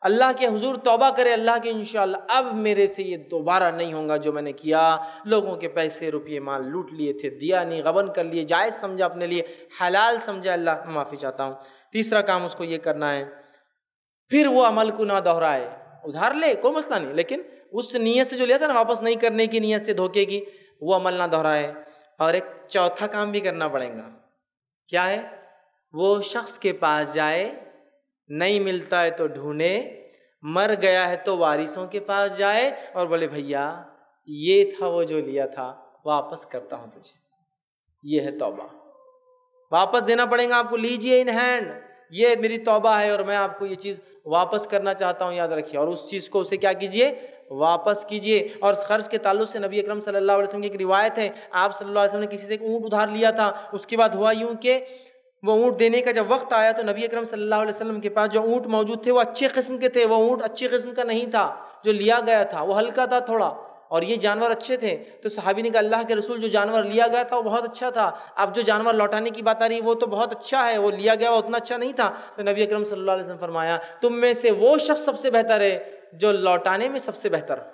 اللہ کے حضور توبہ کرے اللہ کے انشاءاللہ۔ اب میرے سے یہ دوبارہ نہیں ہوگا جو میں نے کیا۔ لوگوں کے پیسے، روپیے، مال لوٹ لیے تھے، دیا نہیں، غبن کر لیے، جائز سمجھا اپنے لیے، حلال سمجھا اللہ، میں معافی چاہتا ہوں۔ تیسرا کام اس کو یہ کرنا ہے۔ پھر وہ عمل کو نہ دہرائے۔ ادھار لے، کوئی مسئلہ نہیں، لیکن اس نیت سے جو لیا تھا نا، واپس نہیں کرنے کی نیت سے دھوکے کی، وہ عمل نہ دہرائے۔ اور ایک چوتھا کام بھی کرنا پڑے گا۔ کیا ہے؟ وہ شخص کے پاس جائے، نہیں ملتا ہے تو ڈھونڈے، مر گیا ہے تو وارثوں کے پاس جائے اور بولے، بھیا، یہ تھا وہ جو لیا تھا، واپس کرتا ہوں تجھے۔ یہ ہے توبہ۔ واپس دینا پڑے گا آپ کو لیجیے ان ہینڈ۔ یہ میری توبہ ہے اور میں آپ کو یہ چیز واپس کرنا چاہتا ہوں، یاد رکھیے۔ اور اس چیز کو اسے کیا کیجیے واپس کیجیے اور قرض کے تعلق سے نبی اکرم صلی اللہ علیہ وسلم کی ایک روایت ہے، آپ صلی اللہ علیہ وسلم نے کسی سے ایک اونٹ ادھار لیا تھا۔ اس کے بعد ہوا یوں کہ وہ اونٹ دینے کا جب وقت آیا تو نبی اکرم صلی اللہ علیہ وسلم کے پاس جو اونٹ موجود تھے وہ اچھے قسم کے تھے، وہ اونٹ اچھے قسم کا نہیں تھا، جو لیا گیا تھا۔ وہ ہلکا تھا تھوڑا۔ اور یہ جانور اچھے تھے۔ تو صحابی نے کہا، اللہ کے رسول جو جانور لیا گیا تھا وہ بہت اچھا تھا۔ اب جو جانور لوٹانے کی بات آ رہی وہ تو بہت اچھا ہے، وہ لیا گیا وہ اتنا اچھا نہیں تھا۔ تو نبی اکرم صلی اللہ علیہ وسلم فرمایا، تم میں سے وہ شخص سب سے بہتر ہے جو لوٹانے میں سب سے بہتر ہو۔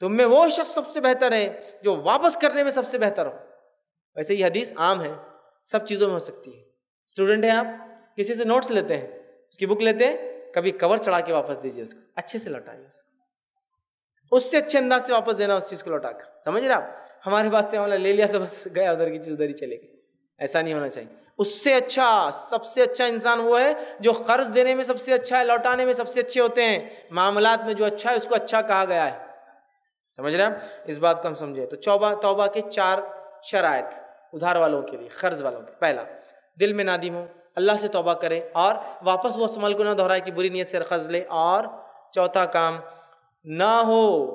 تم میں وہ شخص سب سے بہتر ہے جو واپس کرنے میں سب سے بہتر ہو۔ ویسے یہ حدیث عام ہے، سب چیزوں میں ہو سکتی ہے۔ اسٹوڈنٹ ہیں آپ؟ کسی سے نوٹس لیتے ہیں؟ اس کی بک لیتے ہیں؟ کبھی کور چڑھا کے واپس دیجیے اس کو۔ اچھے سے لوٹائیے اس کو۔ اس سے اچھے انداز سے واپس دینا، اس چیز کو لوٹا کر۔ سمجھ رہے آپ؟ ہمارے پاس تو لے لیا تو بس گیا ادھر کی چیز، ادھر ہی چلے گی ایسا نہیں ہونا چاہیے۔ اس سے اچھا سب سے اچھا انسان وہ ہے جو قرض دینے میں سب سے اچھا ہے، لوٹانے میں سب سے اچھے ہوتے ہیں۔ معاملات میں جو اچھا ہے، اس کو اچھا کہا گیا ہے۔ سمجھ رہے ہیں اس بات کو ہم سمجھے۔ تو چوبہ، توبہ کے چار شرائط، ادھار والوں کے لیے، قرض والوں کے۔ پہلا، دل میں نادم ہو، اللہ سے توبہ کرے اور واپس وہ عمل کو نہ دہرائے کہ بری نیت سے قرض لے اور چوتھا کام نہ ہو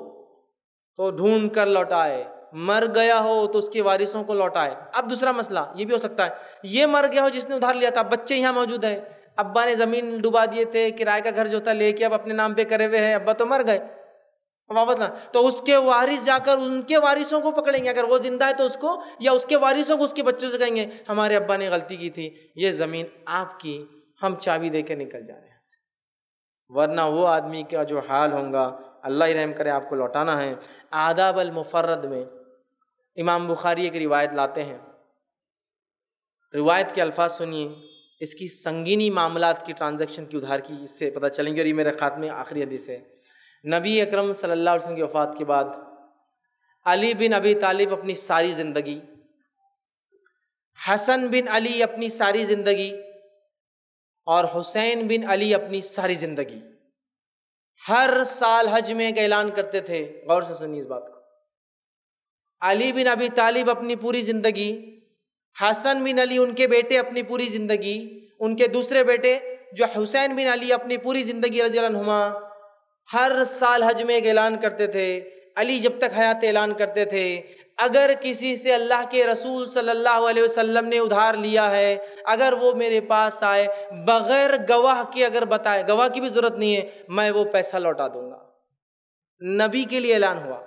تو ڈھونڈ کر لوٹائے۔ مر گیا ہو تو اس کے وارثوں کو لوٹائے۔ اب دوسرا مسئلہ یہ بھی ہو سکتا ہے۔ یہ مر گیا ہو جس نے ادھار لیا تھا، بچے یہاں موجود ہیں۔ ابا نے زمین ڈبا دیے تھے، کرائے کا گھر جو تھا لے کے اب اپنے نام پہ کرے ہوئے ہیں۔ ابا تو مر گئے۔ واپس لا تو اس کے وارث جا کر ان کے وارثوں کو پکڑیں گے۔ اگر وہ زندہ ہے تو اس کو یا اس کے وارثوں کو اس کے بچوں سے کہیں گے، ہمارے ابا نے غلطی کی تھی۔ یہ زمین آپ کی، ہم چابی دے کے نکل جا رہے ہیں۔ ورنہ وہ آدمی کا جو حال ہوگا اللہ ہی رحم کرے آپ کو لوٹانا ہے۔ آداب المفرد میں امام بخاری ایک روایت لاتے ہیں۔ روایت کے الفاظ سنیے۔ اس کی سنگینی معاملات کی ٹرانزیکشن کی ادھار کی اس سے پتہ چلیں گے اور یہ میرے خاتمے آخری حدیث ہے۔ نبی اکرم صلی اللہ علیہ وسلم کی وفات کے بعد علی بن ابی طالب اپنی ساری زندگی، حسن بن علی اپنی ساری زندگی اور حسین بن علی اپنی ساری زندگی۔ ہر سال حج میں ایک اعلان کرتے تھے، غور سے سنیے اس بات کو۔ علی بن ابی طالب اپنی پوری زندگی، حسن بن علی ان کے بیٹے اپنی پوری زندگی، ان کے دوسرے بیٹے جو حسین بن علی اپنی پوری زندگی رضی اللہ عنہما ہر سال حج میں ایک اعلان کرتے تھے۔ علی جب تک حیات اعلان کرتے تھے اگر کسی سے اللہ کے رسول صلی اللہ علیہ وسلم نے ادھار لیا ہے، اگر وہ میرے پاس آئے، بغیر گواہ کے اگر بتائے، گواہ کی بھی ضرورت نہیں ہے، میں وہ پیسہ لوٹا دوں گا۔ نبی کے لیے اعلان ہوا۔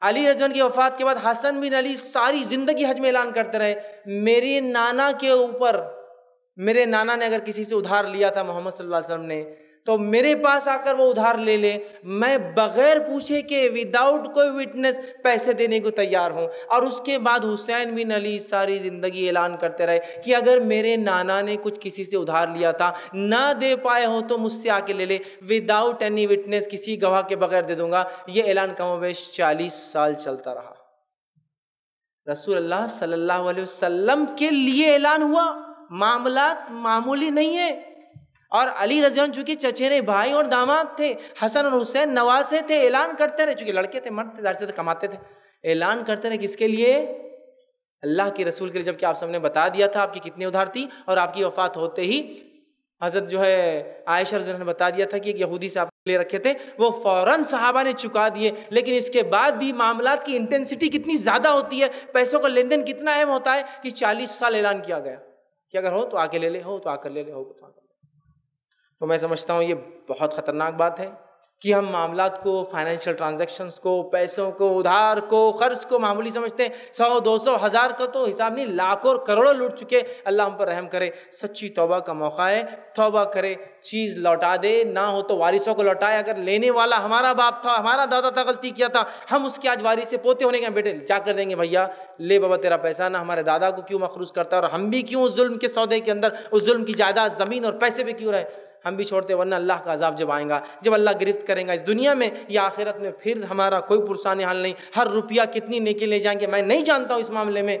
علی رضوان کی وفات کے بعد حسن بن علی ساری زندگی حج میں اعلان کرتے رہے۔ میرے نانا کے اوپر، میرے نانا نے اگر کسی سے ادھار لیا تھا محمد صلی اللہ علیہ وسلم نے تو میرے پاس آ کر وہ ادھار لے لے۔ میں بغیر پوچھے کہ وداؤٹ کوئی وٹنس پیسے دینے کو تیار ہوں۔ اور اس کے بعد حسین بن علی ساری زندگی اعلان کرتے رہے کہ اگر میرے نانا نے کچھ کسی سے ادھار لیا تھا، نہ دے پائے ہوں تو مجھ سے آ کے لے لے۔ وداؤٹ اینی وٹنس کسی گواہ کے بغیر دے دوں گا۔ یہ اعلان کم و بیش چالیس سال چلتا رہا۔ رسول اللہ صلی اللہ علیہ وسلم کے لیے اعلان ہوا۔ معاملات معمولی نہیں ہے اور علی رضوان چونکہ چچیرے بھائی اور داماد تھے، حسن اور حسین نوازے تھے، اعلان کرتے رہے، چونکہ لڑکے تھے، مرد تھے ظاہر سے کماتے تھے۔ اعلان کرتے رہے کس کے لیے؟ اللہ کے رسول کے لیے جبکہ آپ سب نے بتا دیا تھا آپ کی کتنی ادھار تھی اور آپ کی وفات ہوتے ہی حضرت جو ہے عائشہ رضی اللہ نے بتا دیا تھا کہ ایک یہودی سے آپ لے رکھے تھے، وہ فوراً صحابہ نے چکا دیے۔ لیکن اس کے بعد بھی معاملات کی انٹینسٹی کتنی زیادہ ہوتی ہے، پیسوں کا لین دین کتنا اہم ہوتا ہے کہ چالیس سال اعلان کیا گیا۔ کہ اگر ہو تو آ کے لے لے، ہو تو آ کر لے لے، ہو تو آ کر تو میں سمجھتا ہوں یہ بہت خطرناک بات ہے کہ ہم معاملات کو فائنینشیل ٹرانزیکشنس کو، پیسوں کو، ادھار کو، قرض کو معمولی سمجھتے ہیں۔ سو، دو سو، ہزار کا تو حساب نہیں، لاکھوں اور کروڑوں لوٹ چکے اللہ ہم پر رحم کرے۔ سچی توبہ کا موقع ہے۔ توبہ کرے، چیز لوٹا دے۔ نہ ہو تو وارثوں کو لوٹائے۔ اگر لینے والا ہمارا باپ تھا، ہمارا دادا تھا، غلطی کیا تھا، ہم اس کے آج وارث سے پوتے ہونے کے بیٹے، جا کر دیں گے بھیا۔ لے بابا، تیرا پیسہ نہ ہمارے دادا کو کیوں مخروض کرتا ہے؟ اور ہم بھی کیوں اس ظلم کے سودے کے اندر، اس ظلم کی جائیداد، زمین اور پیسے پہ کیوں رہے؟ ہم بھی چھوڑتے ورنہ اللہ کا عذاب جب آئیں گا، جب اللہ گرفت کریں گا اس دنیا میں یا آخرت میں پھر ہمارا کوئی پرسانی حال نہیں۔ ہر روپیہ کتنی نیکی لے جائیں گے میں نہیں جانتا ہوں اس معاملے میں،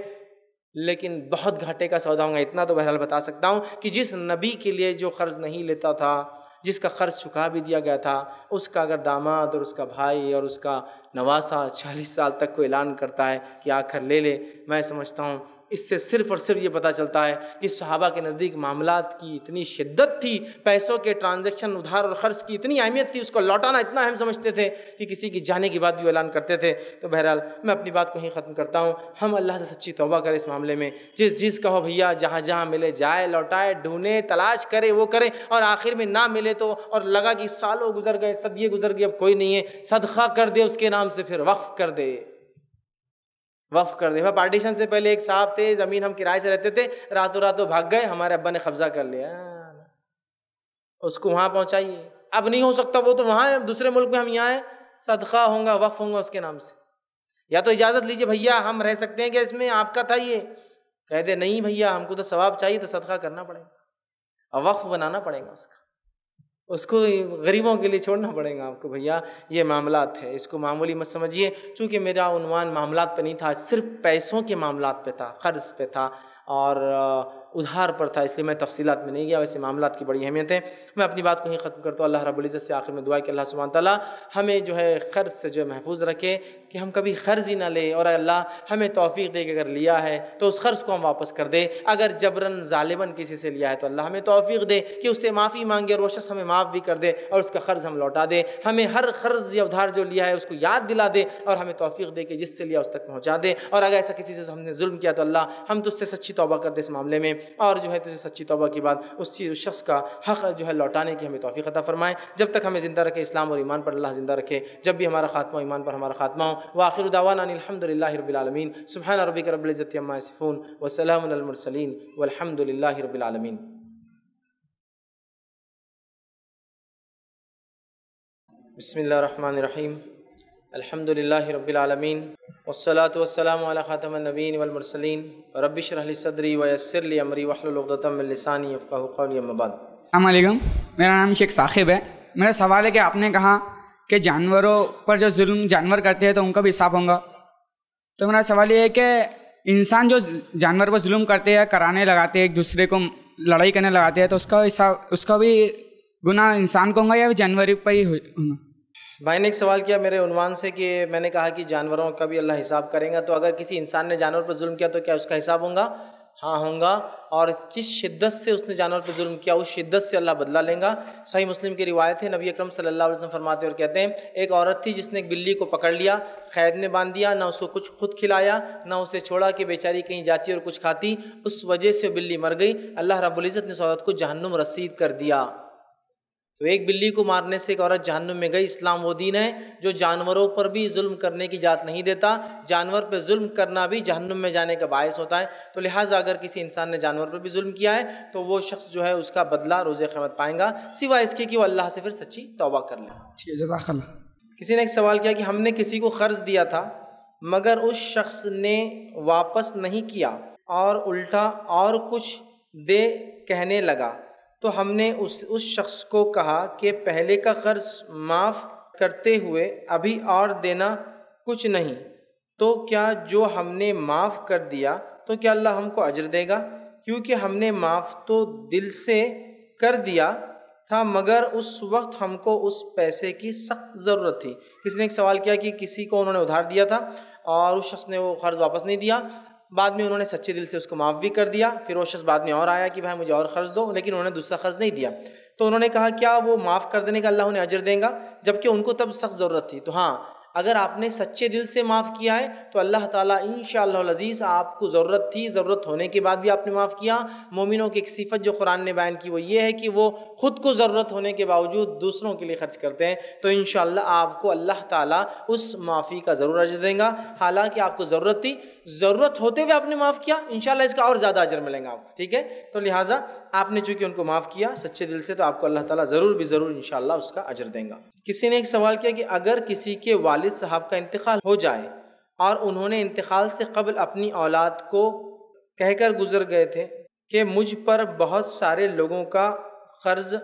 لیکن بہت گھاٹے کا سودا ہوں گا۔ اتنا تو بہرحال بتا سکتا ہوں کہ جس نبی کے لیے جو قرض نہیں لیتا تھا، جس کا خرچ چکا بھی دیا گیا تھا، اس کا اگر داماد اور اس کا بھائی اور اس کا نواسا چالیس سال تک کو اعلان کرتا ہے کہ آ کر لے لے، میں سمجھتا ہوں اس سے صرف اور صرف یہ پتہ چلتا ہے کہ صحابہ کے نزدیک معاملات کی اتنی شدت تھی، پیسوں کے ٹرانزیکشن، ادھار اور خرچ کی اتنی اہمیت تھی، اس کو لوٹانا اتنا اہم سمجھتے تھے کہ کسی کی جانے کی بات بھی اعلان کرتے تھے۔ تو بہرحال میں اپنی بات کو ہی ختم کرتا ہوں۔ ہم اللہ سے سچی توبہ کریں اس معاملے میں۔ جس جس کا ہو بھیا، جہاں جہاں ملے جائے، لوٹائے، ڈھونڈے، تلاش کرے، وہ کرے۔ اور آخر میں نہ ملے تو اور لگا کہ سالوں گزر گئے، صدیے گزر گئے، اب کوئی نہیں ہے۔ صدقہ کر دے اس کے نام سے، پھر وقف کر دے۔ وقف کر دے پارٹیشن سے پہلے ایک صاحب تھے، زمین ہم کرائے سے رہتے تھے، راتوں راتوں بھاگ گئے، ہمارے ابا نے قبضہ کر لیا۔ اس کو وہاں پہنچائیے۔ اب نہیں ہو سکتا وہ تو وہاں ہے، دوسرے ملک میں ہم یہاں ہیں، صدقہ ہوں گا وقف ہوں گا اس کے نام سے۔ یا تو اجازت لیجیے بھیا، ہم رہ سکتے ہیں کہ اس میں آپ کا تھا یہ۔ کہہ دے، نہیں بھیا، ہم کو تو ثواب چاہیے تو صدقہ کرنا پڑے گا۔ اور وقف بنانا پڑے گا اس کا۔ اس کو غریبوں کے لیے چھوڑنا پڑے گا آپ کو بھیا، یہ معاملات ہے اس کو معمولی مت سمجھیے۔ چونکہ میرا عنوان معاملات پہ نہیں تھا، صرف پیسوں کے معاملات پہ تھا، قرض پہ تھا اور ادھار پر تھا، اس لیے میں تفصیلات میں نہیں گیا۔ ویسے معاملات کی بڑی اہمیت ہے میں اپنی بات کو ہی ختم کرتا ہوں۔ اللہ رب العزت سے آخر میں دعا کہ اللہ سبحانہ تعالیٰ ہمیں جو ہے قرض سے جو ہے محفوظ رکھے۔ کہ ہم کبھی قرض ہی نہ لے اور اللہ ہمیں توفیق دے کے اگر لیا ہے تو اس قرض کو ہم واپس کر دے۔ اگر جبرن ظالماً کسی سے لیا ہے تو اللہ ہمیں توفیق دے کہ اس سے معافی مانگے اور وہ شخص ہمیں معاف بھی کر دے اور اس کا قرض ہم لوٹا دے۔ ہمیں ہر قرض یا ادھار جو لیا ہے اس کو یاد دلا دے اور ہمیں توفیق دے کہ جس سے لیا اس تک پہنچا دے۔ اور اگر ایسا کسی سے ہم نے ظلم کیا تو اللہ ہم تجھ سے سچی توبہ کر دے اس معاملے میں۔ اور جو ہے تجھے سچی توبہ کے بعد اس چیز، اس شخص کا حق جو ہے لوٹانے کی ہمیں توفیق عطا فرمائے۔ جب تک ہمیں زندہ رکھے اسلام اور ایمان پر اللہ زندہ رکھے، جب بھی ہمارا خاتمہ ایمان پر ہمارا خاتمہ ہو وآخر دعوانا أن الحمد لله رب العالمين. سبحان ربك رب العزة عما يصفون وسلام على المرسلين والحمد لله رب العالمين. بسم الله الرحمن الرحيم. الحمد لله رب العالمين. والصلاة والسلام على خاتم النبيين والمرسلين. رب اشرح لي صدري ويسر لي أمري واحلل عقدة من لساني يفقهوا قولي أما بعد. السلام عليكم. میرا نام شیخ صاحب ہے. میرا سوال ہے کہ آپ نے کہا کہ جانوروں پر جو ظلم جانور کرتے ہیں تو ان کا بھی حساب ہوگا۔ تو میرا سوال یہ ہے کہ انسان جو جانور پر ظلم کرتے ہیں، کرانے لگاتے ہیں، ایک دوسرے کو لڑائی کرنے لگاتے ہیں، تو اس کا حساب اس کا بھی گناہ انسان کو ہوگا یا جانور پر ہی ہونا بھائی نے ایک سوال کیا میرے عنوان سے کہ میں نے کہا کہ جانوروں کا بھی اللہ حساب کریں گا، تو اگر کسی انسان نے جانور پر ظلم کیا تو کیا اس کا حساب ہوں گا ہاں ہوں گا اور کس شدت سے اس نے جانور پہ ظلم کیا، اس شدت سے اللہ بدلہ لیں گا۔ صحیح مسلم کی روایت ہے، نبی اکرم صلی اللہ علیہ وسلم فرماتے اور کہتے ہیں، ایک عورت تھی جس نے ایک بلی کو پکڑ لیا، قید میں باندھ دیا، نہ اس کو کچھ خود کھلایا، نہ اسے چھوڑا کہ بیچاری کہیں جاتی اور کچھ کھاتی۔ اس وجہ سے بلی مر گئی۔ اللہ رب العزت نے اس عورت کو جہنم رسید کر دیا۔ تو ایک بلی کو مارنے سے ایک عورت جہنم میں گئی اسلام وہ دین ہے جو جانوروں پر بھی ظلم کرنے کی جات نہیں دیتا جانور پہ ظلم کرنا بھی جہنم میں جانے کا باعث ہوتا ہے۔ تو لہٰذا اگر کسی انسان نے جانور پر بھی ظلم کیا ہے تو وہ شخص جو ہے اس کا بدلہ روز قیمت پائیں گا۔ سوائے اس کے کہ وہ اللہ سے پھر سچی توبہ کر لے۔ کسی نے ایک سوال کیا کہ ہم نے کسی کو قرض دیا تھا مگر اس شخص نے واپس نہیں کیا اور الٹا اور کچھ دے کہنے لگا۔ تو ہم نے اس اس شخص کو کہا کہ پہلے کا قرض معاف کرتے ہوئے ابھی اور دینا کچھ نہیں۔ تو کیا جو ہم نے معاف کر دیا، تو کیا اللہ ہم کو اجر دے گا؟ کیونکہ ہم نے معاف تو دل سے کر دیا تھا، مگر اس وقت ہم کو اس پیسے کی سخت ضرورت تھی۔ کسی نے ایک سوال کیا کہ کسی کو انہوں نے ادھار دیا تھا اور اس شخص نے وہ قرض واپس نہیں دیا؟ بعد میں انہوں نے سچے دل سے اس کو معاف بھی کر دیا، پھر وہ شخص بعد میں اور آیا کہ بھائی مجھے اور قرض دو، لیکن انہوں نے دوسرا قرض نہیں دیا۔ تو انہوں نے کہا، کیا وہ معاف کر دینے کا اللہ انہیں اجر دیں گا؟ جبکہ ان کو تب سخت ضرورت تھی۔ تو ہاں اگر آپ نے سچے دل سے معاف کیا ہے، تو اللہ تعالیٰ ان شاء اللہ عزیز آپ کو ضرورت تھی۔ ضرورت ہونے کے بعد بھی آپ نے معاف کیا۔ مومنوں کی ایک صفت جو قرآن نے بیان کی وہ یہ ہے کہ وہ خود کو ضرورت ہونے کے باوجود دوسروں کے لیے خرچ کرتے ہیں۔ تو ان شاء اللہ آپ کو اللہ تعالیٰ اس معافی کا ضرور اجر دیں گا۔ حالانکہ آپ کو ضرورت تھی ضرورت ہوتے ہوئے آپ نے معاف کیا؟ ان شاء اللہ اس کا اور زیادہ اجر ملیں گا آپ ٹھیک ہے؟ تو لہٰذا آپ نے چونکہ ان کو معاف کیا سچے دل سے تو آپ کو اللہ تعالیٰ ضرور بھی ضرور ان شاء اللہ اس کا اجر دیں گا۔ کسی نے ایک سوال کیا کہ اگر کسی کے والد صاحب کا انتقال ہو جائے اور انہوں نے انتقال سے قبل اپنی اولاد کو کہہ کر گزر گئے تھے کہ مجھ پر بہت سارے لوگوں کا قرض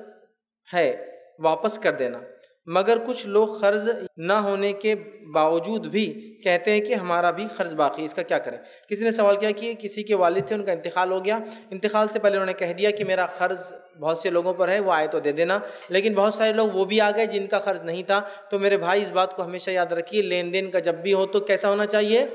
ہے، واپس کر دینا۔ مگر کچھ لوگ قرض نہ ہونے کے باوجود بھی کہتے ہیں کہ ہمارا بھی قرض باقی ہے، اس کا کیا کریں؟ کسی نے سوال کیا کہ کسی کے والد تھے، ان کا انتقال ہو گیا۔ انتقال سے پہلے انہوں نے کہہ دیا کہ میرا قرض بہت سے لوگوں پر ہے، وہ آئے تو دے دینا۔ لیکن بہت سارے لوگ وہ بھی آ گئے جن کا قرض نہیں تھا۔ تو میرے بھائی، اس بات کو ہمیشہ یاد رکھیے، لین دین کا جب بھی ہو تو کیسا ہونا چاہیے؟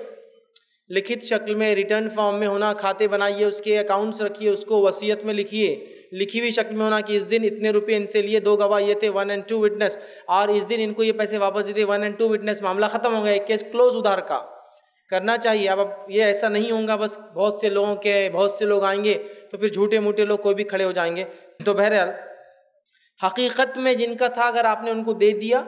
لکھت شکل میں، ریٹرن فارم میں ہونا، کھاتے بنائیے، اس کے اکاؤنٹس رکھیے، اس کو وصیت میں لکھیے۔ لکھی ہوئی شکل میں ہونا کہ اس دن اتنے روپے ان سے لیے، دو گواہ یہ تھے ون اینڈ ٹو وٹنس اور اس دن ان کو یہ پیسے واپس دیتے ون اینڈ ٹو وٹنس معاملہ ختم ہو گیا، ایک کیس کلوز ادھار کا۔ کرنا چاہیے، اب اب یہ ایسا نہیں ہوگا بس بہت سے لوگوں کے، بہت سے لوگ آئیں گے تو پھر جھوٹے موٹے لوگ کوئی بھی کھڑے ہو جائیں گے۔ تو بہرحال، حقیقت میں جن کا تھا، اگر آپ نے ان کو دے دیا،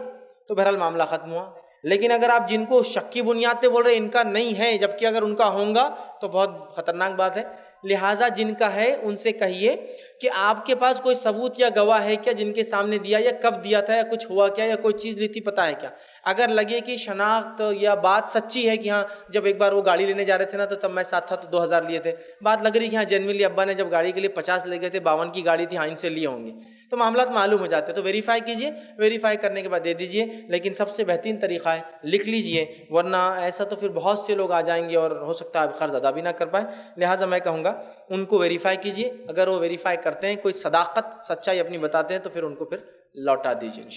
تو بہرحال معاملہ ختم ہوا۔ لیکن اگر آپ جن کو شک کی بنیاد پہ بول رہے ہیں، ان کا نہیں ہے، جبکہ اگر ان کا ہوں گا، تو بہت خطرناک بات ہے۔ لہٰذا جن کا ہے، ان سے کہیے کہ آپ کے پاس کوئی ثبوت یا گواہ ہے کیا جن کے سامنے دیا یا کب دیا تھا یا کچھ ہوا کیا یا کوئی چیز لی تھی پتہ ہے کیا؟ اگر لگے کہ شناخت یا بات سچی ہے کہ ہاں جب ایک بار وہ گاڑی لینے جا رہے تھے نا تو تب میں ساتھ تھا تو دو ہزار لیے تھے۔ بات لگ رہی کہ ہاں جنولی ابا نے جب گاڑی کے لیے پچاس لے گئے تھے، باون کی گاڑی تھی ہاں ان سے لیے ہوں گے۔ تو معاملات معلوم ہو جاتے ہیں۔ تو ویریفائی کیجیے ویریفائی کرنے کے بعد دے دیجیے۔ لیکن سب سے بہترین طریقہ ہے، لکھ لیجیے۔ ورنہ ایسا تو پھر بہت سے لوگ آ جائیں گے اور ہو سکتا ہے آپ قرض ادا بھی نہ کر پائیں۔ لہٰذا میں کہوں گا، ان کو ویریفائی کیجیے۔ اگر وہ ویریفائی کرتے ہیں، کوئی صداقت، سچائی اپنی بتاتے ہیں، تو پھر ان کو پھر لوٹا دیجیے ان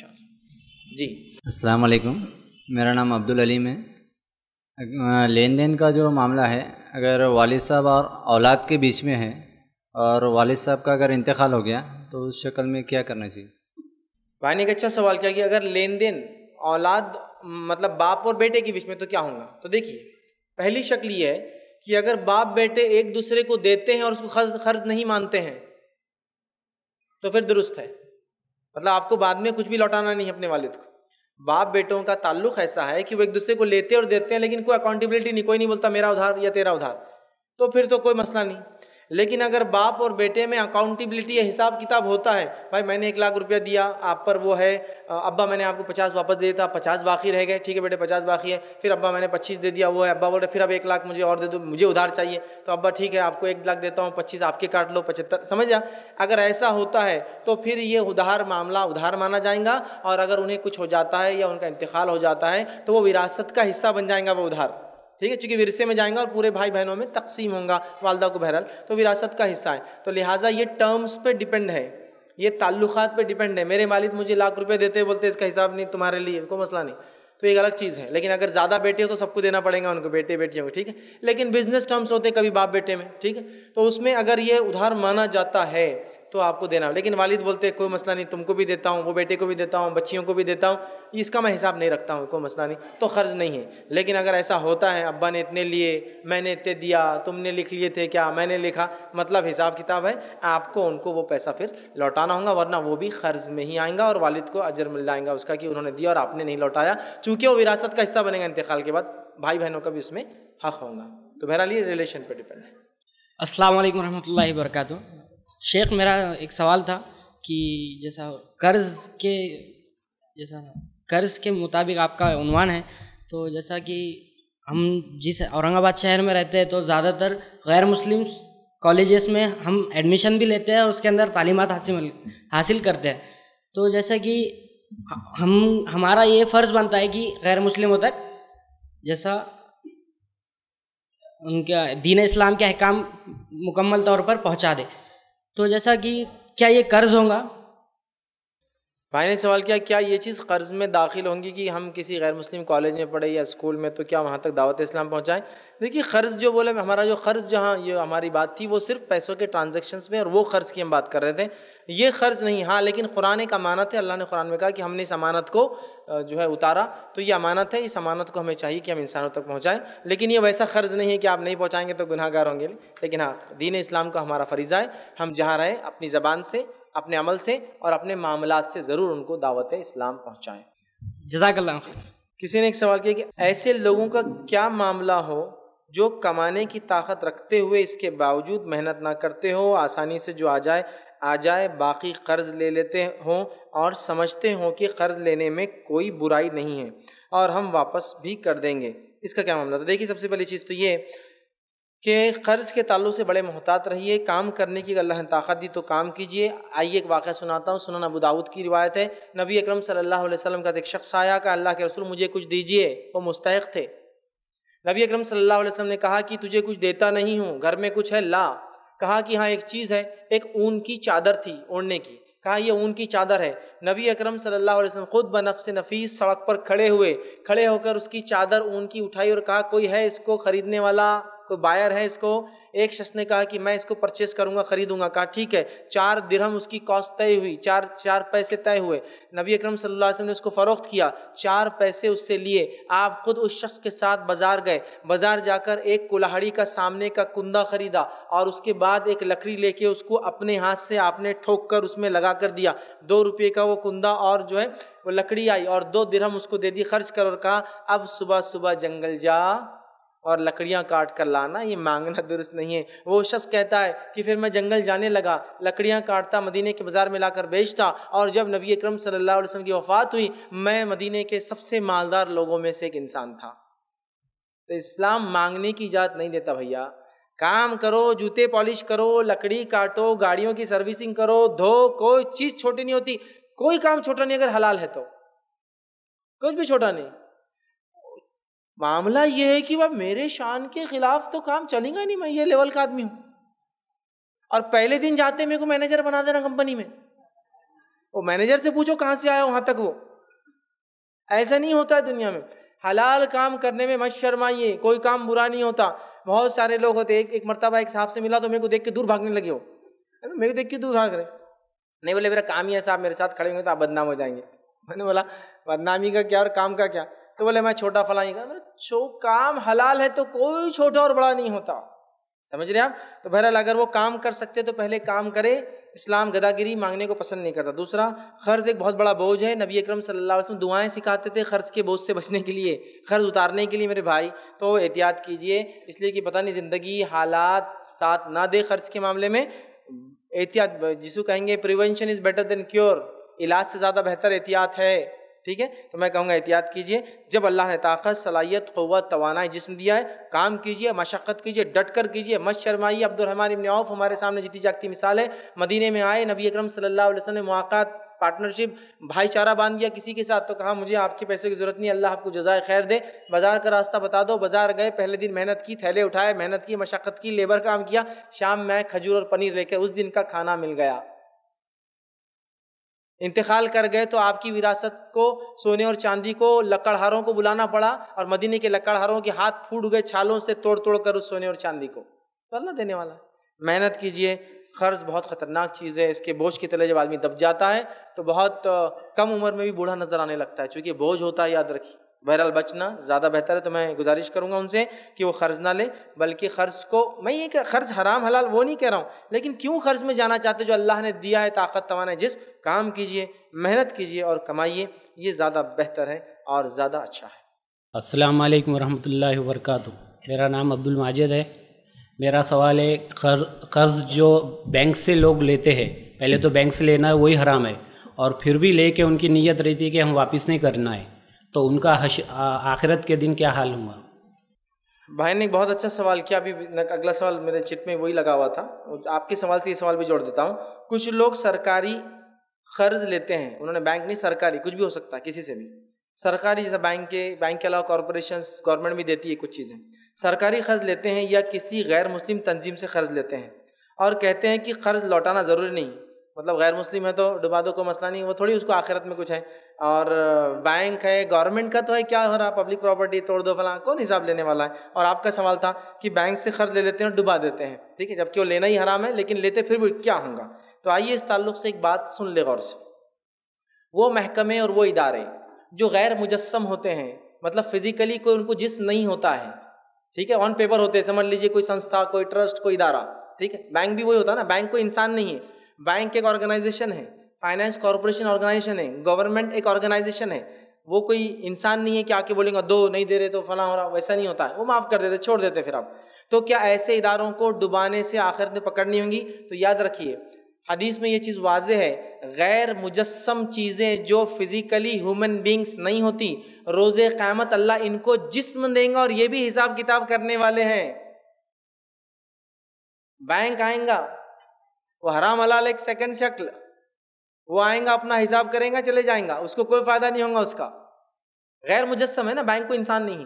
جی۔ السلام علیکم۔ میرا نام عبد العلیم ہے لین دین کا جو معاملہ ہے، اگر والد صاحب اور اولاد کے بیچ میں ہے، اور والد صاحب کا اگر انتقال ہو گیا تو اس شکل میں کیا کرنا چاہیے؟ بھائی نے ایک اچھا سوال کیا کہ اگر لین دین اولاد مطلب باپ اور بیٹے کے بیچ میں تو کیا ہوں گا؟ تو دیکھیے، پہلی شکل یہ ہے کہ اگر باپ بیٹے ایک دوسرے کو دیتے ہیں اور اس کو قرض قرض نہیں مانتے ہیں، تو پھر درست ہے۔ مطلب آپ کو بعد میں کچھ بھی لوٹانا نہیں اپنے والد کو۔ باپ بیٹوں کا تعلق ایسا ہے کہ وہ ایک دوسرے کو لیتے اور دیتے ہیں، لیکن کوئی اکاؤنٹیبلٹی نہیں، کوئی نہیں بولتا میرا ادھار یا تیرا ادھار۔ تو پھر تو کوئی مسئلہ نہیں۔ لیکن اگر باپ اور بیٹے میں اکاؤنٹیبلٹی یا حساب کتاب ہوتا ہے، بھائی میں نے ایک لاکھ روپیہ دیا، آپ پر وہ ہے، ابا میں نے آپ کو پچاس واپس دے دیتا، پچاس باقی رہ گئے، ٹھیک ہے بیٹے، پچاس باقی ہے، پھر ابا میں نے پچیس دے دیا، وہ ہے، ابا بول رہے پھر اب ایک لاکھ مجھے اور دے دو، مجھے ادھار چاہیے۔ تو ابا ٹھیک ہے، آپ کو ایک لاکھ دیتا ہوں، پچیس آپ کے کاٹ لو، پچہتر، سمجھ جا اگر ایسا ہوتا ہے تو پھر یہ ادھار معاملہ ادھار مانا جائیں گا، اور اگر انہیں کچھ ہو جاتا ہے یا ان کا انتقال ہو جاتا ہے تو وہ وراثت کا حصہ بن جائیں گا وہ ادھار۔ ٹھیک ہے؟ چونکہ ورثے میں جائیں گا اور پورے بھائی بہنوں میں تقسیم ہوں گا والدہ کو بہرحال، تو وراثت کا حصہ ہے۔ تو لہٰذا یہ ٹرمز پہ ڈپینڈ ہے۔ یہ تعلقات پہ ڈپینڈ ہے۔ میرے والد مجھے لاکھ روپے دیتے بولتے اس کا حساب نہیں، تمہارے لیے کوئی مسئلہ نہیں۔ تو ایک الگ چیز ہے۔ لیکن اگر زیادہ بیٹے ہو تو سب کو دینا پڑے گا ان کو، بیٹے بیٹیوں کو، ٹھیک ہے؟ لیکن بزنس ٹرمس ہوتے ہیں کبھی باپ بیٹے میں، ٹھیک ہے؟ تو اس میں اگر یہ ادھار مانا جاتا ہے تو آپ کو دینا لیکن والد بولتے کوئی مسئلہ نہیں، تم کو بھی دیتا ہوں، وہ بیٹے کو بھی دیتا ہوں، بچیوں کو بھی دیتا ہوں، اس کا میں حساب نہیں رکھتا ہوں، کوئی مسئلہ نہیں۔ تو قرض نہیں ہے۔ لیکن اگر ایسا ہوتا ہے، ابا نے اتنے لیے، میں نے اتنے دیا، تم نے لکھ لیے تھے، کیا میں نے لکھا؟ مطلب حساب کتاب ہے، آپ کو، ان کو وہ پیسہ پھر لوٹانا ہوگا، ورنہ وہ بھی قرض میں ہی آئیں گا اور والد کو اجر مل جائیں گا اس کا کہ انہوں نے دیا اور آپ نے نہیں لوٹایا۔ چونکہ وہ وراثت کا حصہ بنے گا انتقال کے بعد، بھائی بہنوں کا بھی اس میں حق ہوگا۔ تو بہرحال یہ ریلیشن پہ ڈپینڈ ہے۔ السلام علیکم ورحمۃ اللہ وبرکاتہ۔ شیخ، میرا ایک سوال تھا کہ جیسا قرض کے، جیسا قرض کے مطابق آپ کا عنوان ہے، تو جیسا کہ ہم جس اورنگ آباد شہر میں رہتے ہیں، تو زیادہ تر غیر مسلم کالجز میں ہم ایڈمیشن بھی لیتے ہیں اور اس کے اندر تعلیمات حاصل حاصل کرتے ہیں۔ تو جیسا کہ ہم، ہمارا یہ فرض بنتا ہے کہ غیر مسلموں تک جیسا ان کا دین اسلام کے احکام مکمل طور پر پہنچا دے۔ تو جیسا کہ کیا یہ قرض ہوگا بھائی نے سوال کیا کیا یہ چیز قرض میں داخل ہوں گی کہ ہم کسی غیر مسلم کالج میں پڑھے یا اسکول میں، تو کیا وہاں تک دعوت اسلام پہنچائیں؟ دیکھیے، قرض جو بولے، ہمارا جو قرض جہاں یہ ہماری بات تھی، وہ صرف پیسوں کے ٹرانزیکشنس میں اور وہ قرض کی ہم بات کر رہے تھے۔ یہ قرض نہیں ہاں لیکن قرآن ایک امانت ہے۔ اللہ نے قرآن میں کہا کہ ہم نے اس امانت کو جو ہے، اتارا۔ تو یہ امانت ہے، اس امانت کو ہمیں چاہیے کہ ہم انسانوں تک پہنچائیں۔ لیکن یہ ویسا قرض نہیں ہے کہ آپ نہیں پہنچائیں گے تو گناہ گار ہوں گے۔ لیکن ہاں دین اسلام کا ہمارا فریضہ ہے۔ ہم جہاں رہیں، اپنی زبان سے اپنے عمل سے اور اپنے معاملات سے ضرور ان کو دعوت اسلام پہنچائیں۔ جزاک اللہ کسی نے ایک سوال کیا کہ ایسے لوگوں کا کیا معاملہ ہو جو کمانے کی طاقت رکھتے ہوئے اس کے باوجود محنت نہ کرتے ہو آسانی سے جو آ جائے آ جائے باقی قرض لے لیتے ہوں اور سمجھتے ہوں کہ قرض لینے میں کوئی برائی نہیں ہے اور ہم واپس بھی کر دیں گے۔ اس کا کیا معاملہ تھا؟ دیکھیے سب سے پہلی چیز تو یہ کہ قرض کے تعلق سے بڑے محتاط رہیے، کام کرنے کی اللہ نے طاقت دی تو کام کیجیے آئیے ایک واقعہ سناتا ہوں۔ سنن ابو داود کی روایت ہے۔ نبی اکرم صلی اللہ علیہ وسلم کا ایک شخص آیا کہ اللہ کے رسول، مجھے کچھ دیجیے وہ مستحق تھے۔ نبی اکرم صلی اللہ علیہ وسلم نے کہا کہ تجھے کچھ دیتا نہیں ہوں، گھر میں کچھ ہے؟ لا۔ کہا کہ ہاں ایک چیز ہے، ایک اون کی چادر تھی اوڑھنے کی۔ کہا، یہ اون کی چادر ہے۔ نبی اکرم صلی اللہ علیہ وسلم خود بنفس نفیس سڑک پر کھڑے ہوئے، کھڑے ہو کر اس کی چادر اون کی اٹھائی اور کہا، کوئی ہے اس کو خریدنے والا؟ کوئی بائر ہے اس کو، ایک شخص نے کہا کہ میں اس کو پرچیز کروں گا، خریدوں گا، کہا ٹھیک ہے، چار درہم اس کی کاسٹ طے ہوئی، چار چار پیسے طے ہوئے۔ نبی اکرم صلی اللہ علیہ وسلم نے اس کو فروخت کیا، چار پیسے اس سے لیے۔ آپ خود اس شخص کے ساتھ بازار گئے، بازار جا کر ایک کلاہڑی کا سامنے کا کندہ خریدا اور اس کے بعد ایک لکڑی لے کے اس کو اپنے ہاتھ سے آپ نے ٹھوک کر اس میں لگا کر دیا۔ دو روپے کا وہ کندہ اور جو ہے وہ لکڑی آئی اور دو درہم اس کو دے دی، خرچ کر اور کہا، اب صبح صبح جنگل جا۔ اور لکڑیاں کاٹ کر لانا، یہ مانگنا درست نہیں ہے۔ وہ شخص کہتا ہے کہ پھر میں جنگل جانے لگا۔ لکڑیاں کاٹتا، مدینے کے بازار میں لا کر بیچتا۔ اور جب نبی اکرم صلی اللہ علیہ وسلم کی وفات ہوئی، میں مدینے کے سب سے مالدار لوگوں میں سے ایک انسان تھا۔ تو اسلام مانگنے کی اجازت نہیں دیتا بھیا۔ کام کرو، جوتے پالش کرو، لکڑی کاٹو، گاڑیوں کی سروسنگ کرو، دھو، کوئی چیز چھوٹی نہیں ہوتی۔ کوئی کام چھوٹا نہیں، اگر حلال ہے تو۔ کچھ بھی چھوٹا نہیں۔ معاملہ یہ ہے کہ وہ میرے شان کے خلاف تو کام چلے گا نہیں، میں یہ لیول کا آدمی ہوں۔ اور پہلے دن جاتے میرے کو مینیجر بنا دینا کمپنی میں۔ وہ مینیجر سے پوچھو کہاں سے آیا وہاں تک وہ۔ ایسا نہیں ہوتا ہے دنیا میں۔ حلال کام کرنے میں مت شرمائیے، کوئی کام برا نہیں ہوتا۔ بہت سارے لوگ ہوتے، ایک ایک مرتبہ ایک صاحب سے ملا تو میرے کو دیکھ کے دور بھاگنے لگے ہو میرے کو دیکھ کے دور بھاگ رہے۔ نہیں بولے، میرا کام ہی ہے صاحب میرے ساتھ کھڑے ہوئے تو آپ بدنام ہو جائیں گے۔ میں نے بولا، بدنامی کا کیا اور کام کا کیا؟ تو بولے میں چھوٹا فلاں چھو کام حلال ہے تو کوئی چھوٹا اور بڑا نہیں ہوتا۔ سمجھ رہے آپ؟ تو بہرحال اگر وہ کام کر سکتے تو پہلے کام کرے، اسلام گدا گری مانگنے کو پسند نہیں کرتا۔ دوسرا قرض ایک بہت بڑا بوجھ ہے۔ نبی اکرم صلی اللہ علیہ وسلم دعائیں سکھاتے تھے قرض کے بوجھ سے بچنے کے لیے قرض اتارنے کے لیے۔ میرے بھائی، تو احتیاط کیجیے۔ اس لیے کہ پتہ نہیں، زندگی حالات ساتھ نہ دے قرض کے معاملے میں۔ احتیاط جسو کہیں گے prevention is better than cure علاج سے زیادہ بہتر احتیاط ہے۔ ٹھیک ہے؟ تو میں کہوں گا احتیاط کیجیے جب اللہ نے طاقت، صلاحیت، قوت، توانائی جسم دیا ہے، کام کیجیے مشقت کیجیے ڈٹ کر کیجیے مت شرمائیے عبد الرحمٰن ابن عوف ہمارے سامنے جیتی جاگتی مثال ہے مدینے میں آئے، نبی اکرم صلی اللہ علیہ وسلم نے مواقع پارٹنرشپ بھائی چارہ باندھ دیا کسی کے ساتھ، تو کہا، مجھے آپ کے پیسوں کی ضرورت نہیں، اللہ آپ کو جزائے خیر دے، بازار کا راستہ بتا دو، بازار گئے، پہلے دن محنت کی، تھیلے اٹھائے، محنت کی، مشقت کی، لیبر کام کیا، شام میں کھجور اور پنیر لے کے اس دن کا کھانا مل گیا۔ انتقال کر گئے تو آپ کی وراثت کو سونے اور چاندی کو لکڑہاروں کو بلانا پڑا اور مدینے کے لکڑہاروں کے ہاتھ پھوٹ گئے چھالوں سے توڑ توڑ کر اس سونے اور چاندی کو۔ تو اللہ دینے والا ہے۔ محنت کیجیے قرض بہت خطرناک چیز ہے۔ اس کے بوجھ کی تلے جب آدمی دب جاتا ہے تو بہت کم عمر میں بھی بوڑھا نظر آنے لگتا ہے۔ چونکہ بوجھ ہوتا ہے، یاد رکھیے۔ بہرحال بچنا زیادہ بہتر ہے، تو میں گزارش کروں گا ان سے کہ وہ قرض نہ لے بلکہ قرض کو، میں یہ کہ قرض حرام حلال وہ نہیں کہہ رہا ہوں، لیکن کیوں قرض میں جانا چاہتے جو اللہ نے دیا ہے، طاقت توانا جس کام کیجیے محنت کیجیے اور کمائیے، یہ زیادہ بہتر ہے اور زیادہ اچھا ہے۔ السلام علیکم ورحمۃ اللہ وبرکاتہ۔ میرا نام عبد الماجد ہے۔ میرا سوال ہے قرض جو بینک سے لوگ لیتے ہیں، پہلے تو بینک سے لینا ہے وہی حرام ہے، اور پھر بھی لے کے ان کی نیت رہتی ہے کہ ہم واپس نہیں کرنا ہے۔ تو ان کا آخرت کے دن کیا حال ہوں گا بھائی نے بہت اچھا سوال کیا، ابھی اگلا سوال میرے چٹ میں وہی لگا ہوا تھا۔ آپ کے سوال سے یہ سوال بھی جوڑ دیتا ہوں۔ کچھ لوگ سرکاری قرض لیتے ہیں، انہوں نے بینک نہیں، سرکاری، کچھ بھی ہو سکتا ہے، کسی سے بھی۔ سرکاری جیسا بینک کے بینک کے علاوہ کارپوریشنس گورنمنٹ بھی دیتی ہے کچھ چیزیں۔ سرکاری قرض لیتے ہیں یا کسی غیر مسلم تنظیم سے قرض لیتے ہیں۔ اور کہتے ہیں کہ قرض لوٹانا ضروری نہیں۔ مطلب غیر مسلم ہے تو ڈبا دو کو مسئلہ نہیں وہ تھوڑی اس کو آخرت میں کچھ ہے۔ اور بینک ہے گورنمنٹ کا تو ہے، کیا ہو رہا پبلک پراپرٹی توڑ دو فلاں، کون حساب لینے والا ہے؟ اور آپ کا سوال تھا کہ بینک سے قرض لے لیتے ہیں اور ڈبا دیتے ہیں۔ ٹھیک ہے، جبکہ وہ لینا ہی حرام ہے، لیکن لیتے پھر بھی کیا ہوں گا؟ تو آئیے اس تعلق سے ایک بات سن لے غور سے۔ وہ محکمے اور وہ ادارے جو غیر مجسم ہوتے ہیں مطلب فزیکلی کوئی ان کو جسم نہیں ہوتا ہے۔ ٹھیک ہے آن پیپر ہوتے ہیں، سمجھ لیجیے کوئی سنستھا، کوئی ٹرسٹ کوئی ادارہ۔ ٹھیک ہے، بینک بھی وہی ہوتا ہے نا، بینک کوئی انسان نہیں ہے۔ بینک ایک آرگنائزیشن ہے فائنینس کارپوریشن آرگنائزیشن ہے گورنمنٹ ایک آرگنائزیشن ہے۔ وہ کوئی انسان نہیں ہے کہ آ کے بولیں گا، دو نہیں دے رہے تو فلاں ہو رہا، ویسا نہیں ہوتا۔ ہے وہ معاف کر دیتے، چھوڑ دیتے پھر آپ۔ تو کیا ایسے اداروں کو ڈبانے سے آخر میں پکڑنی ہوں گی؟ تو یاد رکھیے، حدیث میں یہ چیز واضح ہے، غیر مجسم چیزیں جو فزیکلی ہیومن بینگس نہیں ہوتی، روز قیامت اللہ ان کو جسم دیں گا اور یہ بھی حساب کتاب کرنے والے ہیں۔ بینک آئیں گا۔ وہ حرام حلال ایک سیکنڈ شکل، وہ آئیں گا، اپنا حساب کریں گا، چلے جائیں گا، اس کو کوئی فائدہ نہیں ہوگا اس کا۔ غیر مجسم ہے نا، بینک کو انسان نہیں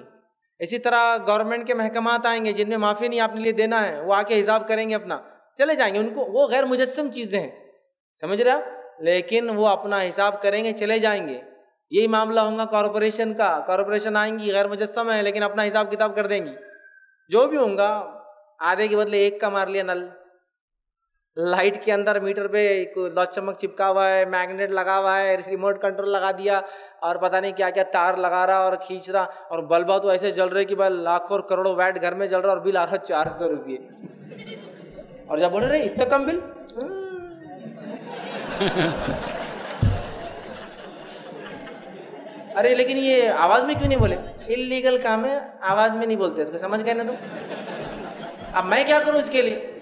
اسی طرح گورنمنٹ کے محکمات آئیں گے، جن میں معافی نہیں آپ نے لیے دینا ہے، وہ آ کے حساب کریں گے اپنا۔ چلے جائیں گے، ان کو، وہ غیر مجسم چیزیں ہیں۔ سمجھ رہے آپ؟ لیکن وہ اپنا حساب کریں گے، چلے جائیں گے۔ یہی معاملہ ہوگا کارپوریشن کا۔ کارپوریشن آئیں گی، غیر مجسم ہے، لیکن اپنا حساب کتاب کر دیں گی۔ جو بھی ہوں گا، آدھے کے بدلے ایک کا مار لیا، نل۔ لائٹ کے اندر میٹر پہ لو چمک چپکا ہوا ہے، میگنیٹ لگا ہوا ہے ریموٹ کنٹرول لگا دیا اور پتہ نہیں کیا کیا تار لگا رہا اور کھینچ رہا اور بلبا تو ایسے جل رہے کہ بھائی لاکھوں اور کروڑوں ویٹ گھر میں جل رہا اور بل آ رہا چار سو روپئے اور جب بول رہے اتنا کم بل؟ ارے لیکن یہ آواز میں کیوں نہیں بولے؟ انلیگل کام ہے، آواز میں نہیں بولتے، اس کو سمجھ گئے نا تم؟ اب میں کیا کروں اس کے لیے؟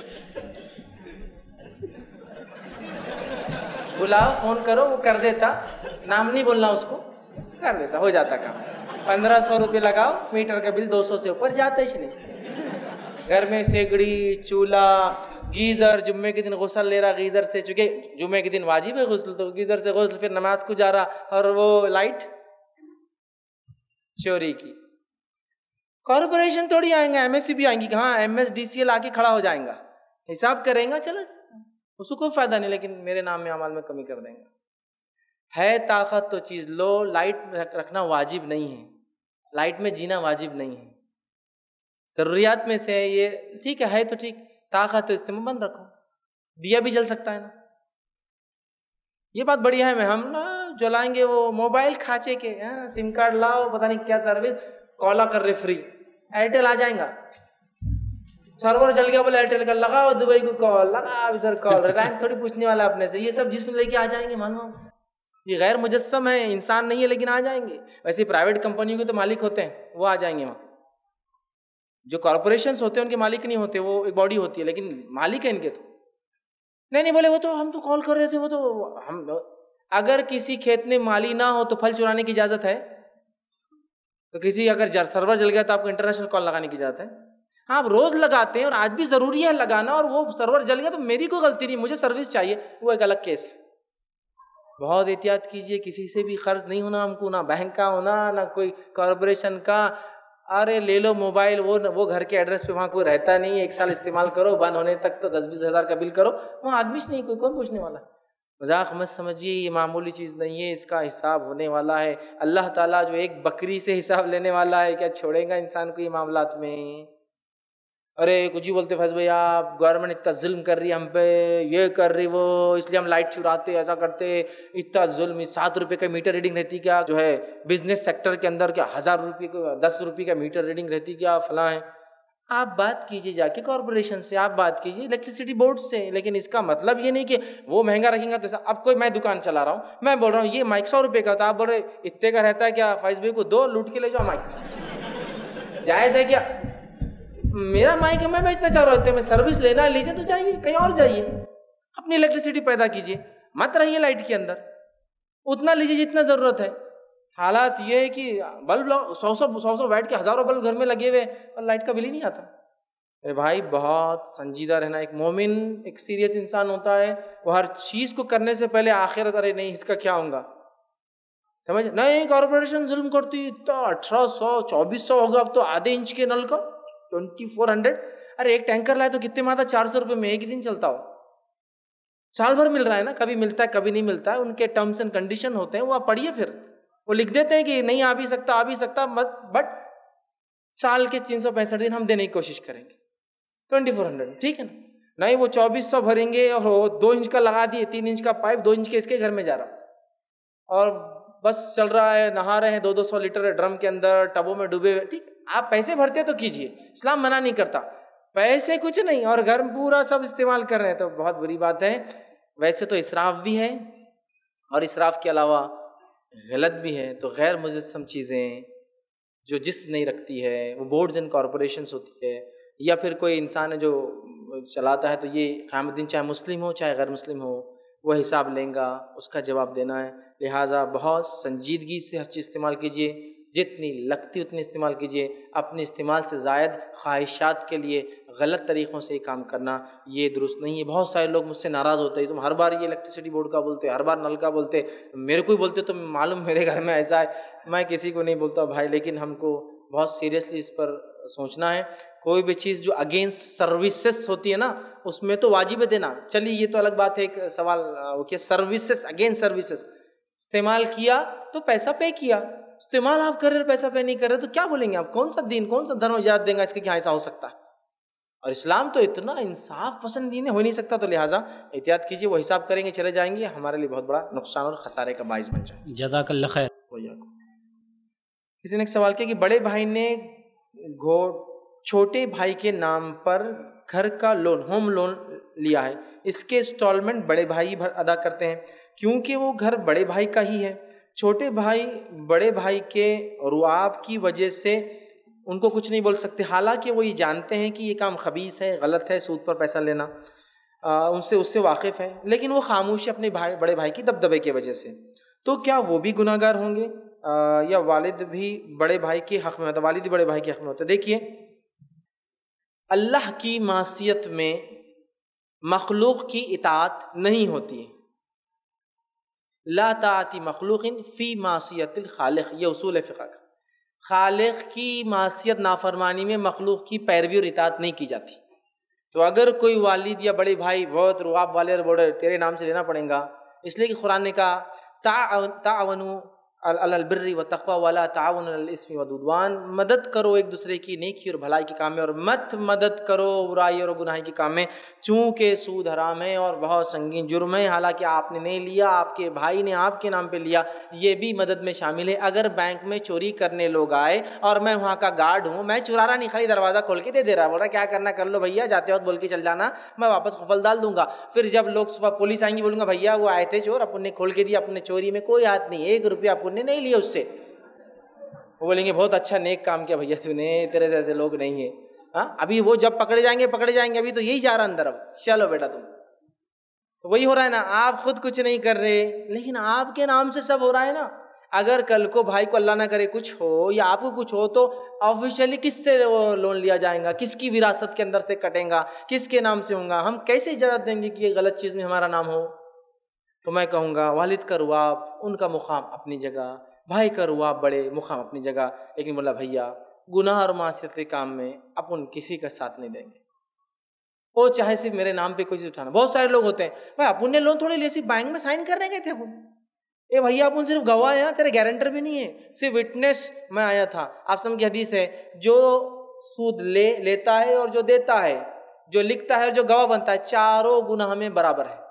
بلاؤ، فون کرو، وہ کر دیتا۔ نام نہیں بولنا اس کو۔ کر دیتا، ہو جاتا کام۔ پندرہ سو روپئے لگاؤ، میٹر کا بل دو سو سے اوپر جاتا ہی نہیں۔ گھر میں سیگڑی چولہا، گیزر، جمعے کے دن غسل لے رہا، گیزر سے چونکہ جمعے کے دن واجب ہے غسل، تو گیزر سے غسل، پھر نماز کو جا رہا، اور وہ لائٹ چوری کی۔ کارپوریشن تھوڑی آئیں گا ایم ایس سی بھی آئیں گی کہ ہاں M S D C L آ کے کھڑا ہو جائیں گا۔ حساب کریں گا، چلو۔ اس کو کوئی فائدہ نہیں، لیکن میرے نام میں عمال میں کمی کر دیں گا ہے طاقت تو چیز، لو، لائٹ رکھنا واجب نہیں ہے۔ لائٹ میں جینا واجب نہیں ہے۔ ضروریات میں سے یہ، ٹھیک ہے ہے تو ٹھیک، طاقت تو استعمال بند رکھو۔ دیا بھی جل سکتا ہے نا۔ یہ بات بڑھیا ہے میں ہم نا جلائیں گے وہ موبائل کھانچے کے ہاں، سم کارڈ لاؤ، پتہ نہیں کیا سروس کالا کر رہے فری ایئرٹیل آ جائیں گا۔ سرور چل گیا بولے ایئرٹیل کا لگاؤ دبئی کو کال لگا ادھر کال رینک تھوڑی پوچھنے والا اپنے سے۔ یہ سب جسم لے کے آ جائیں گے، مانو۔ یہ غیر مجسم ہے، انسان نہیں ہے، لیکن آ جائیں گے۔ ویسے پرائیویٹ کمپنیوں کے تو مالک ہوتے ہیں، وہ آ جائیں گے وہاں۔ جو کارپوریشنس ہوتے ہیں، ان کے مالک نہیں ہوتے، وہ ایک باڈی ہوتی ہے، لیکن مالک ہے ان کے تو۔ نہیں نہیں، بولے، وہ تو ہم تو کال کر رہے تھے، وہ تو ہم اگر کسی کھیت میں مالی نہ ہو تو پھل چرانے کی اجازت ہے۔ تو کسی اگر سرور جل گیا تو آپ کو انٹرنیشنل کال لگانے کی اجازت ہے۔ ہاں، آپ روز لگاتے ہیں اور آج بھی ضروری ہے لگانا اور وہ سرور جل گیا تو میری کوئی غلطی نہیں، مجھے سروس چاہیے، وہ ایک الگ کیس ہے۔ بہت احتیاط کیجیے کسی سے بھی قرض نہیں ہونا ہم کو، نہ بینک کا ہونا، نہ کوئی کارپوریشن کا۔ ارے، لے لو موبائل، وہ وہ گھر کے ایڈریس پہ وہاں کوئی رہتا نہیں ایک سال استعمال کرو، بند ہونے تک تو دس بیس ہزار کا بل کرو۔ وہاں آدمی نہیں، کوئی کون پوچھنے والا۔ مذاق مت سمجھیے یہ معمولی چیز نہیں ہے، اس کا حساب ہونے والا ہے۔ اللہ تعالیٰ جو ایک بکری سے حساب لینے والا ہے، کیا چھوڑے گا انسان کو یہ معاملات میں؟ ارے، کچھ ہی بولتے فیض بھائی، آپ گورنمنٹ اتنا ظلم کر رہی ہے، ہم پہ یہ کر رہی، وہ اس لیے ہم لائٹ چراتے، ایسا کرتے، اتنا ظلم سات روپے کا میٹر ریڈنگ رہتی کیا؟ جو ہے بزنس سیکٹر کے اندر کیا ہزار روپے کا، دس روپے کا میٹر ریڈنگ رہتی کیا؟ فلاں ہے آپ بات کیجیے جا کے کارپوریشن سے، آپ بات کیجیے الیکٹریسٹی بورڈ سے، لیکن اس کا مطلب یہ نہیں کہ وہ مہنگا رکھیں گا تو اب کوئی، میں دکان چلا رہا ہوں، میں بول رہا ہوں، یہ مائک سو روپے کا تو آپ بول رہے، اتنے کا رہتا ہے کیا؟ فائز بھائی کو دو، لوٹ کے لے جاؤ مائک جائز ہے کیا؟ میرا مائک ہے، میں بیچنا چاہ رہا ہوں میں سروس لینا لیجیے تو جائیے، کہیں اور جائیے۔ اپنی الیکٹریسٹی پیدا کیجیے، مت رہیے لائٹ کے اندر۔ اتنا لیجیے جتنا ضرورت ہے۔ حالات یہ ہے کہ بلب سو سو سو سو ویٹ کے ہزاروں بلب گھر میں لگے ہوئے اور لائٹ کا بل ہی نہیں آتا۔ ارے بھائی، بہت سنجیدہ رہنا۔ ایک مومن، ایک سیریس انسان ہوتا ہے، وہ ہر چیز کو کرنے سے پہلے آخرت، ارے نہیں، اس کا کیا ہوں گا؟ سمجھ؟ نہیں کارپوریشن ظلم کرتی تو اٹھارہ سو، چوبیس سو ہوگا، اب تو آدھے انچ کے نل کا۔ ٹوینٹی فور ہنڈریڈ ارے ایک ٹینکر لائے تو کتنے میں آتا چار سو روپے میں ایک ہی دن چلتا ہو؟ سال بھر مل رہا ہے نا، کبھی ملتا ہے، کبھی نہیں ملتا ہے ان کے ٹرمس اینڈ کنڈیشن ہوتے ہیں، وہ آپ پڑھیے پھر۔ وہ لکھ دیتے ہیں کہ نہیں آ بھی سکتا، آ بھی سکتا بٹ سال کے تین سو پینسٹھ دن ہم دینے کی کوشش کریں گے۔ ٹوینٹی فور ہنڈریڈ ٹھیک ہے نا؟ نہیں، وہ چوبیس سو بھریں گے اور وہ دو انچ کا لگا دیے، تین انچ کا پائپ، دو انچ کے اس کے گھر میں جا رہا اور بس چل رہا ہے، نہا رہے ہیں، دو دو سو لیٹر ڈرم کے اندر، ٹبوں میں ڈوبے ہوئے، ٹھیک آپ پیسے بھرتے تو کیجیے اسلام منع نہیں کرتا۔ پیسے کچھ نہیں، اور گھر پورا سب استعمال کر رہے ہیں۔ تو بہت بری بات ہے۔ ویسے تو اسراف بھی ہے اور اسراف کے علاوہ غلط بھی ہے تو غیر مجسم چیزیں جو جسم نہیں رکھتی ہے، وہ بورڈز اینڈ کارپوریشنس ہوتی ہے، یا پھر کوئی انسان ہے جو چلاتا ہے تو یہ قیام الدین چاہے مسلم ہو، چاہے غیر مسلم ہو، وہ حساب لیں گا، اس کا جواب دینا ہے۔ لہٰذا بہت سنجیدگی سے ہر چیز استعمال کیجیے جتنی لگتی اتنی استعمال کیجیے اپنے استعمال سے زائد خواہشات کے لیے غلط طریقوں سے کام کرنا، یہ درست نہیں ہے۔ بہت سارے لوگ مجھ سے ناراض ہوتے ہیں، تم ہر بار یہ الیکٹریسٹی بورڈ کا بولتے، ہر بار نل کا بولتے، میرے کو ہی بولتے تو معلوم میرے گھر میں ایسا ہے۔ میں کسی کو نہیں بولتا بھائی، لیکن ہم کو بہت سیریسلی اس پر سوچنا ہے۔ کوئی بھی چیز جو اگینسٹ سروسز ہوتی ہے نا، اس میں تو واجب دینا۔ چلیے، یہ تو الگ بات ہے، ایک سوال وہ کیا سروسز اگینسٹ سروسز استعمال کیا تو پیسہ پے کیا۔ استعمال آپ کر رہے پیسہ پے نہیں کر رہے تو کیا بولیں گے آپ؟ کون سا دین کون سا دھرم یاد دیں گا اس کے کیا ایسا ہو سکتا؟ ہے اور اسلام تو اتنا انصاف پسند دین ہو نہیں سکتا تو لہٰذا احتیاط کیجیے وہ حساب کریں گے چلے جائیں گے ہمارے لیے بہت بڑا نقصان اور خسارے کا باعث بن جائے جزاک اللہ خیر۔ کسی نے ایک سوال کیا کہ بڑے بھائی نے گھوڑ چھوٹے بھائی کے نام پر گھر کا لون ہوم لون لیا ہے اس کے انسٹالمنٹ بڑے بھائی ادا کرتے ہیں کیونکہ وہ گھر بڑے بھائی کا ہی ہے۔ چھوٹے بھائی، بڑے بھائی کے رواب کی وجہ سے ان کو کچھ نہیں بول سکتے۔ حالانکہ وہ یہ جانتے ہیں کہ یہ کام خبیص ہے، غلط ہے، سود پر پیسہ لینا ان سے، اس سے واقف ہے لیکن وہ خاموش ہے اپنے بھائی، بڑے بھائی کی دبدبے کی وجہ سے۔ تو کیا وہ بھی گناہ گار ہوں گے؟ یا والد بھی بڑے بھائی کے حق میں ہوتا والد بھی بڑے بھائی کے حق میں ہوتا دیکھیے، اللہ کی معصیت میں مخلوق کی اطاعت نہیں ہوتی۔ ہے لا تعتی مخلوق فی معصیت الخالق، یہ اصول فقہ کا۔ خالق کی معصیت نافرمانی میں مخلوق کی پیروی اور اطاعت نہیں کی جاتی۔ تو اگر کوئی والد یا بڑے بھائی بہت رواب والے اور بڑے تیرے نام سے لینا پڑے گا، اس لیے کہ قرآن نے کہا، تعاون البری و تقوا والا تعاون الاسم و دودوان مدد کرو ایک دوسرے کی نیکی اور بھلائی کے کام میں اور مت مدد کرو برائی اور گناہی کے کام میں چونکہ سود حرام ہے اور بہت سنگین جرم ہے، حالانکہ آپ نے نہیں لیا، آپ کے بھائی نے آپ کے نام پہ لیا، یہ بھی مدد میں شامل ہے۔ اگر بینک میں چوری کرنے لوگ آئے اور میں وہاں کا گارڈ ہوں، میں چورا رہا نہیں خالی دروازہ کھول کے دے دے رہا بول رہا کیا کرنا، کر لو بھیا، جاتے وقت بول کے چل جانا، میں واپس خفل ڈال دوں گا۔ پھر جب لوگ صبح پولیس آئیں گی، بولوں گا بھیا وہ آئے تھے چور، اپن نے کھول کے دیا اپنے چوری میں کوئی ہاتھ نہیں، ایک روپیہ اپن نے نہیں لیا اس سے۔ وہ بولیں گے بہت اچھا نیک کام کیا بھیا، تو نے تیرے جیسے لوگ نہیں ہیں۔ ہاں ابھی وہ جب پکڑے جائیں گے، پکڑے جائیں گے، ابھی تو یہی جا رہا اندر اب۔ چلو بیٹا تم۔ تو وہی ہو رہا ہے نا، آپ خود کچھ نہیں کر رہے، لیکن آپ کے نام سے سب ہو رہا ہے نا۔ اگر کل کو بھائی کو اللہ نہ کرے کچھ ہو یا آپ کو کچھ ہو، تو آفیشیلی کس سے وہ لون لیا جائے گا؟ کس کی وراثت کے اندر سے کٹیں گا؟ کس کے نام سے ہوں گا؟ ہم کیسے اجازت دیں گے کہ یہ غلط چیز میں ہمارا نام ہو؟ تو میں کہوں گا، والد کا رواب، ان کا مقام اپنی جگہ، بھائی کا رواب بڑے مقام اپنی جگہ، لیکن بولا بھیا، گناہ اور معاشرت کے کام میں اپن کسی کا ساتھ نہیں دیں گے۔ وہ چاہے صرف میرے نام پہ کوئی چیز اٹھانا، بہت سارے لوگ ہوتے ہیں، بھائی اپن نے لون تھوڑی لی، صرف بینک میں سائن کرنے گئے تھے اپن۔ اے بھیا اپن صرف گواہ ہیں، تیرے گارنٹر بھی نہیں ہے صرف وٹنس میں آیا تھا۔ آپ سم کی حدیث ہے، جو سود لے، لیتا ہے اور جو دیتا ہے، جو لکھتا ہے اور جو گواہ بنتا ہے، چاروں گناہ میں برابر ہے۔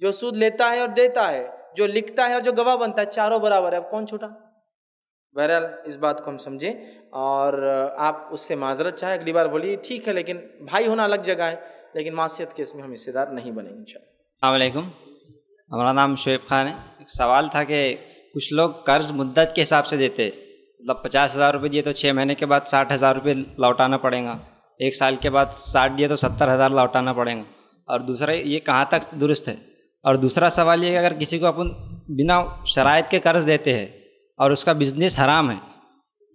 جو سود لیتا ہے اور دیتا ہے، جو لکھتا ہے اور جو گواہ بنتا ہے، چاروں برابر ہے۔ اب کون چھوٹا؟ بہرحال اس بات کو ہم سمجھیں اور آپ اس سے معذرت چاہے اگلی بار بولیے، ٹھیک ہے، لیکن بھائی ہونا الگ جگہ ہے، لیکن معاشیت کے اس میں ہم حصے دار نہیں بنیں گے السلام علیکم۔ ہمارا نام شعیب خان ہے۔ ایک سوال تھا کہ کچھ لوگ قرض مدت کے حساب سے دیتے مطلب پچاس ہزار روپئے دیے تو چھ مہینے کے بعد ساٹھ ہزار روپئے لوٹانا پڑے گا۔ ایک سال کے بعد ساٹھ دیے تو ستر ہزار لوٹانا پڑے گا۔ اور دوسرا، یہ کہاں تک درست ہے؟ اور دوسرا سوال یہ کہ اگر کسی کو اپن بنا شرائط کے قرض دیتے ہیں اور اس کا بزنس حرام ہے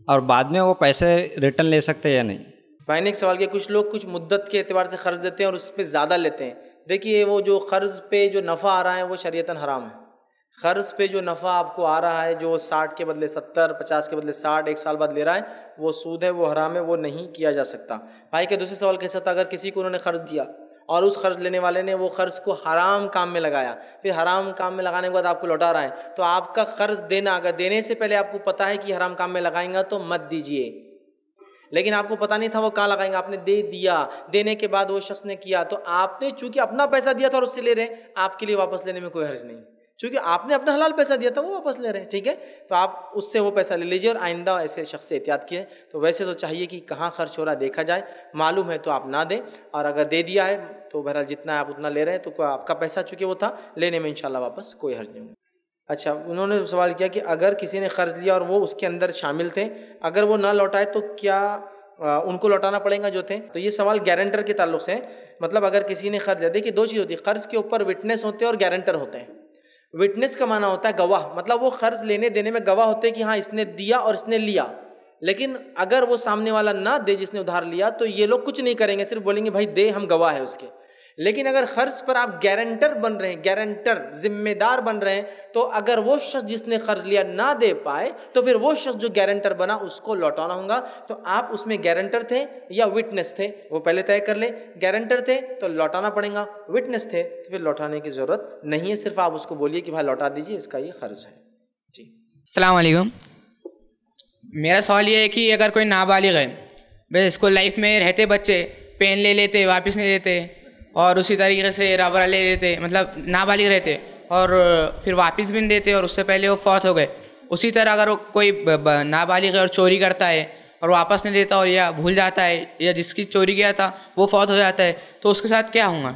اور بعد میں وہ پیسے ریٹرن لے سکتے یا نہیں؟ بھائی نے ایک سوال کیا کچھ لوگ کچھ مدت کے اعتبار سے قرض دیتے ہیں اور اس پہ زیادہ لیتے ہیں۔ دیکھیے وہ جو قرض پہ جو نفع آ رہا ہے، وہ شریعتاً حرام ہے۔ قرض پہ جو نفع آپ کو آ رہا ہے، جو ساٹھ کے بدلے ستر، پچاس کے بدلے ساٹھ، ایک سال بعد لے رہا ہے، وہ سود ہے، وہ حرام ہے، وہ نہیں کیا جا سکتا۔ بھائی کے دوسرے سوال کیسا تھا؟ اگر کسی کو انہوں نے قرض دیا اور اس قرض لینے والے نے وہ قرض کو حرام کام میں لگایا۔ پھر حرام کام میں لگانے کے بعد آپ کو لوٹا رہا ہے۔ تو آپ کا قرض دینا، اگر دینے سے پہلے آپ کو پتہ ہے کہ حرام کام میں لگائیں گا تو مت دیجیے لیکن آپ کو پتہ نہیں تھا وہ کہاں لگائیں گے۔ آپ نے دے دیا، دینے کے بعد وہ شخص نے کیا۔ تو آپ نے چونکہ اپنا پیسہ دیا تھا اور اس سے لے رہے ہیں، آپ کے لیے واپس لینے میں کوئی حرج نہیں۔ چونکہ آپ نے اپنا حلال پیسہ دیا تھا، وہ واپس لے رہے ہیں، ٹھیک ہے؟ تو آپ اس سے وہ پیسہ لے لیجیے اور آئندہ ایسے شخص سے احتیاط کیے۔ تو ویسے تو چاہیے کہ کہاں خرچ ہو رہا ہے، دیکھا جائے۔ معلوم ہے تو آپ نہ دیں۔ اور اگر دے دیا ہے، تو بہرحال جتنا آپ اتنا لے رہے ہیں، تو آپ کا پیسہ چونکہ وہ تھا، لینے میں انشاءاللہ واپس کوئی حرج نہیں ہوگا۔ اچھا انہوں نے سوال کیا کہ اگر کسی نے قرض لیا اور وہ اس کے اندر شامل تھے، اگر وہ نہ لوٹائے تو کیا ان کو لوٹانا پڑے گا جو تھے؟ تو یہ سوال گارنٹر کے تعلق سے مطلب اگر کسی نے قرض لیا دیکھیے دو چیز ہوتی ہے قرض کے اوپر وٹنس ہوتے ہیں اور گارنٹر ہوتے ہیں۔ وٹنس کا معنی ہوتا ہے گواہ۔ مطلب وہ قرض لینے دینے میں گواہ ہوتے ہیں کہ ہاں اس نے دیا اور اس نے لیا۔ لیکن اگر وہ سامنے والا نہ دے جس نے ادھار لیا، تو یہ لوگ کچھ نہیں کریں گے، صرف بولیں گے بھائی دے، ہم گواہ ہے اس کے۔ لیکن اگر قرض پر آپ گارنٹر بن رہے ہیں، گارنٹر، ذمہ دار بن رہے ہیں، تو اگر وہ شخص جس نے قرض لیا نہ دے پائے، تو پھر وہ شخص جو گارنٹر بنا اس کو لوٹانا ہوگا۔ تو آپ اس میں گارنٹر تھے یا وٹنس تھے؟ وہ پہلے طے کر لیں۔ گارنٹر تھے تو لوٹانا پڑے گا۔ وٹنس تھے تو پھر لوٹانے کی ضرورت نہیں ہے۔ صرف آپ اس کو بولیے کہ بھائی لوٹا دیجیے اس کا یہ قرض ہے۔ جی۔ السلام علیکم۔ میرا سوال یہ ہے کہ اگر کوئی نابالغ ہے، بس اسکول لائف میں رہتے بچے، پین لے لیتے، واپس نہیں دیتے اور اسی طریقے سے ربر لے لیتے مطلب نابالغ رہتے، اور پھر واپس بھی نہیں دیتے، اور اس سے پہلے وہ فوت ہو گئے۔ اسی طرح اگر وہ کوئی نابالغ ہے اور چوری کرتا ہے اور واپس نہیں دیتا اور یا بھول جاتا ہے یا جس کی چوری کیا تھا وہ فوت ہو جاتا ہے، تو اس کے ساتھ کیا ہوں گا؟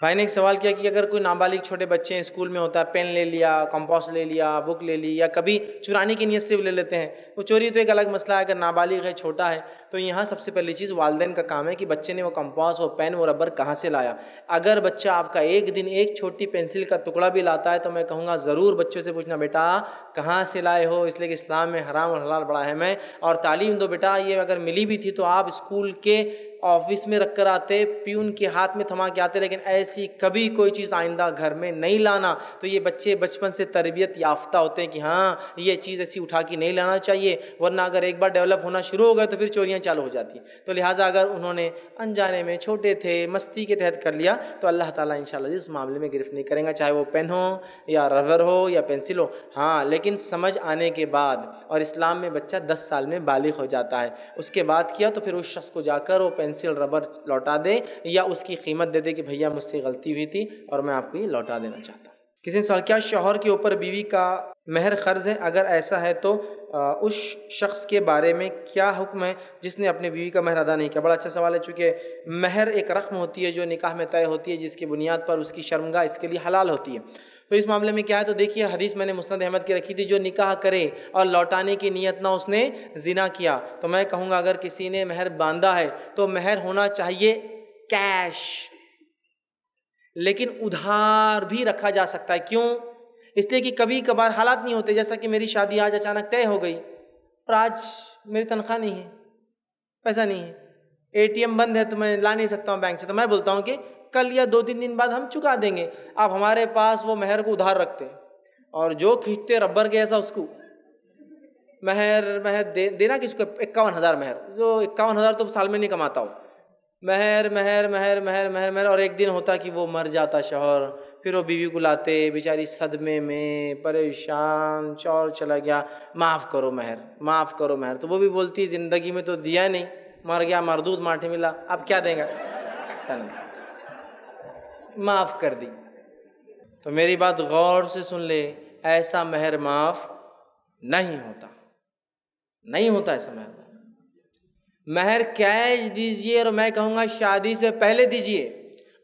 بھائی نے ایک سوال کیا کہ اگر کوئی نابالغ چھوٹے بچے ہیں، اسکول میں ہوتا ہے، پین لے لیا کمپاس لے لیا، بک لے لی، یا کبھی چرانے کی نیت سے بھی لے لیتے ہیں، وہ چوری تو ایک الگ مسئلہ ہے۔ اگر نابالغ ہے، چھوٹا ہے تو یہاں سب سے پہلی چیز والدین کا کام ہے کہ بچے نے وہ کمپاس وہ پین وہ ربر کہاں سے لایا؟ اگر بچہ آپ کا ایک دن ایک چھوٹی پینسل کا ٹکڑا بھی لاتا ہے تو میں کہوں گا ضرور بچوں سے پوچھنا، بیٹا، کہاں سے لائے ہو؟ اس لیے کہ اسلام میں حرام اور حلال بڑا اہم ہے۔ اور تعلیم دو بیٹا، یہ اگر ملی بھی تھی تو آپ اسکول کے آفس میں رکھ کر آتے، پیون کے ہاتھ میں تھما کے آتے، لیکن ایسی کبھی کوئی چیز آئندہ گھر میں نہیں لانا۔ تو یہ بچے بچپن سے تربیت یافتہ ہوتے ہیں کہ ہاں یہ چیز ایسی اٹھا کے نہیں لانا چاہیے، ورنہ اگر ایک بار ڈیولپ ہونا شروع ہو گئے تو پھر چوریاں چالو ہو جاتی۔ ہیں تو لہٰذا اگر انہوں نے انجانے میں چھوٹے تھے، مستی کے تحت کر لیا، تو اللہ تعالیٰ ان شاء اللہ اس معاملے میں گرفت نہیں کریں گا، چاہے وہ پین ہو یا ربر ہو یا پینسل ہو۔ ہاں لیکن سمجھ آنے کے بعد، اور اسلام میں بچہ دس سال میں بالغ ہو جاتا ہے۔ اس کے بعد کیا؟ تو پھر اس شخص کو جا کر وہ پینسل ربر لوٹا دے یا اس کی قیمت دے دے کہ بھیا مجھ سے غلطی ہوئی تھی اور میں آپ کو یہ لوٹا دینا چاہتا ہوں۔ کسی نے سوال کیا، شوہر کے اوپر بیوی کا مہر قرض ہے؟ اگر ایسا ہے تو اس شخص کے بارے میں کیا حکم ہے جس نے اپنے بیوی کا مہر ادا نہیں کیا؟ بڑا اچھا سوال ہے، چونکہ مہر ایک رقم ہوتی ہے جو نکاح میں طے ہوتی ہے، جس کی بنیاد پر اس کی شرمگاہ اس کے لیے حلال ہوتی ہے۔ تو اس معاملے میں کیا ہے؟ تو دیکھیے، حدیث میں نے مسند احمد کی رکھی تھی، جو نکاح کرے اور لوٹانے کی نیت نہ اس نے زنا کیا۔ تو میں کہوں گا، اگر کسی نے مہر باندھا ہے تو مہر ہونا چاہیے کیش لیکن ادھار بھی رکھا جا سکتا ہے۔ کیوں؟ اس لیے کہ کبھی کبھار حالات نہیں ہوتے، جیسا کہ میری شادی آج اچانک طے ہو گئی اور آج میری تنخواہ نہیں ہے، پیسہ نہیں ہے۔ اے ٹی ایم بند ہے تو میں لا نہیں سکتا ہوں بینک سے۔ تو میں بولتا ہوں کہ کل یا دو تین دن بعد ہم چکا دیں گے۔ آپ ہمارے پاس وہ مہر کو ادھار رکھتے اور جو کھینچتے ربر کے ایسا اس کو۔ مہر مہر دے، دینا کس کو؟ اکاون ہزار مہر۔ جو اکاون ہزار تو سال میں نہیں کماتا ہو مہر مہر مہر مہر مہر مہر، اور ایک دن ہوتا کہ وہ مر جاتا شوہر، پھر وہ بیوی کو لاتے، بیچاری صدمے میں پریشان چور چلا گیا، معاف کرو مہر، معاف کرو مہر، تو وہ بھی بولتی زندگی میں تو دیا نہیں، مر گیا، مردود ماٹھے ملا اب کیا دیں گا معاف کر دی۔ تو میری بات غور سے سن لے، ایسا مہر معاف نہیں ہوتا نہیں ہوتا ایسا مہر۔ مہر کیش دیجیے اور میں کہوں گا شادی سے پہلے دیجیے۔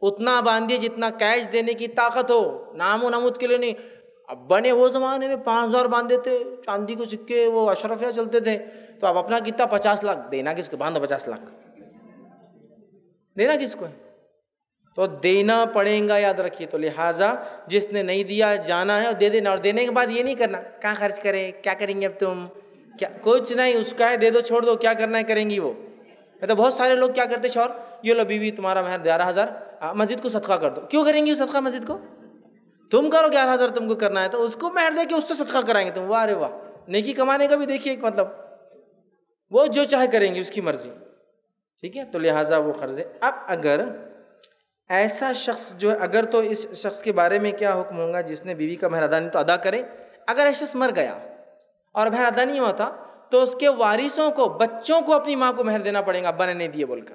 اتنا باندھیے جتنا کیش دینے کی طاقت ہو۔ نام و نمود کے لیے نہیں۔ اب بنے وہ زمانے میں پانچ ہزار باندھے تھے، چاندی کو سکے، وہ اشرفیہ چلتے تھے۔ تو اب اپنا کتنا پچاس لاکھ؟ دینا کس کو؟ باندھو پچاس لاکھ۔ دینا کس کو؟ ہے تو دینا پڑے گا، یاد رکھیے۔ تو لہٰذا جس نے نہیں دیا، جانا ہے اور دے دینا اور دینے کے بعد یہ نہیں کرنا۔ کہاں خرچ کرے کیا کریں گے اب تم؟ کیا کچھ نہیں، اس کا ہے دے دو، چھوڑ دو، کیا کرنا ہے، کریں گی وہ۔ تو بہت سارے لوگ کیا کرتے، شور، یہ لو بیوی، تمہارا مہر گیارہ ہزار مسجد کو صدقہ کر دو۔ کیوں کریں گی صدقہ مسجد کو؟ تم کرو گیارہ ہزار تم کو کرنا ہے، تو اس کو مہر دے کے اس سے صدقہ کرائیں گے تم۔ واہ رے واہ۔ نیکی کمانے کا بھی دیکھیے ایک مطلب۔ وہ جو چاہے کریں گے اس کی مرضی۔ ٹھیک ہے؟ تو لہٰذا وہ قرض ہے اب اگر ایسا شخص جو ہے، اگر تو اس شخص کے بارے میں کیا حکم ہوگا جس نے بیوی کا مہر ادا نہیں تو ادا کرے۔ اگر ایسا مر گیا اور مہر ادا نہیں ہوتا، تو اس کے وارثوں کو، بچوں کو اپنی ماں کو مہر دینا پڑے گا ابا نے نہیں دیے بول کر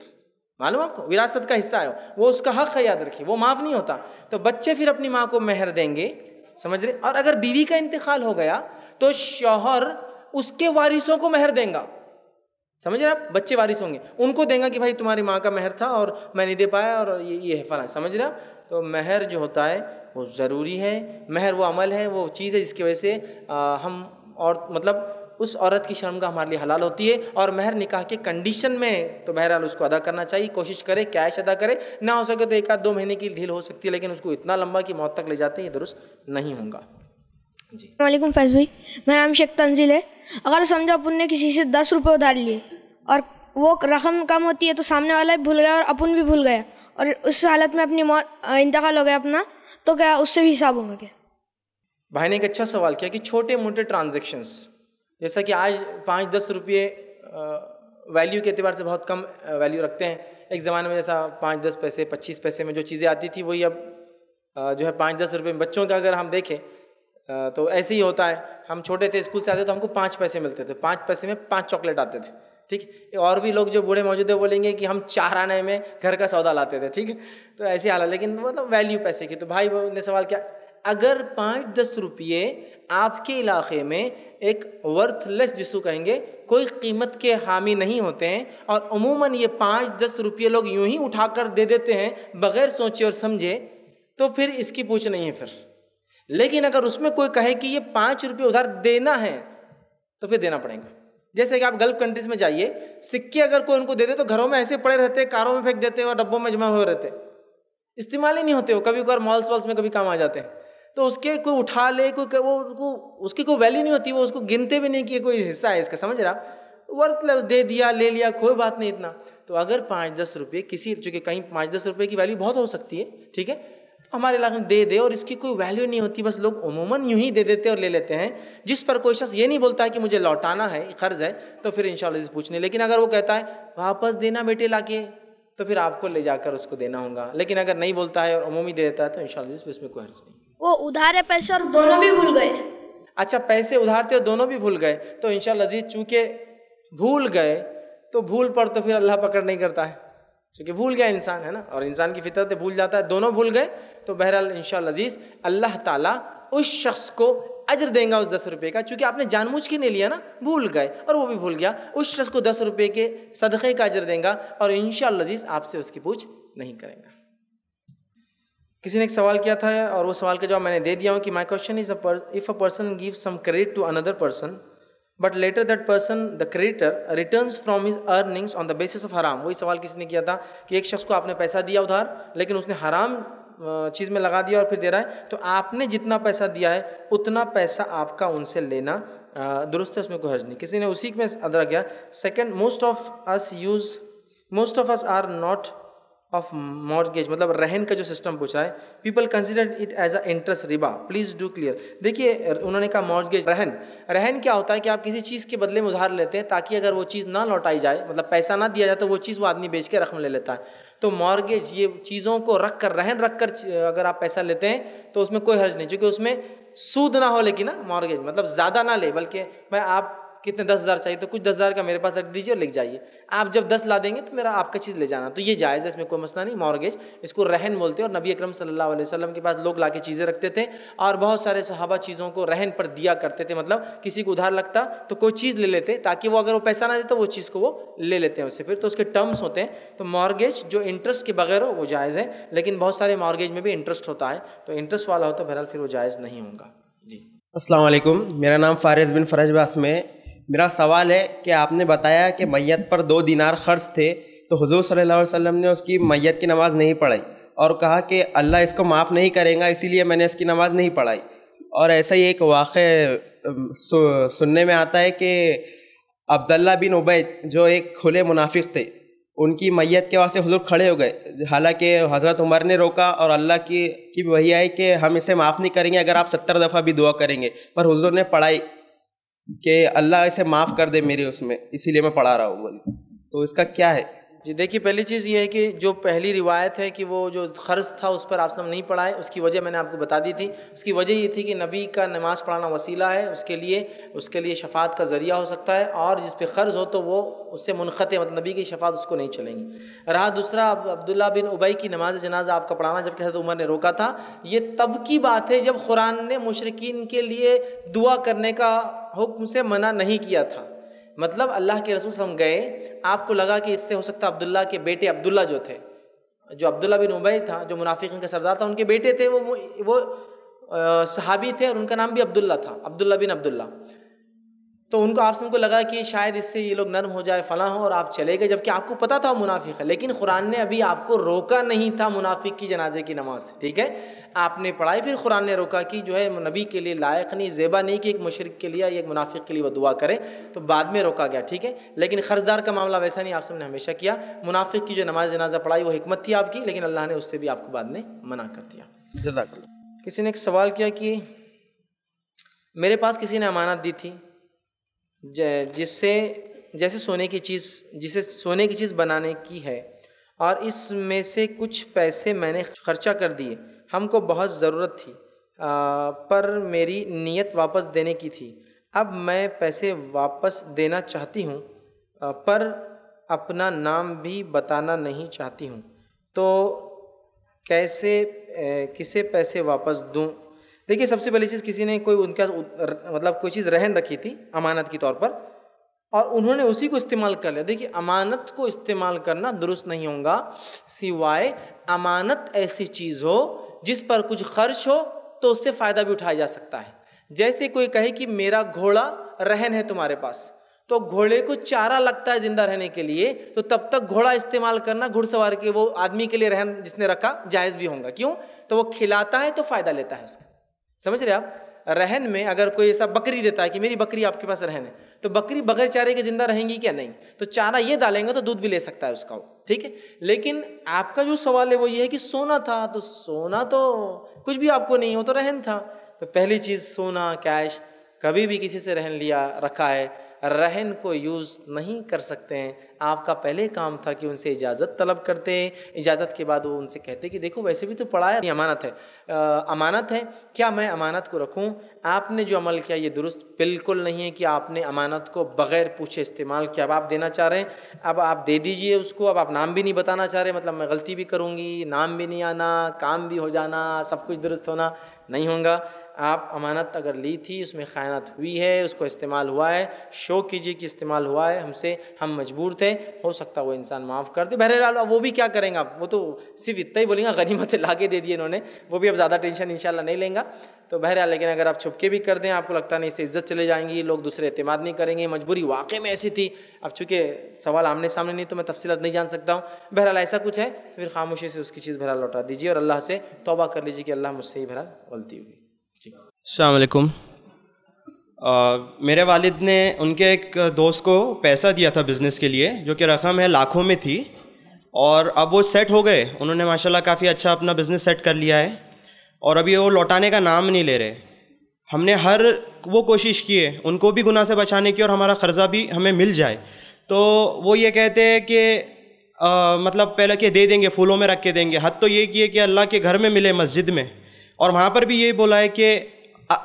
معلوم آپ کو؟ وراثت کا حصہ ہے۔ وہ اس کا حق ہے یاد رکھیے، وہ معاف نہیں ہوتا۔ تو بچے پھر اپنی ماں کو مہر دیں گے، سمجھ رہے؟ اور اگر بیوی کا انتقال ہو گیا، تو شوہر اس کے وارثوں کو مہر دیں گا۔ سمجھ رہے آپ؟ بچے وارث ہوں گے۔ ان کو دیں گا کہ بھائی تمہاری ماں کا مہر تھا اور میں نہیں دے پایا اور یہ یہ ہے فلاں۔ سمجھ رہے تو مہر جو ہوتا ہے، وہ ضروری ہے۔ مہر وہ عمل ہے، وہ چیز ہے جس کی وجہ سے ہم اور مطلب اس عورت کی شرمگاہ ہمارے لیے حلال ہوتی ہے اور مہر نکاح کے کنڈیشن میں تو بہرحال اس کو ادا کرنا چاہیے، کوشش کرے کیش ادا کرے۔ نہ ہو سکے تو ایک آدھ دو مہینے کی ڈھیل ہو سکتی ہے، لیکن اس کو اتنا لمبا کہ موت تک لے جاتے ہیں، یہ درست نہیں ہوں گا۔ جی۔ السلام علیکم، فیض بھائی۔ میرا نام شیخ تنزیل ہے۔ اگر سمجھو اپن نے کسی سے دس روپے ادھار لیے اور وہ رقم کم ہوتی ہے تو سامنے والا بھی بھول گیا اور اپن بھی بھول گیا اور اس حالت میں اپنی موت انتقال ہو گیا اپنا، تو کیا اس سے بھی حساب ہوں گا کیا؟ بھائی نے ایک اچھا سوال کیا کہ چھوٹے موٹے ٹرانزیکشنس جیسا کہ آج پانچ دس روپئے ویلیو کے اعتبار سے بہت کم ویلیو رکھتے ہیں۔ ایک زمانے میں جیسا پانچ دس پیسے، پچیس پیسے میں جو چیزیں آتی تھی وہی اب جو ہے پانچ دس روپئے بچوں کا اگر ہم دیکھیں تو ایسے ہی ہوتا ہے۔ ہم چھوٹے تھے، اسکول سے آتے تو ہم کو پانچ پیسے ملتے تھے۔ پانچ پیسے میں پانچ چاکلیٹ آتے تھے، ٹھیک اور بھی لوگ جو بوڑھے موجود ہیں بولیں گے کہ ہم چار آنے میں گھر کا سودا لاتے تھے، ٹھیک ہے؟ تو ایسی حالت لیکن مطلب ویلیو پیسے کی۔ تو بھائی نے سوال کیا اگر پانچ دس روپیے آپ کے علاقے میں ایک ورتھ لیس جس کو کہیں گے، کوئی قیمت کے حامی نہیں ہوتے ہیں، اور عموماً یہ پانچ دس روپیے لوگ یوں ہی اٹھا کر دے دیتے ہیں بغیر سوچے اور سمجھے، تو پھر اس کی پوچھ نہیں ہے پھر۔ لیکن اگر اس میں کوئی کہے کہ یہ پانچ روپئے ادھار دینا ہے، تو پھر دینا پڑے گا۔ جیسے کہ آپ گلف کنٹریز میں جائیے، سکے اگر کوئی ان کو دے دے تو گھروں میں ایسے پڑے رہتے، کاروں میں پھینک دیتے، اور ڈبوں میں جمع ہوئے رہتے۔ استعمال ہی نہیں ہوتے، وہ کبھی کبھار مالس والس میں کبھی کام آ جاتے ہیں۔ تو اس کے کوئی اٹھا لے، کوئی وہ اس کی کوئی ویلیو نہیں ہوتی، وہ اس کو گنتے بھی نہیں کہ کوئی حصہ ہے اس کا، سمجھ رہا؟ ورتھ دے دیا، لے لیا، کوئی بات نہیں اتنا۔ تو اگر پانچ دس روپئے کسی، چونکہ کہیں پانچ دس روپئے کی ویلیو بہت ہو سکتی ہے، ٹھیک ہے؟ ہمارے علاقے میں دے دے اور اس کی کوئی ویلیو نہیں ہوتی، بس لوگ عموماً یوں ہی دے دیتے اور لے لیتے ہیں۔ جس پر کوئی شخص یہ نہیں بولتا ہے کہ مجھے لوٹانا ہے، قرض ہے، تو پھر ان شاء اللہ پوچھنے۔ لیکن اگر وہ کہتا ہے، واپس دینا بیٹے لا کے تو پھر آپ کو لے جا کر اس کو دینا ہوگا۔ لیکن اگر نہیں بولتا ہے اور عمومی دے دیتا ہے، تو ان شاء اللہ اس میں کوئی حرض نہیں۔ وہ ادھارے پیسے اور دونوں بھی بھول گئے۔ اچھا پیسے ادھارتے اور دونوں بھی بھول گئے۔ تو ان شاء اللہ عزیز، چونکہ بھول گئے، تو بھول پر تو پھر اللہ پکڑ نہیں کرتا ہے۔ چونکہ بھول گیا انسان، ہے نا؟ اور انسان کی فطرت بھول جاتا ہے، دونوں بھول گئے۔ تو بہرحال ان شاء اللہ عزیز، اللہ تعالیٰ اس شخص کو اجر دیں گا اس دس روپے کا۔ چونکہ آپ نے جان بوجھ کے نہیں لیا نا، بھول گئے اور وہ بھی بھول گیا۔ اس شخص کو دس روپے کے صدقے کا اجر دیں گا اور ان شاء اللہ عزیز، آپ سے اس کی پوچھ نہیں کریں گا۔ کسی نے ایک سوال کیا تھا اور وہ سوال کا جواب میں نے دے دیا ہوں کہ my question is if a person give some credit to another person but later that person the creditor returns from his earnings on the basis of حرام وہی سوال کسی نے کیا تھا کہ ایک شخص کو آپ نے پیسہ دیا ادھار، لیکن اس نے حرام چیز میں لگا دیا اور پھر دے رہا ہے، تو آپ نے جتنا پیسہ دیا ہے، اتنا پیسہ آپ کا ان سے لینا درست ہے، اس میں کوئی حرج نہیں۔ کسی نے اسی میں ادرا کیا second most of us use most of us are not of mortgage مطلب رہن کا جو سسٹم پوچھ رہا ہے people consider it as a interest ربا پلیز ڈو کلیئر دیکھیے انہوں نے کہا مارگیج رہن رہن کیا ہوتا ہے کہ آپ کسی چیز کے بدلے میں ادھار لیتے ہیں تاکہ اگر وہ چیز نہ لوٹائی جائے مطلب پیسہ نہ دیا جائے تو وہ چیز وہ آدمی بیچ کے رقم لے لیتا ہے تو مارگیج یہ چیزوں کو رکھ کر رہن رکھ کر اگر آپ پیسہ لیتے ہیں تو اس میں کوئی حرج نہیں چونکہ اس میں سود نہ ہو لیکن نا مارگیج مطلب زیادہ نہ لے بلکہ میں آپ کتنے دس ہزار چاہیے تو کچھ دس ہزار کا میرے پاس رکھ دیجیے اور لکھ جائیے۔ آپ جب دس لا دیں گے تو میرا آپ کا چیز لے جانا۔ تو یہ جائز ہے، اس میں کوئی مسئلہ نہیں مارگیج اس کو رہن بولتے ہیں۔ اور نبی اکرم صلی اللہ علیہ وسلم کے پاس لوگ لا کے چیزیں رکھتے تھے اور بہت سارے صحابہ چیزوں کو رہن پر دیا کرتے تھے۔ مطلب کسی کو ادھار لگتا تو کوئی چیز لے لیتے تاکہ وہ اگر وہ پیسہ نہ دے تو وہ چیز کو وہ لے لیتے ہیں اس سے۔ پھر تو اس کے ٹرمس ہوتے ہیں۔ تو مارگیج جو انٹرسٹ کے بغیر ہو وہ جائز ہے، لیکن بہت سارے مارگیج میں بھی انٹرسٹ ہوتا ہے۔ تو انٹرسٹ والا ہو تو بہرحال پھر وہ جائز نہیں ہوگا جی۔ السلام علیکم، میرا نام فارض بن فرج باس میں میرا سوال ہے کہ آپ نے بتایا کہ میت پر دو دینار خرچ تھے تو حضور صلی اللہ علیہ وسلم نے اس کی میت کی نماز نہیں پڑھائی اور کہا کہ اللہ اس کو معاف نہیں کرے گا، اسی لیے میں نے اس کی نماز نہیں پڑھائی۔ اور ایسا ہی ایک واقع سننے میں آتا ہے کہ عبداللہ بن عبید جو ایک کھلے منافق تھے، ان کی میت کے واسطے حضور کھڑے ہو گئے۔ حالانکہ حضرت عمر نے روکا اور اللہ کی کی وہی آئی کہ ہم اسے معاف نہیں کریں گے، اگر آپ ستر دفعہ بھی دعا کریں گے۔ پر حضور نے پڑھائی۔ کہ اللہ اسے معاف کر دے میرے اس میں، اسی لیے میں پڑھا رہا ہوں بول تو اس کا کیا ہے؟ جی دیکھیے، پہلی چیز یہ ہے کہ جو پہلی روایت ہے کہ وہ جو خرض تھا اس پر آپ نے نہیں پڑھائے، اس کی وجہ میں نے آپ کو بتا دی تھی۔ اس کی وجہ یہ تھی کہ نبی کا نماز پڑھانا وسیلہ ہے، اس کے لیے، اس کے لیے شفاعت کا ذریعہ ہو سکتا ہے اور جس پہ قرض ہو تو وہ اس سے منخط مطلب نبی کی شفاعت اس کو نہیں چلیں گی۔ رہا دوسرا عبداللہ بن ابئی کی نماز جنازہ آپ کا پڑھانا، جبکہ حضرت عمر نے روکا تھا۔ یہ تب کی بات ہے جب قرآن نے مشرقین کے لیے دعا کرنے کا حکم سے منع نہیں کیا تھا۔ مطلب اللہ کے رسول ہم گئے، آپ کو لگا کہ اس سے ہو سکتا عبداللہ کے بیٹے عبداللہ جو تھے، جو عبداللہ بن عبی تھا، جو منافقین کا سردار تھا، ان کے بیٹے تھے، وہ وہ صحابی تھے اور ان کا نام بھی عبداللہ تھا، عبداللہ بن عبداللہ۔ تو ان کو آپ کو لگا کہ شاید اس سے یہ لوگ نرم ہو جائے فلاں ہو اور آپ چلے گئے جبکہ آپ کو پتا تھا منافق ہے۔ لیکن قرآن نے ابھی آپ کو روکا نہیں تھا منافق کی جنازے کی نماز ٹھیک ہے؟ آپ نے پڑھائی پھر قرآن نے روکا کہ جو ہے نبی کے لیے لائق نہیں زیبا نہیں کہ ایک مشرق کے لیے ایک منافق کے لیے وہ دعا کرے۔ تو بعد میں روکا گیا ٹھیک ہے؟ لیکن قرضدار کا معاملہ ویسا نہیں آپ سب نے ہمیشہ کیا۔ منافق کی جو نماز جنازہ پڑھائی وہ حکمت تھی آپ کی لیکن اللہ نے اس سے بھی آپ کو بعد میں منع کر دیا۔ جزاک کسی نے ایک سوال کیا کہ میرے پاس کسی نے امانت دی تھی؟ جس سے جیسے سونے کی چیز، جسے سونے کی چیز بنانے کی ہے، اور اس میں سے کچھ پیسے میں نے خرچہ کر دیے۔ ہم کو بہت ضرورت تھی پر میری نیت واپس دینے کی تھی۔ اب میں پیسے واپس دینا چاہتی ہوں پر اپنا نام بھی بتانا نہیں چاہتی ہوں۔ تو کیسے کسے پیسے واپس دوں؟ دیکھیے، سب سے پہلی چیز کسی نے کوئی ان کا مطلب کوئی چیز رہن رکھی تھی امانت کے طور پر، اور انہوں نے اسی کو استعمال کر لیا۔ دیکھیے، امانت کو استعمال کرنا درست نہیں ہوگا سوائے امانت ایسی چیز ہو جس پر کچھ خرچ ہو تو اس سے فائدہ بھی اٹھایا جا سکتا ہے۔ جیسے کوئی کہے کہ میرا گھوڑا رہن ہے تمہارے پاس، تو گھوڑے کو چارہ لگتا ہے زندہ رہنے کے لیے، تو تب تک گھوڑا استعمال کرنا گھڑ سوار کے وہ آدمی کے لیے رہن جس نے رکھا جائز بھی ہوں گا کیوں؟ تو وہ کھلاتا ہے تو فائدہ لیتا ہے اس کا۔ سمجھ رہے آپ؟ رہن میں اگر کوئی ایسا بکری دیتا ہے کہ میری بکری آپ کے پاس رہن ہے تو بکری بغیر چارے کے زندہ رہیں گی کیا نہیں؟ تو چارہ یہ ڈالیں گے تو دودھ بھی لے سکتا ہے اس کا وہ، ٹھیک ہے؟ لیکن آپ کا جو سوال ہے وہ یہ ہے کہ سونا تھا، تو سونا تو کچھ بھی آپ کو نہیں ہو تو رہن تھا۔ تو پہلی چیز سونا، کیش، کبھی بھی کسی سے رہن لیا، رکھا ہے۔ رہن کو یوز نہیں کر سکتے ہیں۔ آپ کا پہلے کام تھا کہ ان سے اجازت طلب کرتے۔ اجازت کے بعد وہ ان سے کہتے کہ دیکھو ویسے بھی تو پڑھا ہے امانت ہے۔ امانت ہے۔ کیا میں امانت کو رکھوں؟ آپ نے جو عمل کیا یہ درست بالکل نہیں ہے کہ آپ نے امانت کو بغیر پوچھے استعمال کیا۔ اب آپ دینا چاہ رہے ہیں۔ اب آپ دے دیجیے اس کو۔ اب آپ نام بھی نہیں بتانا چاہ رہے۔ مطلب میں غلطی بھی کروں گی، نام بھی نہیں آنا، کام بھی ہو جانا، سب کچھ درست ہونا نہیں ہوگا آپ امانت اگر لی تھی، اس میں خیانت ہوئی ہے، اس کو استعمال ہوا ہے شو کیجیے کہ استعمال ہوا ہے، ہم سے ہم مجبور تھے، ہو سکتا وہ انسان معاف کر دے۔ بہرحال وہ بھی کیا کریں گا وہ تو صرف اتنا ہی بولیں گا غنیمت لا کے دے دیے انہوں نے، وہ بھی اب زیادہ ٹینشن انشاءاللہ نہیں لیں گا۔ تو بہرحال لیکن اگر آپ چھپ کے بھی کر دیں، آپ کو لگتا نہیں اس سے عزت چلے جائیں گی، لوگ دوسرے اعتماد نہیں کریں گے، مجبوری واقع میں ایسی تھی۔ اب چونکہ سوال آمنے سامنے نہیں تو میں تفصیلات نہیں جان سکتا ہوں۔ بہرحال ایسا کچھ ہے، تو پھر خاموشی سے اس کی چیز بہرحال لوٹا دیجیے اور اللہ سے توبہ کر لیجیے کہ اللہ مجھ سے ہی بہرحال غلطی ہوئی۔ السلام علیکم۔ میرے والد نے ان کے ایک دوست کو پیسہ دیا تھا بزنس کے لیے، جو کہ رقم ہے لاکھوں میں تھی۔ اور اب وہ سیٹ ہو گئے۔ انہوں نے ماشاء اللہ کافی اچھا اپنا بزنس سیٹ کر لیا ہے۔ اور ابھی وہ لوٹانے کا نام نہیں لے رہے۔ ہم نے ہر وہ کوشش کی ہے ان کو بھی گناہ سے بچانے کی اور ہمارا قرضہ بھی ہمیں مل جائے۔ تو وہ یہ کہتے ہیں کہ مطلب پہلے کہ دے دیں گے، پھولوں میں رکھ کے دیں گے۔ حد تو یہ کیے کہ اللہ کے گھر میں ملے مسجد میں۔ اور وہاں پر بھی یہ بولا ہے کہ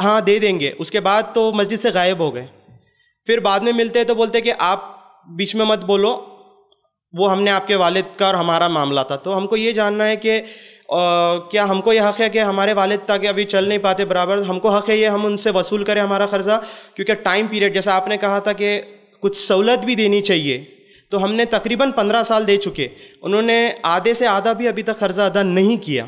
ہاں دے دیں گے۔ اس کے بعد تو مسجد سے غائب ہو گئے۔ پھر بعد میں ملتے تو بولتے کہ آپ بیچ میں مت بولو، وہ ہم نے آپ کے والد کا اور ہمارا معاملہ تھا۔ تو ہم کو یہ جاننا ہے کہ کیا ہم کو یہ حق ہے کہ ہمارے والد تاکہ ابھی چل نہیں پاتے؟ برابر، ہم کو حق ہے یہ ہم ان سے وصول کریں ہمارا قرضہ۔ کیونکہ ٹائم پیریڈ، جیسا آپ نے کہا تھا کہ کچھ سہولت بھی دینی چاہیے۔ تو ہم نے تقریباً پندرہ سال دے چکے۔ انہوں نے آدھے سے آدھا بھی ابھی تک قرضہ ادا نہیں کیا۔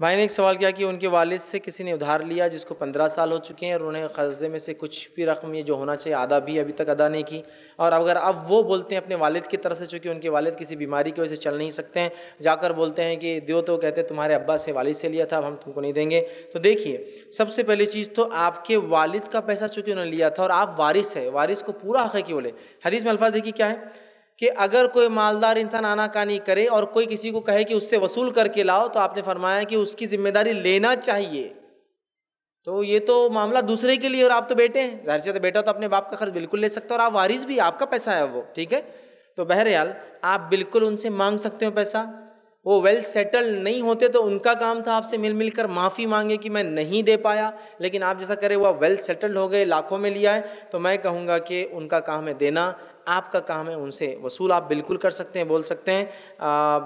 بھائی نے ایک سوال کیا کہ ان کے والد سے کسی نے ادھار لیا جس کو پندرہ سال ہو چکے ہیں اور انہیں قرضے میں سے کچھ بھی رقم یہ جو ہونا چاہیے، آدھا بھی ابھی تک ادا نہیں کی۔ اور اگر اب وہ بولتے ہیں اپنے والد کی طرف سے، چونکہ ان کے والد کسی بیماری کی وجہ سے چل نہیں سکتے ہیں، جا کر بولتے ہیں کہ دیو تو کہتے ہیں تمہارے ابا سے والد سے لیا تھا، اب ہم تم کو نہیں دیں گے۔ تو دیکھیے، سب سے پہلی چیز تو آپ کے والد کا پیسہ چونکہ انہوں نے لیا تھا اور آپ وارث ہے وارث کو پورا حق ہے کہ بولے۔ حدیث میں الفاظ دیکھیے کیا ہے؟ کہ اگر کوئی مالدار انسان آنا کانی کرے اور کوئی کسی کو کہے کہ اس سے وصول کر کے لاؤ، تو آپ نے فرمایا کہ اس کی ذمہ داری لینا چاہیے۔ تو یہ تو معاملہ دوسرے کے لیے اور آپ تو بیٹے ہیں۔ ظاہر سے تو بیٹا تو اپنے باپ کا خرچ بالکل لے سکتے اور آپ وارث بھی، آپ کا پیسہ ہے وہ، ٹھیک ہے؟ تو بہرحال آپ بالکل ان سے مانگ سکتے ہو پیسہ۔ وہ ویل سیٹل نہیں ہوتے تو ان کا کام تھا آپ سے مل مل کر معافی مانگے کہ میں نہیں دے پایا۔ لیکن آپ جیسا کرے وہ ویل سیٹل ہو گئے، لاکھوں میں لیا ہے۔ تو میں کہوں گا کہ ان کا کام ہے دینا۔ آپ کا کام ہے ان سے وصول آپ بالکل کر سکتے ہیں، بول سکتے ہیں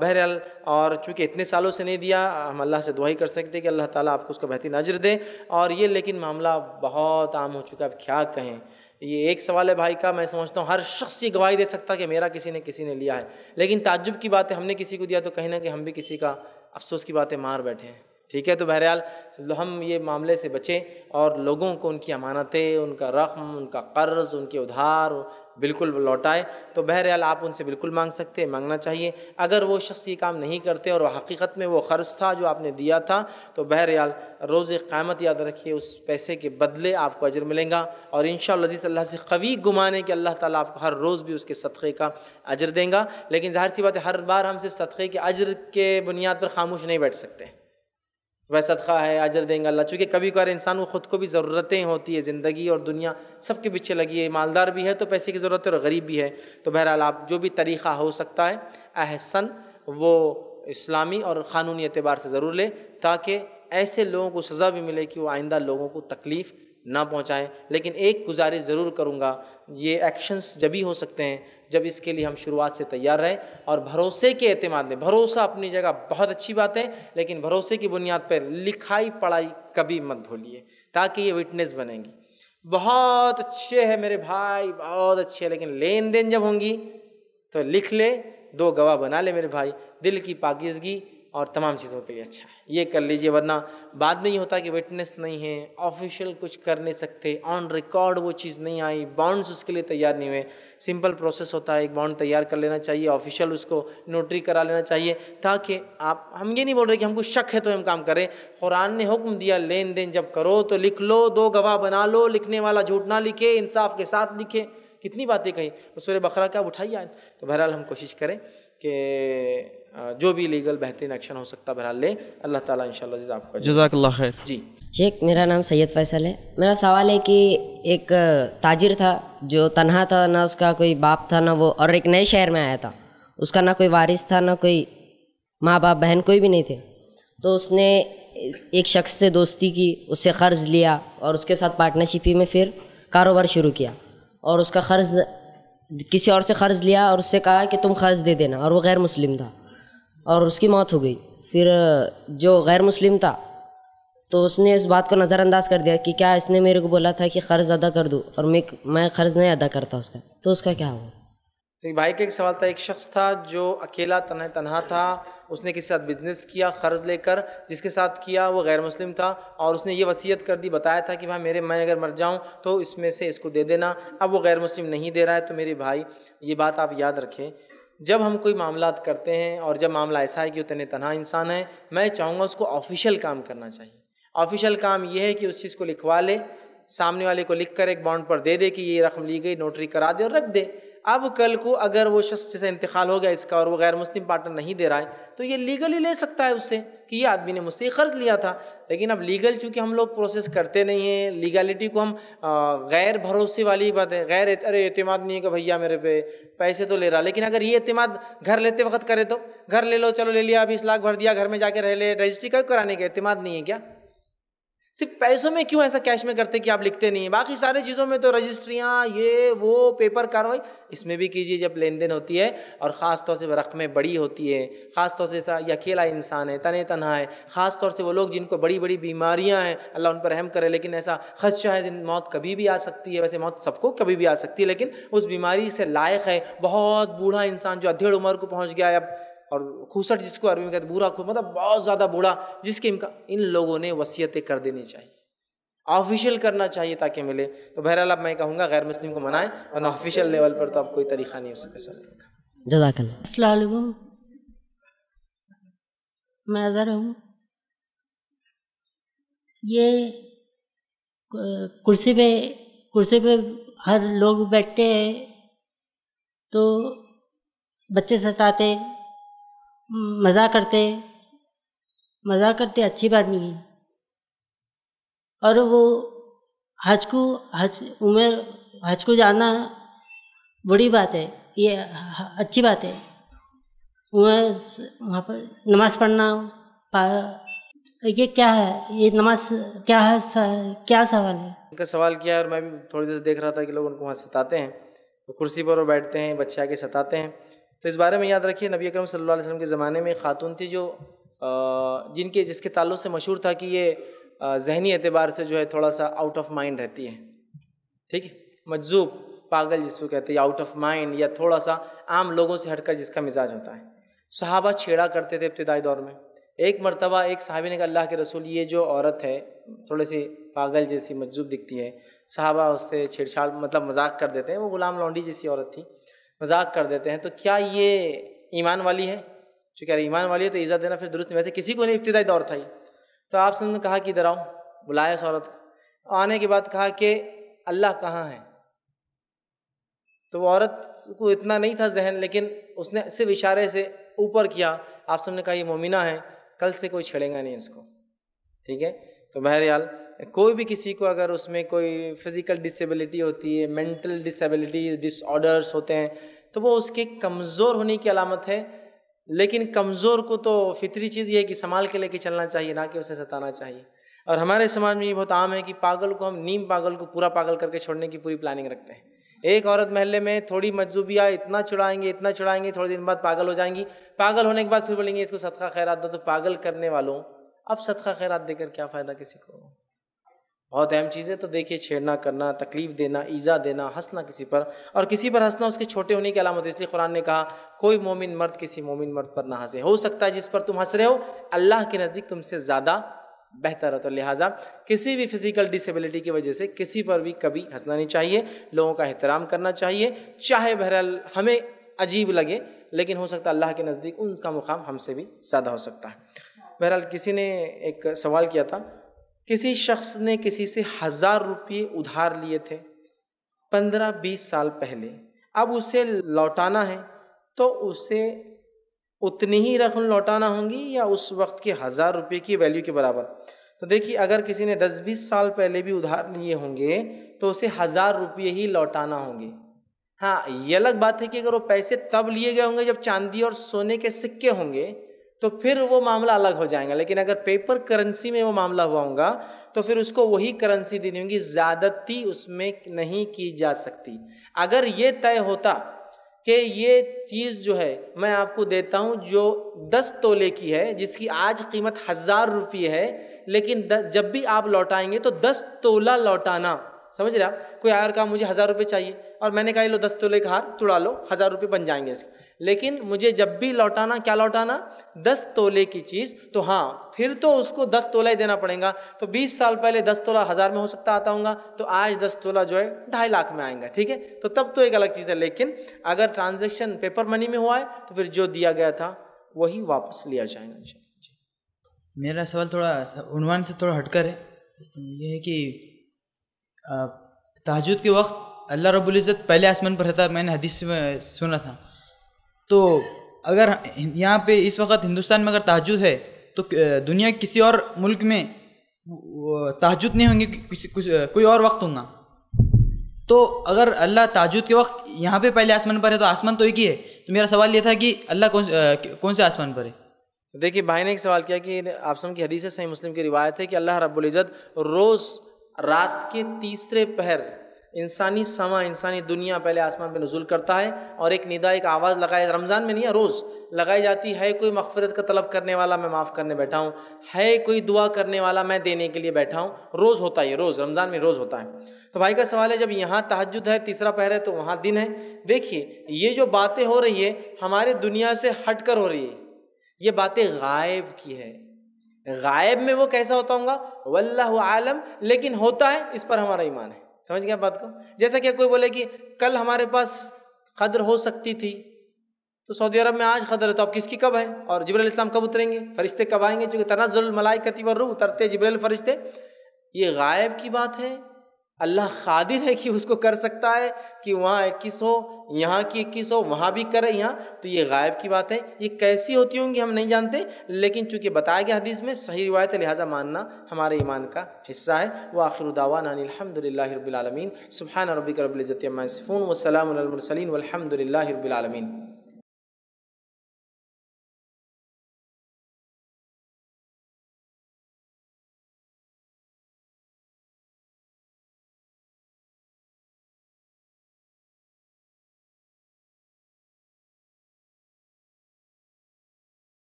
بہرحال اور چونکہ اتنے سالوں سے نہیں دیا، ہم اللہ سے دعائی کر سکتے کہ اللہ تعالیٰ آپ کو اس کا بہترین اجر دے۔ اور یہ لیکن معاملہ بہت عام ہو چکا ہے، اب کیا کہیں۔ یہ ایک سوال ہے بھائی کا، میں سمجھتا ہوں ہر شخص یہ گواہی دے سکتا کہ میرا کسی نے کسی نے لیا ہے۔ لیکن تعجب کی بات ہے، ہم نے کسی کو دیا تو کہیں نہ کہ ہم بھی کسی کا افسوس کی باتیں مار بیٹھے ہیں۔ ٹھیک ہے، تو بہرحال ہم یہ معاملے سے بچیں اور لوگوں کو ان کی امانتیں، ان کا رقم، ان کا قرض، ان کے ادھار بالکل لوٹائے، تو بہرحال آپ ان سے بالکل مانگ سکتے ہیں، مانگنا چاہیے۔ اگر وہ شخص یہ کام نہیں کرتے اور وہ حقیقت میں وہ قرض تھا جو آپ نے دیا تھا، تو بہرحال روز قیامت یاد رکھیے، اس پیسے کے بدلے آپ کو اجر ملیں گا۔ اور ان شاء اللہ اللہ سے قوی گمانے کہ اللہ تعالیٰ آپ کو ہر روز بھی اس کے صدقے کا اجر دیں گا، لیکن ظاہر سی بات ہے، ہر بار ہم صرف صدقے کے اجر کے بنیاد پر خاموش نہیں بیٹھ سکتے۔ وہ صدقہ ہے، اجر دیں گا اللہ۔ چونکہ کبھی کبھار انسان کو خود کو بھی ضرورتیں ہوتی ہے زندگی اور دنیا سب کے پیچھے لگی ہے۔ مالدار بھی ہے تو پیسے کی ضرورت ہے اور غریب بھی ہے۔ تو بہرحال آپ جو بھی طریقہ ہو سکتا ہے، احسن وہ اسلامی اور قانونی اعتبار سے ضرور لے، تاکہ ایسے لوگوں کو سزا بھی ملے کہ وہ آئندہ لوگوں کو تکلیف نہ پہنچائیں لیکن ایک گزارش ضرور کروں گا، یہ ایکشنز جبھی ہو سکتے ہیں جب اس کے لیے ہم شروعات سے تیار رہیں اور بھروسے کے اعتماد میں بھروسہ اپنی جگہ بہت اچھی بات ہے، لیکن بھروسے کی بنیاد پر لکھائی پڑھائی کبھی مت بھولیے تاکہ یہ وٹنس بنیں گی۔ بہت اچھے ہیں میرے بھائی، بہت اچھے لیکن لین دین جب ہوں گی تو لکھ لے، دو گواہ بنا لے میرے بھائی۔ دل کی پاکیزگی اور تمام چیزوں کے لیے اچھا ہے۔ یہ کر لیجیے ورنہ بعد میں یہ ہوتا کہ وٹنس نہیں ہے آفیشیل کچھ کر نہیں سکتے آن ریکارڈ وہ چیز نہیں آئی بانڈز اس کے لیے تیار نہیں ہوئے۔ سمپل پروسیس ہوتا ہے، ایک بانڈ تیار کر لینا چاہیے آفیشیل اس کو نوٹری کرا لینا چاہیے تاکہ آپ، ہم یہ نہیں بول رہے کہ ہم کو شک ہے تو ہم کام کریں۔ قرآن نے حکم دیا، لین دین جب کرو تو لکھ لو، دو گواہ بنا لو، لکھنے والا جھوٹ نہ لکھے، انصاف کے ساتھ لکھے۔ کتنی باتیں کہیں۔ اس سورہ بقرہ کا اٹھائی آئے تو بہرحال ہم کوشش کریں کہ جو بھی لیگل بہترین ایکشن ہو سکتا بہرحال لیں۔ اللہ تعالیٰ ان شاء اللہ آپ کو جزاک اللہ خیر۔ جی۔ شیخ میرا نام سید فیصل ہے۔ میرا سوال ہے کہ ایک تاجر تھا جو تنہا تھا نہ اس کا کوئی باپ تھا نہ وہ اور ایک نئے شہر میں آیا تھا۔ اس کا نہ کوئی وارث تھا نہ کوئی ماں باپ بہن کوئی بھی نہیں تھے۔ تو اس نے ایک شخص سے دوستی کی اس سے قرض لیا اور اس کے ساتھ پارٹنرشپ میں پھر کاروبار شروع کیا۔ اور اس کا قرض کسی اور سے قرض لیا اور اس سے کہا کہ تم قرض دے دینا اور وہ غیر مسلم تھا۔ اور اس کی موت ہو گئی۔ پھر، جو غیر مسلم تھا، تو اس نے اس بات کو نظر انداز کر دیا کہ کیا اس نے میرے کو بولا تھا کہ قرض ادا کر دوں اور میں میں قرض نہیں ادا کرتا اس کا۔ تو اس کا کیا ہوا؟ تو بھائی کا ایک سوال تھا، ایک شخص تھا جو اکیلا تنہا تنہا تھا، اس نے کسی ساتھ بزنس کیا، قرض لے کر جس کے ساتھ کیا وہ غیر مسلم تھا اور اس نے یہ وصیت کر دی، بتایا تھا کہ بھائی میرے، میں اگر مر جاؤں تو اس میں سے اس کو دے دینا، اب وہ غیر مسلم نہیں دے رہا ہے تو میرے بھائی، یہ بات آپ یاد رکھیں۔ جب ہم کوئی معاملات کرتے ہیں اور جب معاملہ ایسا ہے کہ اتنے تنہا تنہا انسان ہے، میں چاہوں گا اس کو آفیشیل کام کرنا چاہیے۔ آفیشیل کام یہ ہے کہ اس چیز کو لکھوا لے سامنے والے کو لکھ کر ایک بانڈ پر دے دے کہ یہ رقم لی گئی، نوٹری کرا دے اور رکھ دے۔ اب کل کو اگر وہ شخص جیسے انتقال ہو گیا اس کا اور وہ غیر مسلم پارٹنر نہیں دے رہا ہے، تو یہ لیگلی لے سکتا ہے اس سے کہ یہ آدمی نے مجھ سے قرض لیا تھا۔ لیکن اب لیگل چونکہ ہم لوگ پروسیس کرتے نہیں ہیں لیگلٹی کو ہم غیر بھروسے والی بات ہے۔ غیر ارے اعتماد نہیں ہے کہ بھیا میرے پہ پیسے تو لے رہا، لیکن اگر یہ اعتماد گھر لیتے وقت کرے تو۔ گھر لے لو، چلو لے لیا بیس لاکھ بھر دیا، گھر میں جا کے رہ لے، رجسٹری کا کرانے کا اعتماد نہیں ہے کیا؟ صرف پیسوں میں کیوں ایسا کیش میں کرتے کہ آپ لکھتے نہیں ہیں؟ باقی سارے چیزوں میں تو رجسٹریاں یہ، وہ پیپر کاروائی، اس میں بھی کیجیے جب لین دین ہوتی ہے اور خاص طور سے وہ رقمیں بڑی ہوتی ہے، خاص طور سے ایسا یہ اکیلا انسان ہے، تنے تنہا ہے، خاص طور سے وہ لوگ جن کو بڑی بڑی بیماریاں ہیں، اللہ ان پر رحم کرے، لیکن ایسا خدشہ ہے جن موت کبھی بھی آ سکتی ہے، ویسے موت سب کو کبھی بھی آ سکتی ہے، لیکن اس بیماری سے لائق ہے۔ بہت بوڑھا انسان جو ادھیڑ عمر کو پہنچ گیا ہے، اب اور کھوسٹ جس کو عربی میں کہتے بورا مطلب بہت زیادہ بوڑھا جس کے امکان ان لوگوں نے وصیتیں کر دینی چاہیے۔ آفیشیل کرنا چاہیے تاکہ ملے۔ تو بہرحال اب میں کہوں گا غیر مسلم کو منائیں اور آفیشیل لیول پر تو اب کوئی طریقہ نہیں ہو سکے سر جزاک اللہ السلام علیکم۔ میں اظہر ہوں۔ یہ کرسی پہ کرسی پہ ہر لوگ بیٹھتے ہیں تو بچے ستاتے مزاق کرتے مزاق کرتے اچھی بات نہیں ہے۔ اور وہ حج کو، حج، عمر، حج کو جانا بڑی بات ہے۔ یہ اچھی بات ہے۔ عمر، وہاں پر نماز پڑھنا یہ کیا ہے؟ یہ نماز کیا ہے؟ کیا سوال ہے؟ ان کا سوال کیا ہے اور میں بھی تھوڑی دیر سے دیکھ رہا تھا کہ لوگ ان کو وہاں ستاتے ہیں۔ تو کرسی پر وہ بیٹھتے ہیں، بچے آ کے ستاتے ہیں۔ تو اس بارے میں یاد رکھیے، نبی اکرم صلی اللہ علیہ وسلم کے زمانے میں خاتون تھی جو جن کے، جس کے تعلق سے مشہور تھا کہ یہ ذہنی اعتبار سے جو ہے تھوڑا سا آؤٹ آف مائنڈ رہتی ہے۔ ٹھیک ہے؟ مجذوب، پاگل جس کو کہتے ہیں آؤٹ آف مائنڈ یا تھوڑا سا عام لوگوں سے ہٹ کر جس کا مزاج ہوتا ہے۔ صحابہ چھیڑا کرتے تھے ابتدائی دور میں۔ ایک مرتبہ ایک صحابی نے کہا، اللہ کے رسول، یہ جو عورت ہے، تھوڑی سی پاگل جیسی مجذوب دکھتی ہے۔ صحابہ اس سے چھیڑ چھاڑ مطلب مذاق کر دیتے ہیں۔ وہ غلام لونڈی جیسی عورت تھی۔ مذاق کر دیتے ہیں، تو کیا یہ ایمان والی ہے؟ چونکہ اگر ایمان والی ہے تو عزت دینا پھر درست نہیں، ویسے کسی کو نہیں، ابتدائی دور تھا یہ۔ تو آپ نے کہا کہ ادھر آؤ، بلایا اس عورت کو۔ آنے کے بعد کہا کہ اللہ کہاں ہے؟ تو وہ عورت کو اتنا نہیں تھا ذہن، لیکن اس نے صرف اشارے سے اوپر کیا۔ آپ سب نے کہا یہ مومنہ ہے، کل سے کوئی چھڑے گا نہیں اس کو۔ ٹھیک ہے؟ تو بہرحال کوئی بھی کسی کو اگر اس میں کوئی فزیکل ڈسیبلٹی ہوتی ہے مینٹل ڈسیبلٹی ڈس آڈرس ہوتے ہیں، تو وہ اس کے کمزور ہونے کی علامت ہے۔ لیکن کمزور کو تو فطری چیز یہ ہے کہ سنبھال کے لے کے چلنا چاہیے، نہ کہ اسے ستانا چاہیے۔ اور ہمارے سماج میں یہ بہت عام ہے کہ پاگل کو ہم، نیم پاگل کو پورا پاگل کر کے چھوڑنے کی پوری پلاننگ رکھتے ہیں۔ ایک عورت محلے میں تھوڑی مجزوبیہ اتنا چڑھائیں گے، اتنا چڑھائیں گے تھوڑے دن بعد پاگل ہو جائیں گی۔ پاگل ہونے کے بعد پھر بولیں گے، اس کو صدقہ خیرات دو، تو پاگل کرنے والوں، اب صدقہ خیرات دے کر کیا فائدہ کسی کو؟ بہت اہم چیز ہے، تو دیکھیے، چھیڑنا، کرنا، تکلیف دینا، ایزا دینا، ہنسنا کسی پر، اور کسی پر ہنسنا، اس کے چھوٹے ہونے کی علامت اس لیے قرآن نے کہا، کوئی مومن مرد کسی مومن مرد پر نہ ہنسے۔ ہو سکتا ہے جس پر تم ہنس رہے ہو، اللہ کے نزدیک تم سے زیادہ بہتر ہے۔ تو لہٰذا، کسی بھی فزیکل ڈسیبلٹی کی وجہ سے کسی پر بھی کبھی ہنسنا نہیں چاہیے۔ لوگوں کا احترام کرنا چاہیے۔ چاہے بہرحال ہمیں عجیب لگے، لیکن ہو سکتا ہے اللہ کے نزدیک ان کا مقام ہم سے بھی زیادہ ہو سکتا ہے۔ بہرحال کسی نے ایک سوال کیا تھا۔ کسی شخص نے کسی سے ہزار روپئے ادھار لیے تھے پندرہ بیس سال پہلے۔ اب اسے لوٹانا ہے تو اسے اتنی ہی رقم لوٹانا ہوں گی یا اس وقت کے ہزار روپے کی ویلیو کے برابر؟ تو دیکھیے، اگر کسی نے دس بیس سال پہلے بھی ادھار لیے ہوں گے تو اسے ہزار روپئے ہی لوٹانا ہوں گے۔ ہاں یہ الگ بات ہے کہ اگر وہ پیسے تب لیے گئے ہوں گے جب چاندی اور سونے کے سکے ہوں گے تو پھر وہ معاملہ الگ ہو جائیں گا لیکن اگر پیپر کرنسی میں وہ معاملہ ہوا ہوگا تو پھر اس کو وہی کرنسی دینی ہوں گی زیادتی اس میں نہیں کی جا سکتی۔ اگر یہ طے ہوتا کہ یہ چیز جو ہے، میں آپ کو دیتا ہوں جو دس تولے کی ہے، جس کی آج قیمت ہزار روپیے ہے، لیکن جب بھی آپ لوٹائیں گے تو دس تولہ لوٹانا۔ سمجھ رہے آپ؟ کوئی آئر کہا مجھے ہزار روپے چاہیے، اور میں نے کہا لو دس تولے کا ہار توڑا لو، ہزار روپے بن جائیں گے اس کے۔ لیکن مجھے جب بھی لوٹانا، کیا لوٹانا؟ دس تولے کی چیز۔ تو ہاں پھر تو اس کو دس تولہ ہی دینا پڑے گا۔ تو بیس سال پہلے دس تولہ ہزار میں ہو سکتا آتا ہوں گا، تو آج دس تولہ جو ہے ڈھائی لاکھ میں آئیں گا ٹھیک ہے؟ تو تب تو ایک الگ چیز ہے۔ لیکن اگر ٹرانزیکشن پیپر منی میں ہوا ہے، تو پھر جو دیا گیا تھا، وہی واپس لیا جائے گا۔ جی۔ میرا سوال تھوڑا عنوان سے تھوڑا ہٹ کر ہے۔ یہ ہے کہ تاجد کے وقت اللہ رب العزت پہلے آسمان پر رہتا میں نے حدیث میں سنا تھا۔ تو اگر یہاں پہ اس وقت ہندوستان میں اگر تحجد ہے، تو دنیا کے کسی اور ملک میں تحجد نہیں ہوں گے، کسی کوئی اور وقت ہوں گا۔ تو اگر اللہ تاجد کے وقت یہاں پہ پہلے آسمان پر ہے، تو آسمان تو ایک ہی ہے۔ تو میرا سوال یہ تھا کہ اللہ کون کون سے آسمان پر ہے؟ دیکھیے، بھائی نے ایک سوال کیا کہ آپ سم کی حدیث صحیح مسلم کی روایت ہے کہ اللہ رب العزت روز رات کے تیسرے پہر انسانی سما، انسانی دنیا پہلے آسمان پہ نزول کرتا ہے اور ایک ندا، ایک آواز لگائے رمضان میں نہیں ہے، روز لگائی جاتی ہے، کوئی مغفرت کا طلب کرنے والا میں معاف کرنے بیٹھا ہوں، ہے کوئی دعا کرنے والا میں دینے کے لیے بیٹھا ہوں، روز ہوتا ہے روز، رمضان میں روز ہوتا ہے۔ تو بھائی کا سوال ہے، جب یہاں تحجد ہے، تیسرا پہر ہے، تو وہاں دن ہے۔ دیکھیے، یہ جو باتیں ہو رہی ہے، ہمارے دنیا سے ہٹ کر ہو رہی ہے، یہ باتیں غائب کی ہے۔ غائب میں وہ کیسا ہوتا ہوں گا؟ واللہ عالم، لیکن ہوتا ہے، اس پر ہمارا ایمان ہے۔ سمجھ گیا بات کو؟ جیسا کہ کوئی بولے کہ کل ہمارے پاس قدر ہو سکتی تھی، تو سعودی عرب میں آج قدر ہے، تو اب کس کی کب ہے اور جبر الاسلام کب اتریں گے؟ فرشتے کب آئیں گے؟ چونکہ تنازع الملائی و روح اترتے جبر الفرشتے یہ غائب کی بات ہے اللہ قادر ہے کہ اس کو کر سکتا ہے کہ وہاں اکیس ہو، یہاں کی اکیس ہو، وہاں بھی کرے یہاں۔ تو یہ غائب کی بات ہے۔ یہ کیسی ہوتی ہوں گی ہم نہیں جانتے، لیکن چونکہ بتایا گیا حدیث میں، صحیح روایت لہٰذا ماننا ہمارے ایمان کا حصہ ہے۔ وہ آخر الداوان الحمد للہ رب العالمین۔ سبحان ربی رب العزت صفون و سلام المرسلین الحمد للہ رب العالمین۔